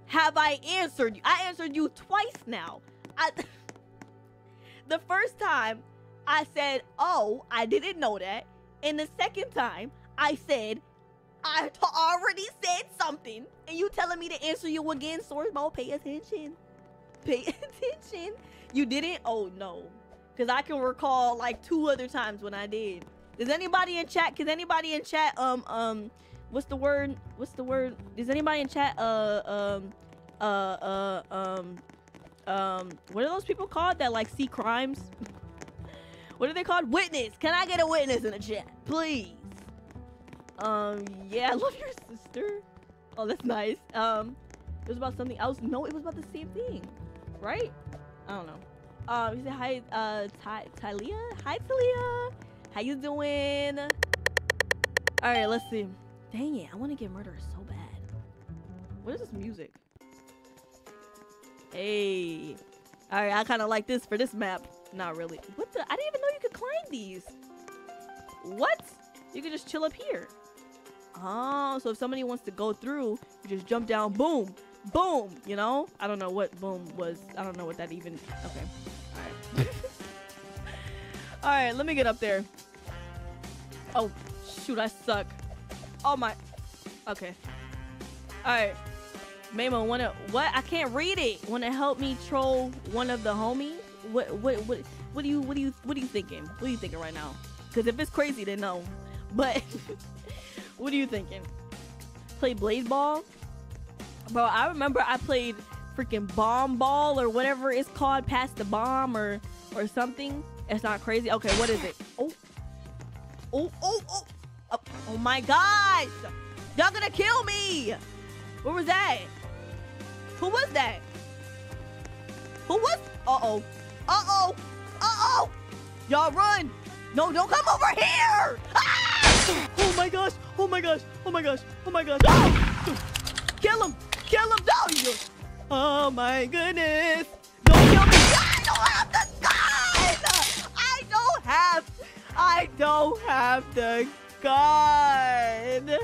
have I answered you? I answered you twice now. I the first time I said, "Oh, I didn't know that," and the second time I said, "I already said something," and you telling me to answer you again. Source mode, pay attention. Pay attention. You didn't? Oh no, because I can recall like two other times when I did. Does anybody in chat? Can anybody in chat? Um um, what's the word? What's the word? Does anybody in chat? Uh um, uh uh um um what are those people called that like see crimes what are they called witness can i get a witness in the chat please um yeah i love your sister oh that's nice um it was about something else no it was about the same thing right i don't know um he said hi uh Ty- talia hi talia how you doing all right let's see dang it i want to get murdered so bad what is this music Hey. All right, I kind of like this for this map. Not really. What the? I didn't even know you could climb these. What? You could just chill up here. Oh, so if somebody wants to go through, you just jump down, boom, boom, you know? I don't know what boom was. I don't know what that even, okay. All right. All right, let me get up there. Oh, shoot, I suck. Oh my, okay. All right. Mamo, wanna what? I can't read it. Wanna help me troll one of the homies? What what what what do you what do you what are you thinking? What are you thinking right now? Cause if it's crazy, then no. But what are you thinking? Play blade ball? Bro, I remember I played freaking bomb ball or whatever it's called, pass the bomb or or something. It's not crazy. Okay, what is it? Oh. Oh, oh, oh. Oh, oh my gosh. Y'all gonna kill me. What was that? Who was that? Who was? Uh oh. Uh oh. Uh oh. Y'all run. No, don't come over here. Ah! my gosh! Oh my gosh! Oh my gosh! Oh my gosh! Oh! Kill him! Kill him! No! You... Oh my goodness! Don't kill me! I don't have the gun! I don't have... I don't have the gun!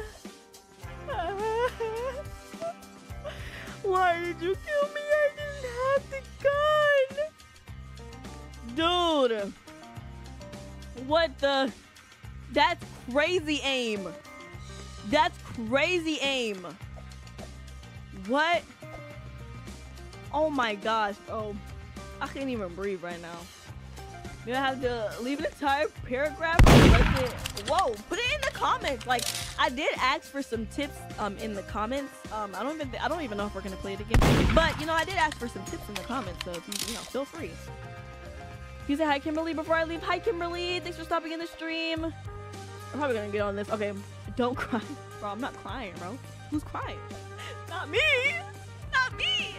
Why did you kill me? I didn't have the gun! Dude! What the... That's crazy aim. That's crazy aim. What? Oh my gosh, bro. I can't even breathe right now. You have to leave an entire paragraph. Whoa, put it in the comments. Like I did ask for some tips um in the comments. Um I don't even I don't even know if we're gonna play it again. But you know I did ask for some tips in the comments, so if you you know feel free. You say hi Kimberly before I leave. Hi Kimberly, thanks for stopping in the stream. I'm probably gonna get on this. Okay, don't cry, bro. I'm not crying, bro. Who's crying? Not me. Not me.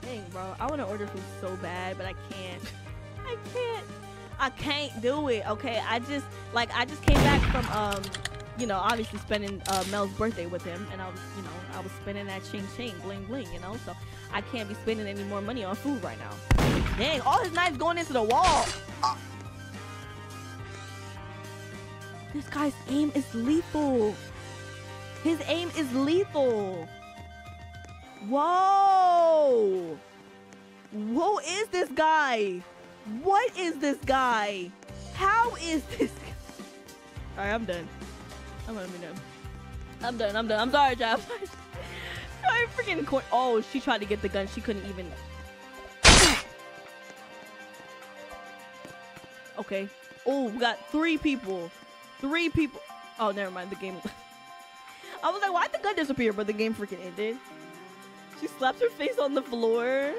Dang, bro. I want to order food so bad, but I can't. I can't. I can't do it. Okay. I just like I just came back from um, you know, obviously spending uh, Mel's birthday with him, and I was, you know, I was spending that ching ching bling bling, you know. So I can't be spending any more money on food right now. Dang, all his knives going into the wall. Ah. This guy's aim is lethal. His aim is lethal. Whoa! Who is this guy? What is this guy? How is this? Alright, I'm done. I'm gonna be done. I'm done. I'm done. I'm sorry, Jeff. I freaking. Oh, she tried to get the gun. She couldn't even. Okay. Oh, we got three people. Three people. Oh, never mind. The game. I was like, why'd the gun disappear? But the game freaking ended. She slaps her face on the floor.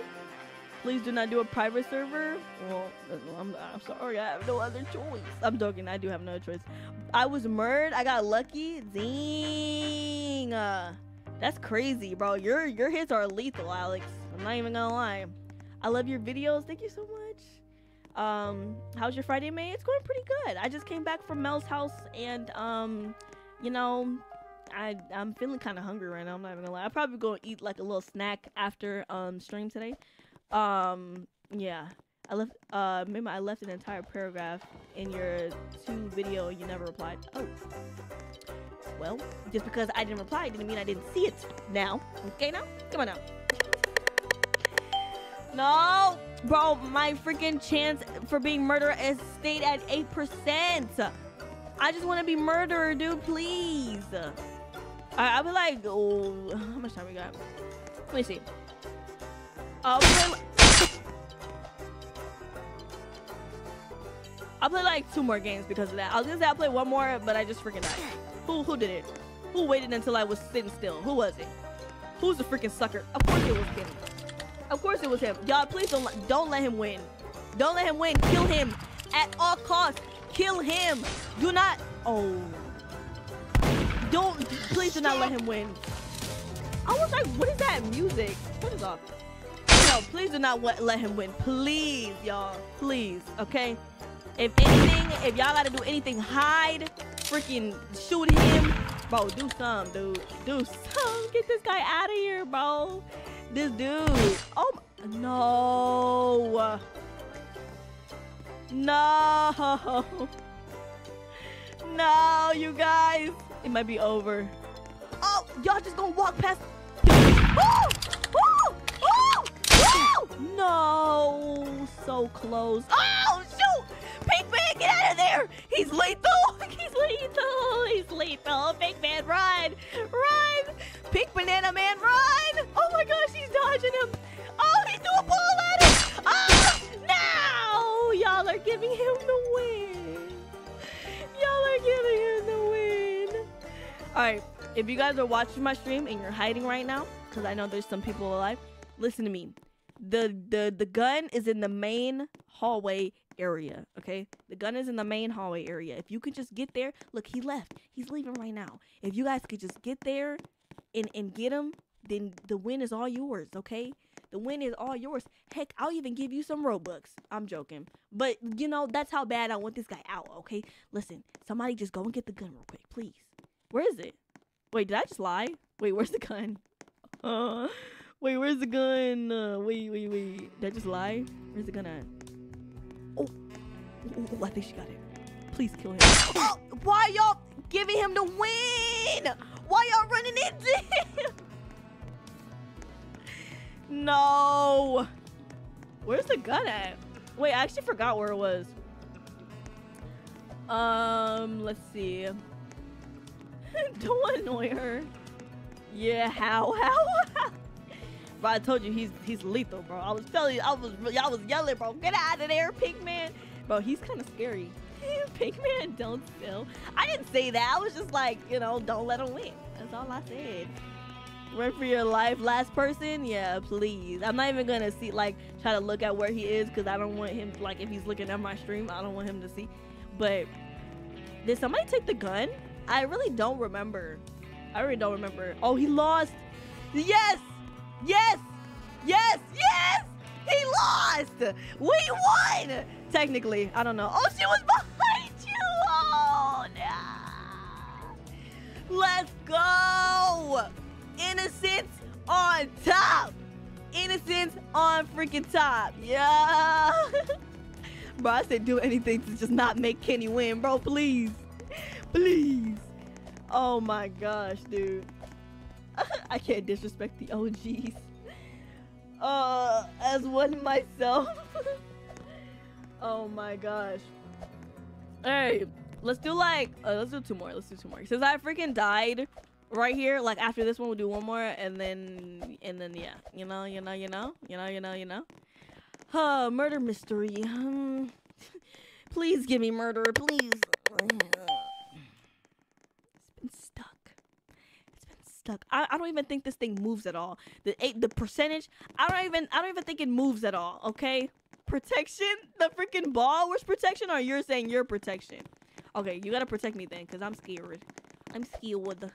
Please do not do a private server. Well, I'm, I'm sorry. I have no other choice. I'm joking. I do have no choice. I was murdered. I got lucky. Zing. Uh, that's crazy, bro. Your your hits are lethal, Alex. I'm not even gonna lie. I love your videos. Thank you so much. Um, how's your Friday, Mai? It's going pretty good. I just came back from Mel's house, and um, you know, I I'm feeling kind of hungry right now. I'm not even gonna lie. I probably gonna eat like a little snack after um stream today. Um, yeah. I left uh remember I left an entire paragraph in your two video you never replied. Oh. Well, just because I didn't reply didn't mean I didn't see it now. Okay now? Come on now. No, bro, my freaking chance for being murderer is stayed at 8%. I just want to be murderer, dude, please. I, I'll be like, oh, how much time we got? Let me see. I'll play, I'll play like two more games because of that. I was gonna say I'll play one more, but I just freaking died. Who who did it? Who waited until I was sitting still? Who was it? Who's the freaking sucker? Of course it was him. Of course it was him. Y'all, please don't let- don't let him win. Don't let him win. Kill him at all costs. Kill him. Do not. Oh. Don't. Please do not let him win. I was like, what is that music? What is off? No, please do not let him win. Please, y'all. Please. Okay. If anything, if y'all gotta do anything, hide. Freaking shoot him. Bro, do some, dude. Do some. Get this guy out of here, bro. This dude. Oh, no. No. No, you guys. It might be over. Oh, y'all just gonna walk past. Oh! Oh! No, so close. Oh, shoot! Pink Man, get out of there! He's lethal! He's lethal! He's lethal! Pink Man, run! Run! Pink Banana Man, run! Oh my gosh, he's dodging him! Oh, he threw a ball at him! Oh, ah, no! Y'all are giving him the win! Y'all are giving him the win! Alright, if you guys are watching my stream and you're hiding right now, because I know there's some people alive, listen to me. The the the gun is in the main hallway area, okay? The gun is in the main hallway area. If you could just get there, look, he left. He's leaving right now. If you guys could just get there and and get him, then the win is all yours, okay? The win is all yours. Heck, I'll even give you some Robux. I'm joking. But, you know, that's how bad I want this guy out, okay? Listen, somebody just go and get the gun real quick, please. Where is it? Wait, did I just lie? Wait, where's the gun? Uh, wait, where's the gun? Uh, wait, wait, wait. Did I just lie? Where's the gun at? Oh, Ooh, ooh, I think she got it. Please kill him. Oh, why y'all giving him the win? Why y'all running into him? No. Where's the gun at? Wait, I actually forgot where it was. Um, let's see. Don't annoy her. Yeah, how, how? Bro, I told you he's he's lethal, bro. I was telling you, I was y'all was yelling, bro. Get out of there, Pinkman. Bro, he's kind of scary. Pinkman, don't spill. I didn't say that. I was just like, you know, don't let him win. That's all I said. Run for your life, last person. Yeah, please. I'm not even gonna see like try to look at where he is because I don't want him like if he's looking at my stream, I don't want him to see. But did somebody take the gun? I really don't remember. I really don't remember. Oh, he lost. Yes, yes, yes, yes. He lost. We won. Technically, I don't know. Oh, she was behind you. Oh no. Let's go. Innocence on top. Innocence on freaking top. Yeah. bro, I said do anything to just not make Kenny win, bro. Please. Please. Oh my gosh, dude. I can't disrespect the OGs. Uh, as one myself. oh my gosh. Hey, let's do like, uh, let's do two more. Let's do two more. Since I freaking died right here, like after this one, we'll do one more and then, and then yeah. You know, you know, you know, you know, you know, you know. Huh, murder mystery. Um, please give me murder, please. It's been stuck. It's been stuck. I, I don't even think this thing moves at all. The eight, the percentage. I don't even I don't even think it moves at all. Okay. Protection. The freaking ball. Where's protection? Or you're saying you're protection? Okay, you gotta protect me then, cause I'm scared. I'm scared.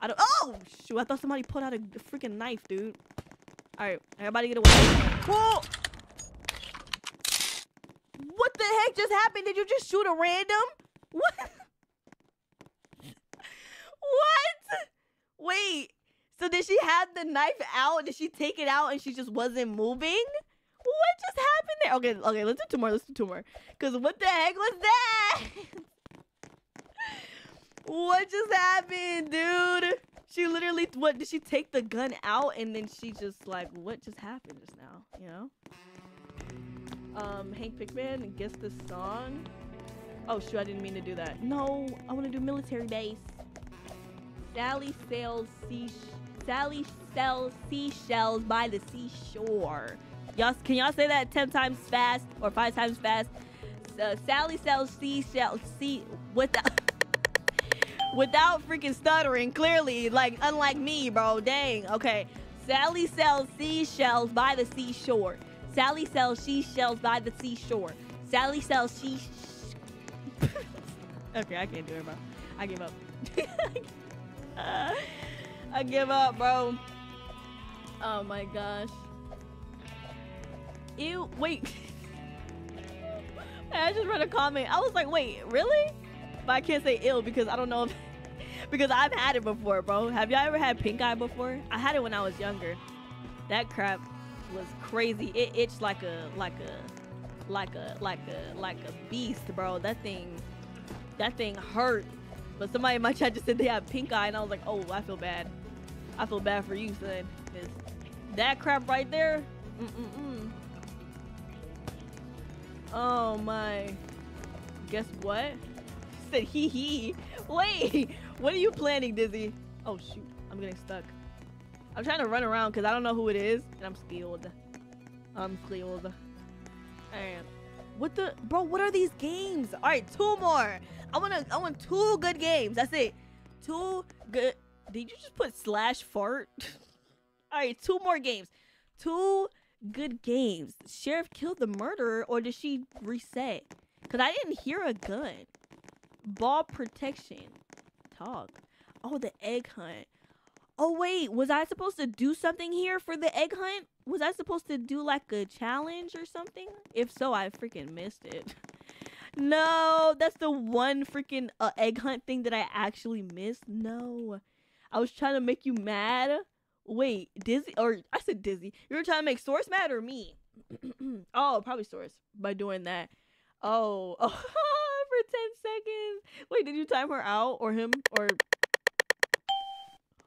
I don't. Oh shoot! I thought somebody put out a freaking knife, dude. All right, everybody get away. Whoa! What the heck just happened? Did you just shoot a random? What? what? Wait. So did she have the knife out? Did she take it out and she just wasn't moving? What just happened there? Okay, okay, let's do two more. Let's do two more. Cause what the heck was that? what just happened, dude? She literally what did she take the gun out and then she just like what just happened just now, you know? Um, Hank Pickman, guess the song. Oh shoot, I didn't mean to do that. No, I want to do military base. Sally sells sea. Sally sells seashells by the seashore. Y'all, can y'all say that ten times fast or five times fast? Uh, Sally sells seashells. Sea without without freaking stuttering. Clearly, like unlike me, bro. Dang. Okay. Sally sells seashells by the seashore. Sally sells seashells by the seashore. Sally sells she. okay, I can't do it, bro. I give up. I give up, bro. Oh my gosh. Ew, wait. I just read a comment. I was like, wait, really? But I can't say ill because I don't know if because I've had it before, bro. Have y'all ever had pink eye before? I had it when I was younger. That crap was crazy. It itched like a like a like a like a like a beast, bro. That thing that thing hurt. But somebody in my chat just said they have pink eye, and I was like, oh, I feel bad. I feel bad for you, son. 'Cause that crap right there. Mm-mm-mm. Oh my. Guess what? He Said hee hee. Wait, what are you planning, Dizzy? Oh shoot, I'm getting stuck. I'm trying to run around because I don't know who it is, and I'm scared. I'm scared. And what the bro? What are these games? All right, two more. I want to. I want two good games. That's it. Two good. Did you just put slash fart? All right, two more games. Two good games. Sheriff killed the murderer, or did she reset? Cause I didn't hear a gun. Ball protection. Talk. Oh, the egg hunt. Oh wait, was I supposed to do something here for the egg hunt? Was I supposed to do like a challenge or something? If so, I freaking missed it. No, that's the one freaking uh, egg hunt thing that I actually missed. No, I was trying to make you mad. Wait, Dizzy or I said Dizzy. You were trying to make Source mad or me? oh, probably Source by doing that. Oh, oh, for ten seconds. Wait, did you time her out or him or?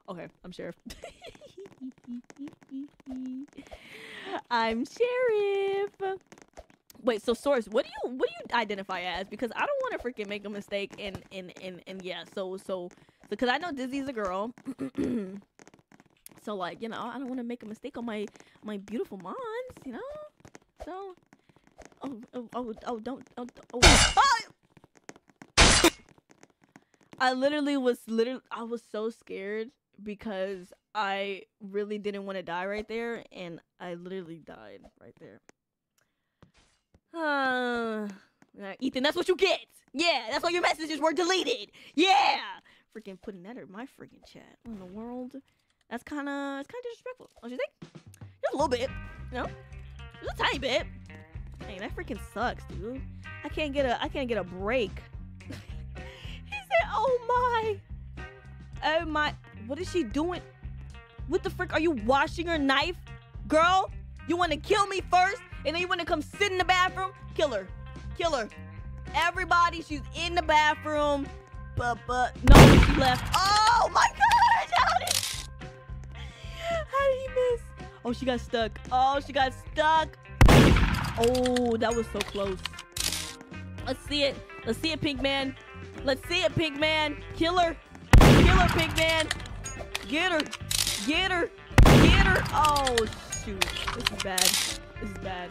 Okay, I'm sheriff. I'm sheriff. Wait, so source, what do you what do you identify as? Because I don't want to freaking make a mistake and and and and yeah. So so because I know Dizzy's a girl. so like you know I don't want to make a mistake on my my beautiful mons. You know. So oh oh oh oh don't oh, oh. Ah! I literally was literally I was so scared because I really didn't want to die right there and I literally died right there. Uh, Ethan, that's what you get. Yeah, that's why your messages were deleted. Yeah, freaking putting that in my freaking chat. What in the world? That's kind of it's kind of disrespectful. Don't you think? Just a little bit, you know, just a tiny bit. Dang, that freaking sucks, dude. I can't get a I can't get a break. he said, "Oh my, oh my, what is she doing? What the frick? Are you washing your knife, girl? You want to kill me first, and then you want to come sit in the bathroom? Kill her, kill her. Everybody, she's in the bathroom. But but no, she left. Oh my God! How did how did he miss? Oh, she got stuck. Oh, she got stuck. Oh, that was so close. Let's see it. Let's see it, Pink Man. Let's see it, Pink Man. Kill her. Kill her, Pink Man. Get her. Get her. Get her. Oh, shoot. This is bad. This is bad.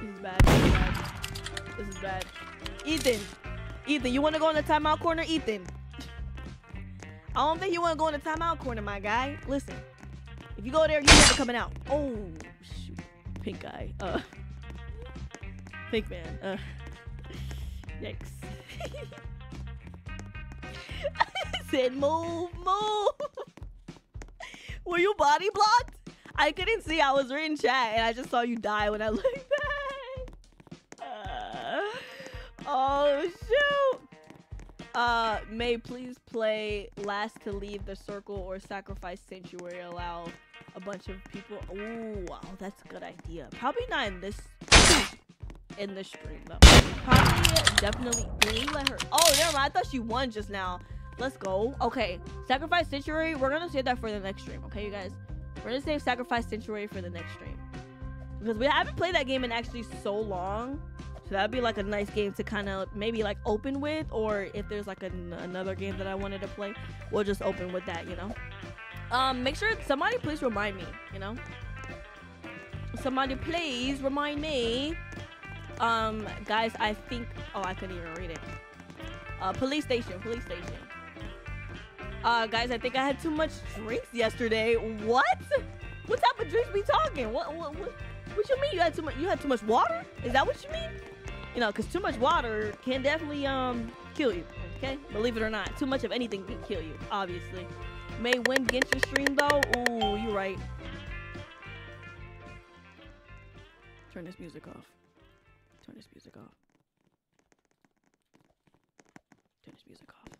This is bad. This is bad. This is bad. Ethan. Ethan, you want to go in the timeout corner? Ethan. I don't think you want to go in the timeout corner, my guy. Listen. If you go there, you're never coming out. Oh, shoot. Pink guy. Uh. Pink man. Uh. Yikes. Said move, move. Were you body blocked? I couldn't see. I was reading chat and I just saw you die when I looked back. Uh, oh shoot. Uh, Mai please play last to leave the circle or sacrifice sanctuary. Allow a bunch of people. Oh wow, that's a good idea. Probably not in this in the stream though. Probably definitely. Did let her? Oh, never mind. I thought she won just now. Let's go. Okay, sacrifice sanctuary. We're gonna save that for the next stream. Okay, you guys. We're gonna save sacrifice sanctuary for the next stream because we haven't played that game in actually so long. So that'd be like a nice game to kind of maybe like open with, or if there's like an, another game that I wanted to play, we'll just open with that. You know. Um, make sure somebody please remind me. You know. Somebody please remind me. Um, guys, I think. Oh, I couldn't even read it. Uh, police station. Police station. Uh, guys, I think I had too much drinks yesterday. What? What type of drinks we talking? What? What? What, what you mean you had too much? You had too much water? Is that what you mean? You know, cause too much water can definitely um kill you. Okay, believe it or not, too much of anything can kill you. Obviously, Mai win Genshin stream though. Ooh, you right. Turn this music off. Turn this music off. Turn this music off.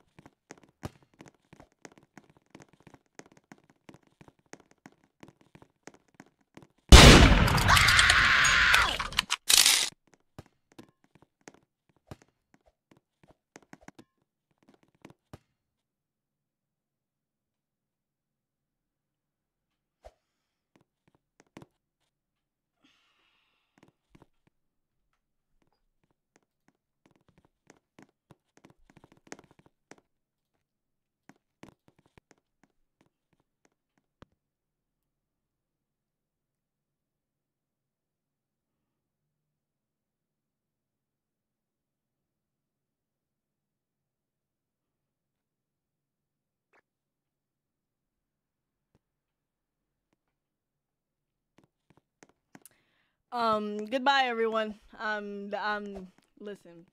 Um, goodbye everyone. Um, um, listen.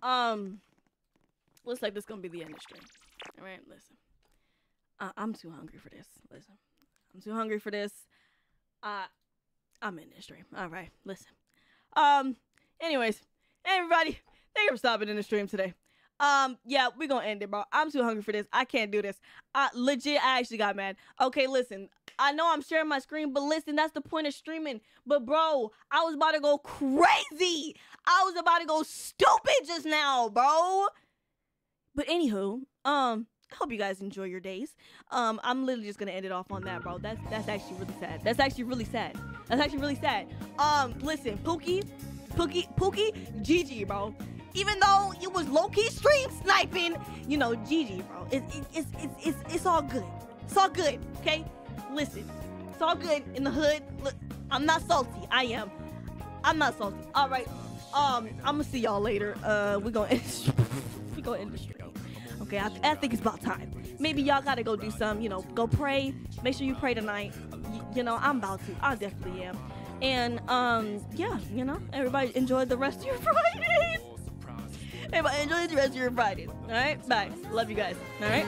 Um, looks like this gonna be the end of stream. All right, listen. Uh, I'm too hungry for this. Listen, I'm too hungry for this. Uh, I'm in this stream. All right, listen. Um, anyways, everybody, thank you for stopping in the stream today. Um, yeah, we're gonna end it, bro. I'm too hungry for this. I can't do this. I legit I actually got mad. Okay, listen. I know I'm sharing my screen, but listen, that's the point of streaming. But bro, I was about to go crazy. I was about to go stupid just now, bro. But anywho, um, I hope you guys enjoy your days. Um, I'm literally just gonna end it off on that, bro. That's that's actually really sad. That's actually really sad. That's actually really sad. Um, listen, Pookie, Pookie, Pookie, GG, bro. Even though it was low key stream sniping, you know, GG, bro. It, it, it's it's it's it's all good. It's all good. Okay, listen, it's all good in the hood. Look, I'm not salty. I am. I'm not salty. All right. Um, I'm gonna see y'all later. Uh, we gonna end. we gonna end the stream. Okay, I, I think it's about time. Maybe y'all gotta go do some, you know, go pray. Make sure you pray tonight. Y- you know, I'm about to. I definitely am. And um, yeah, you know, everybody enjoy the rest of your Fridays. Everybody enjoy the rest of your Fridays. All right, bye. Love you guys. All right.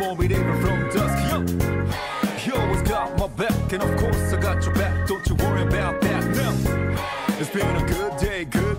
The moment from dusk. Yo, you always got my back, and of course I got your back. Don't you worry about that. now. it's been a good day, good.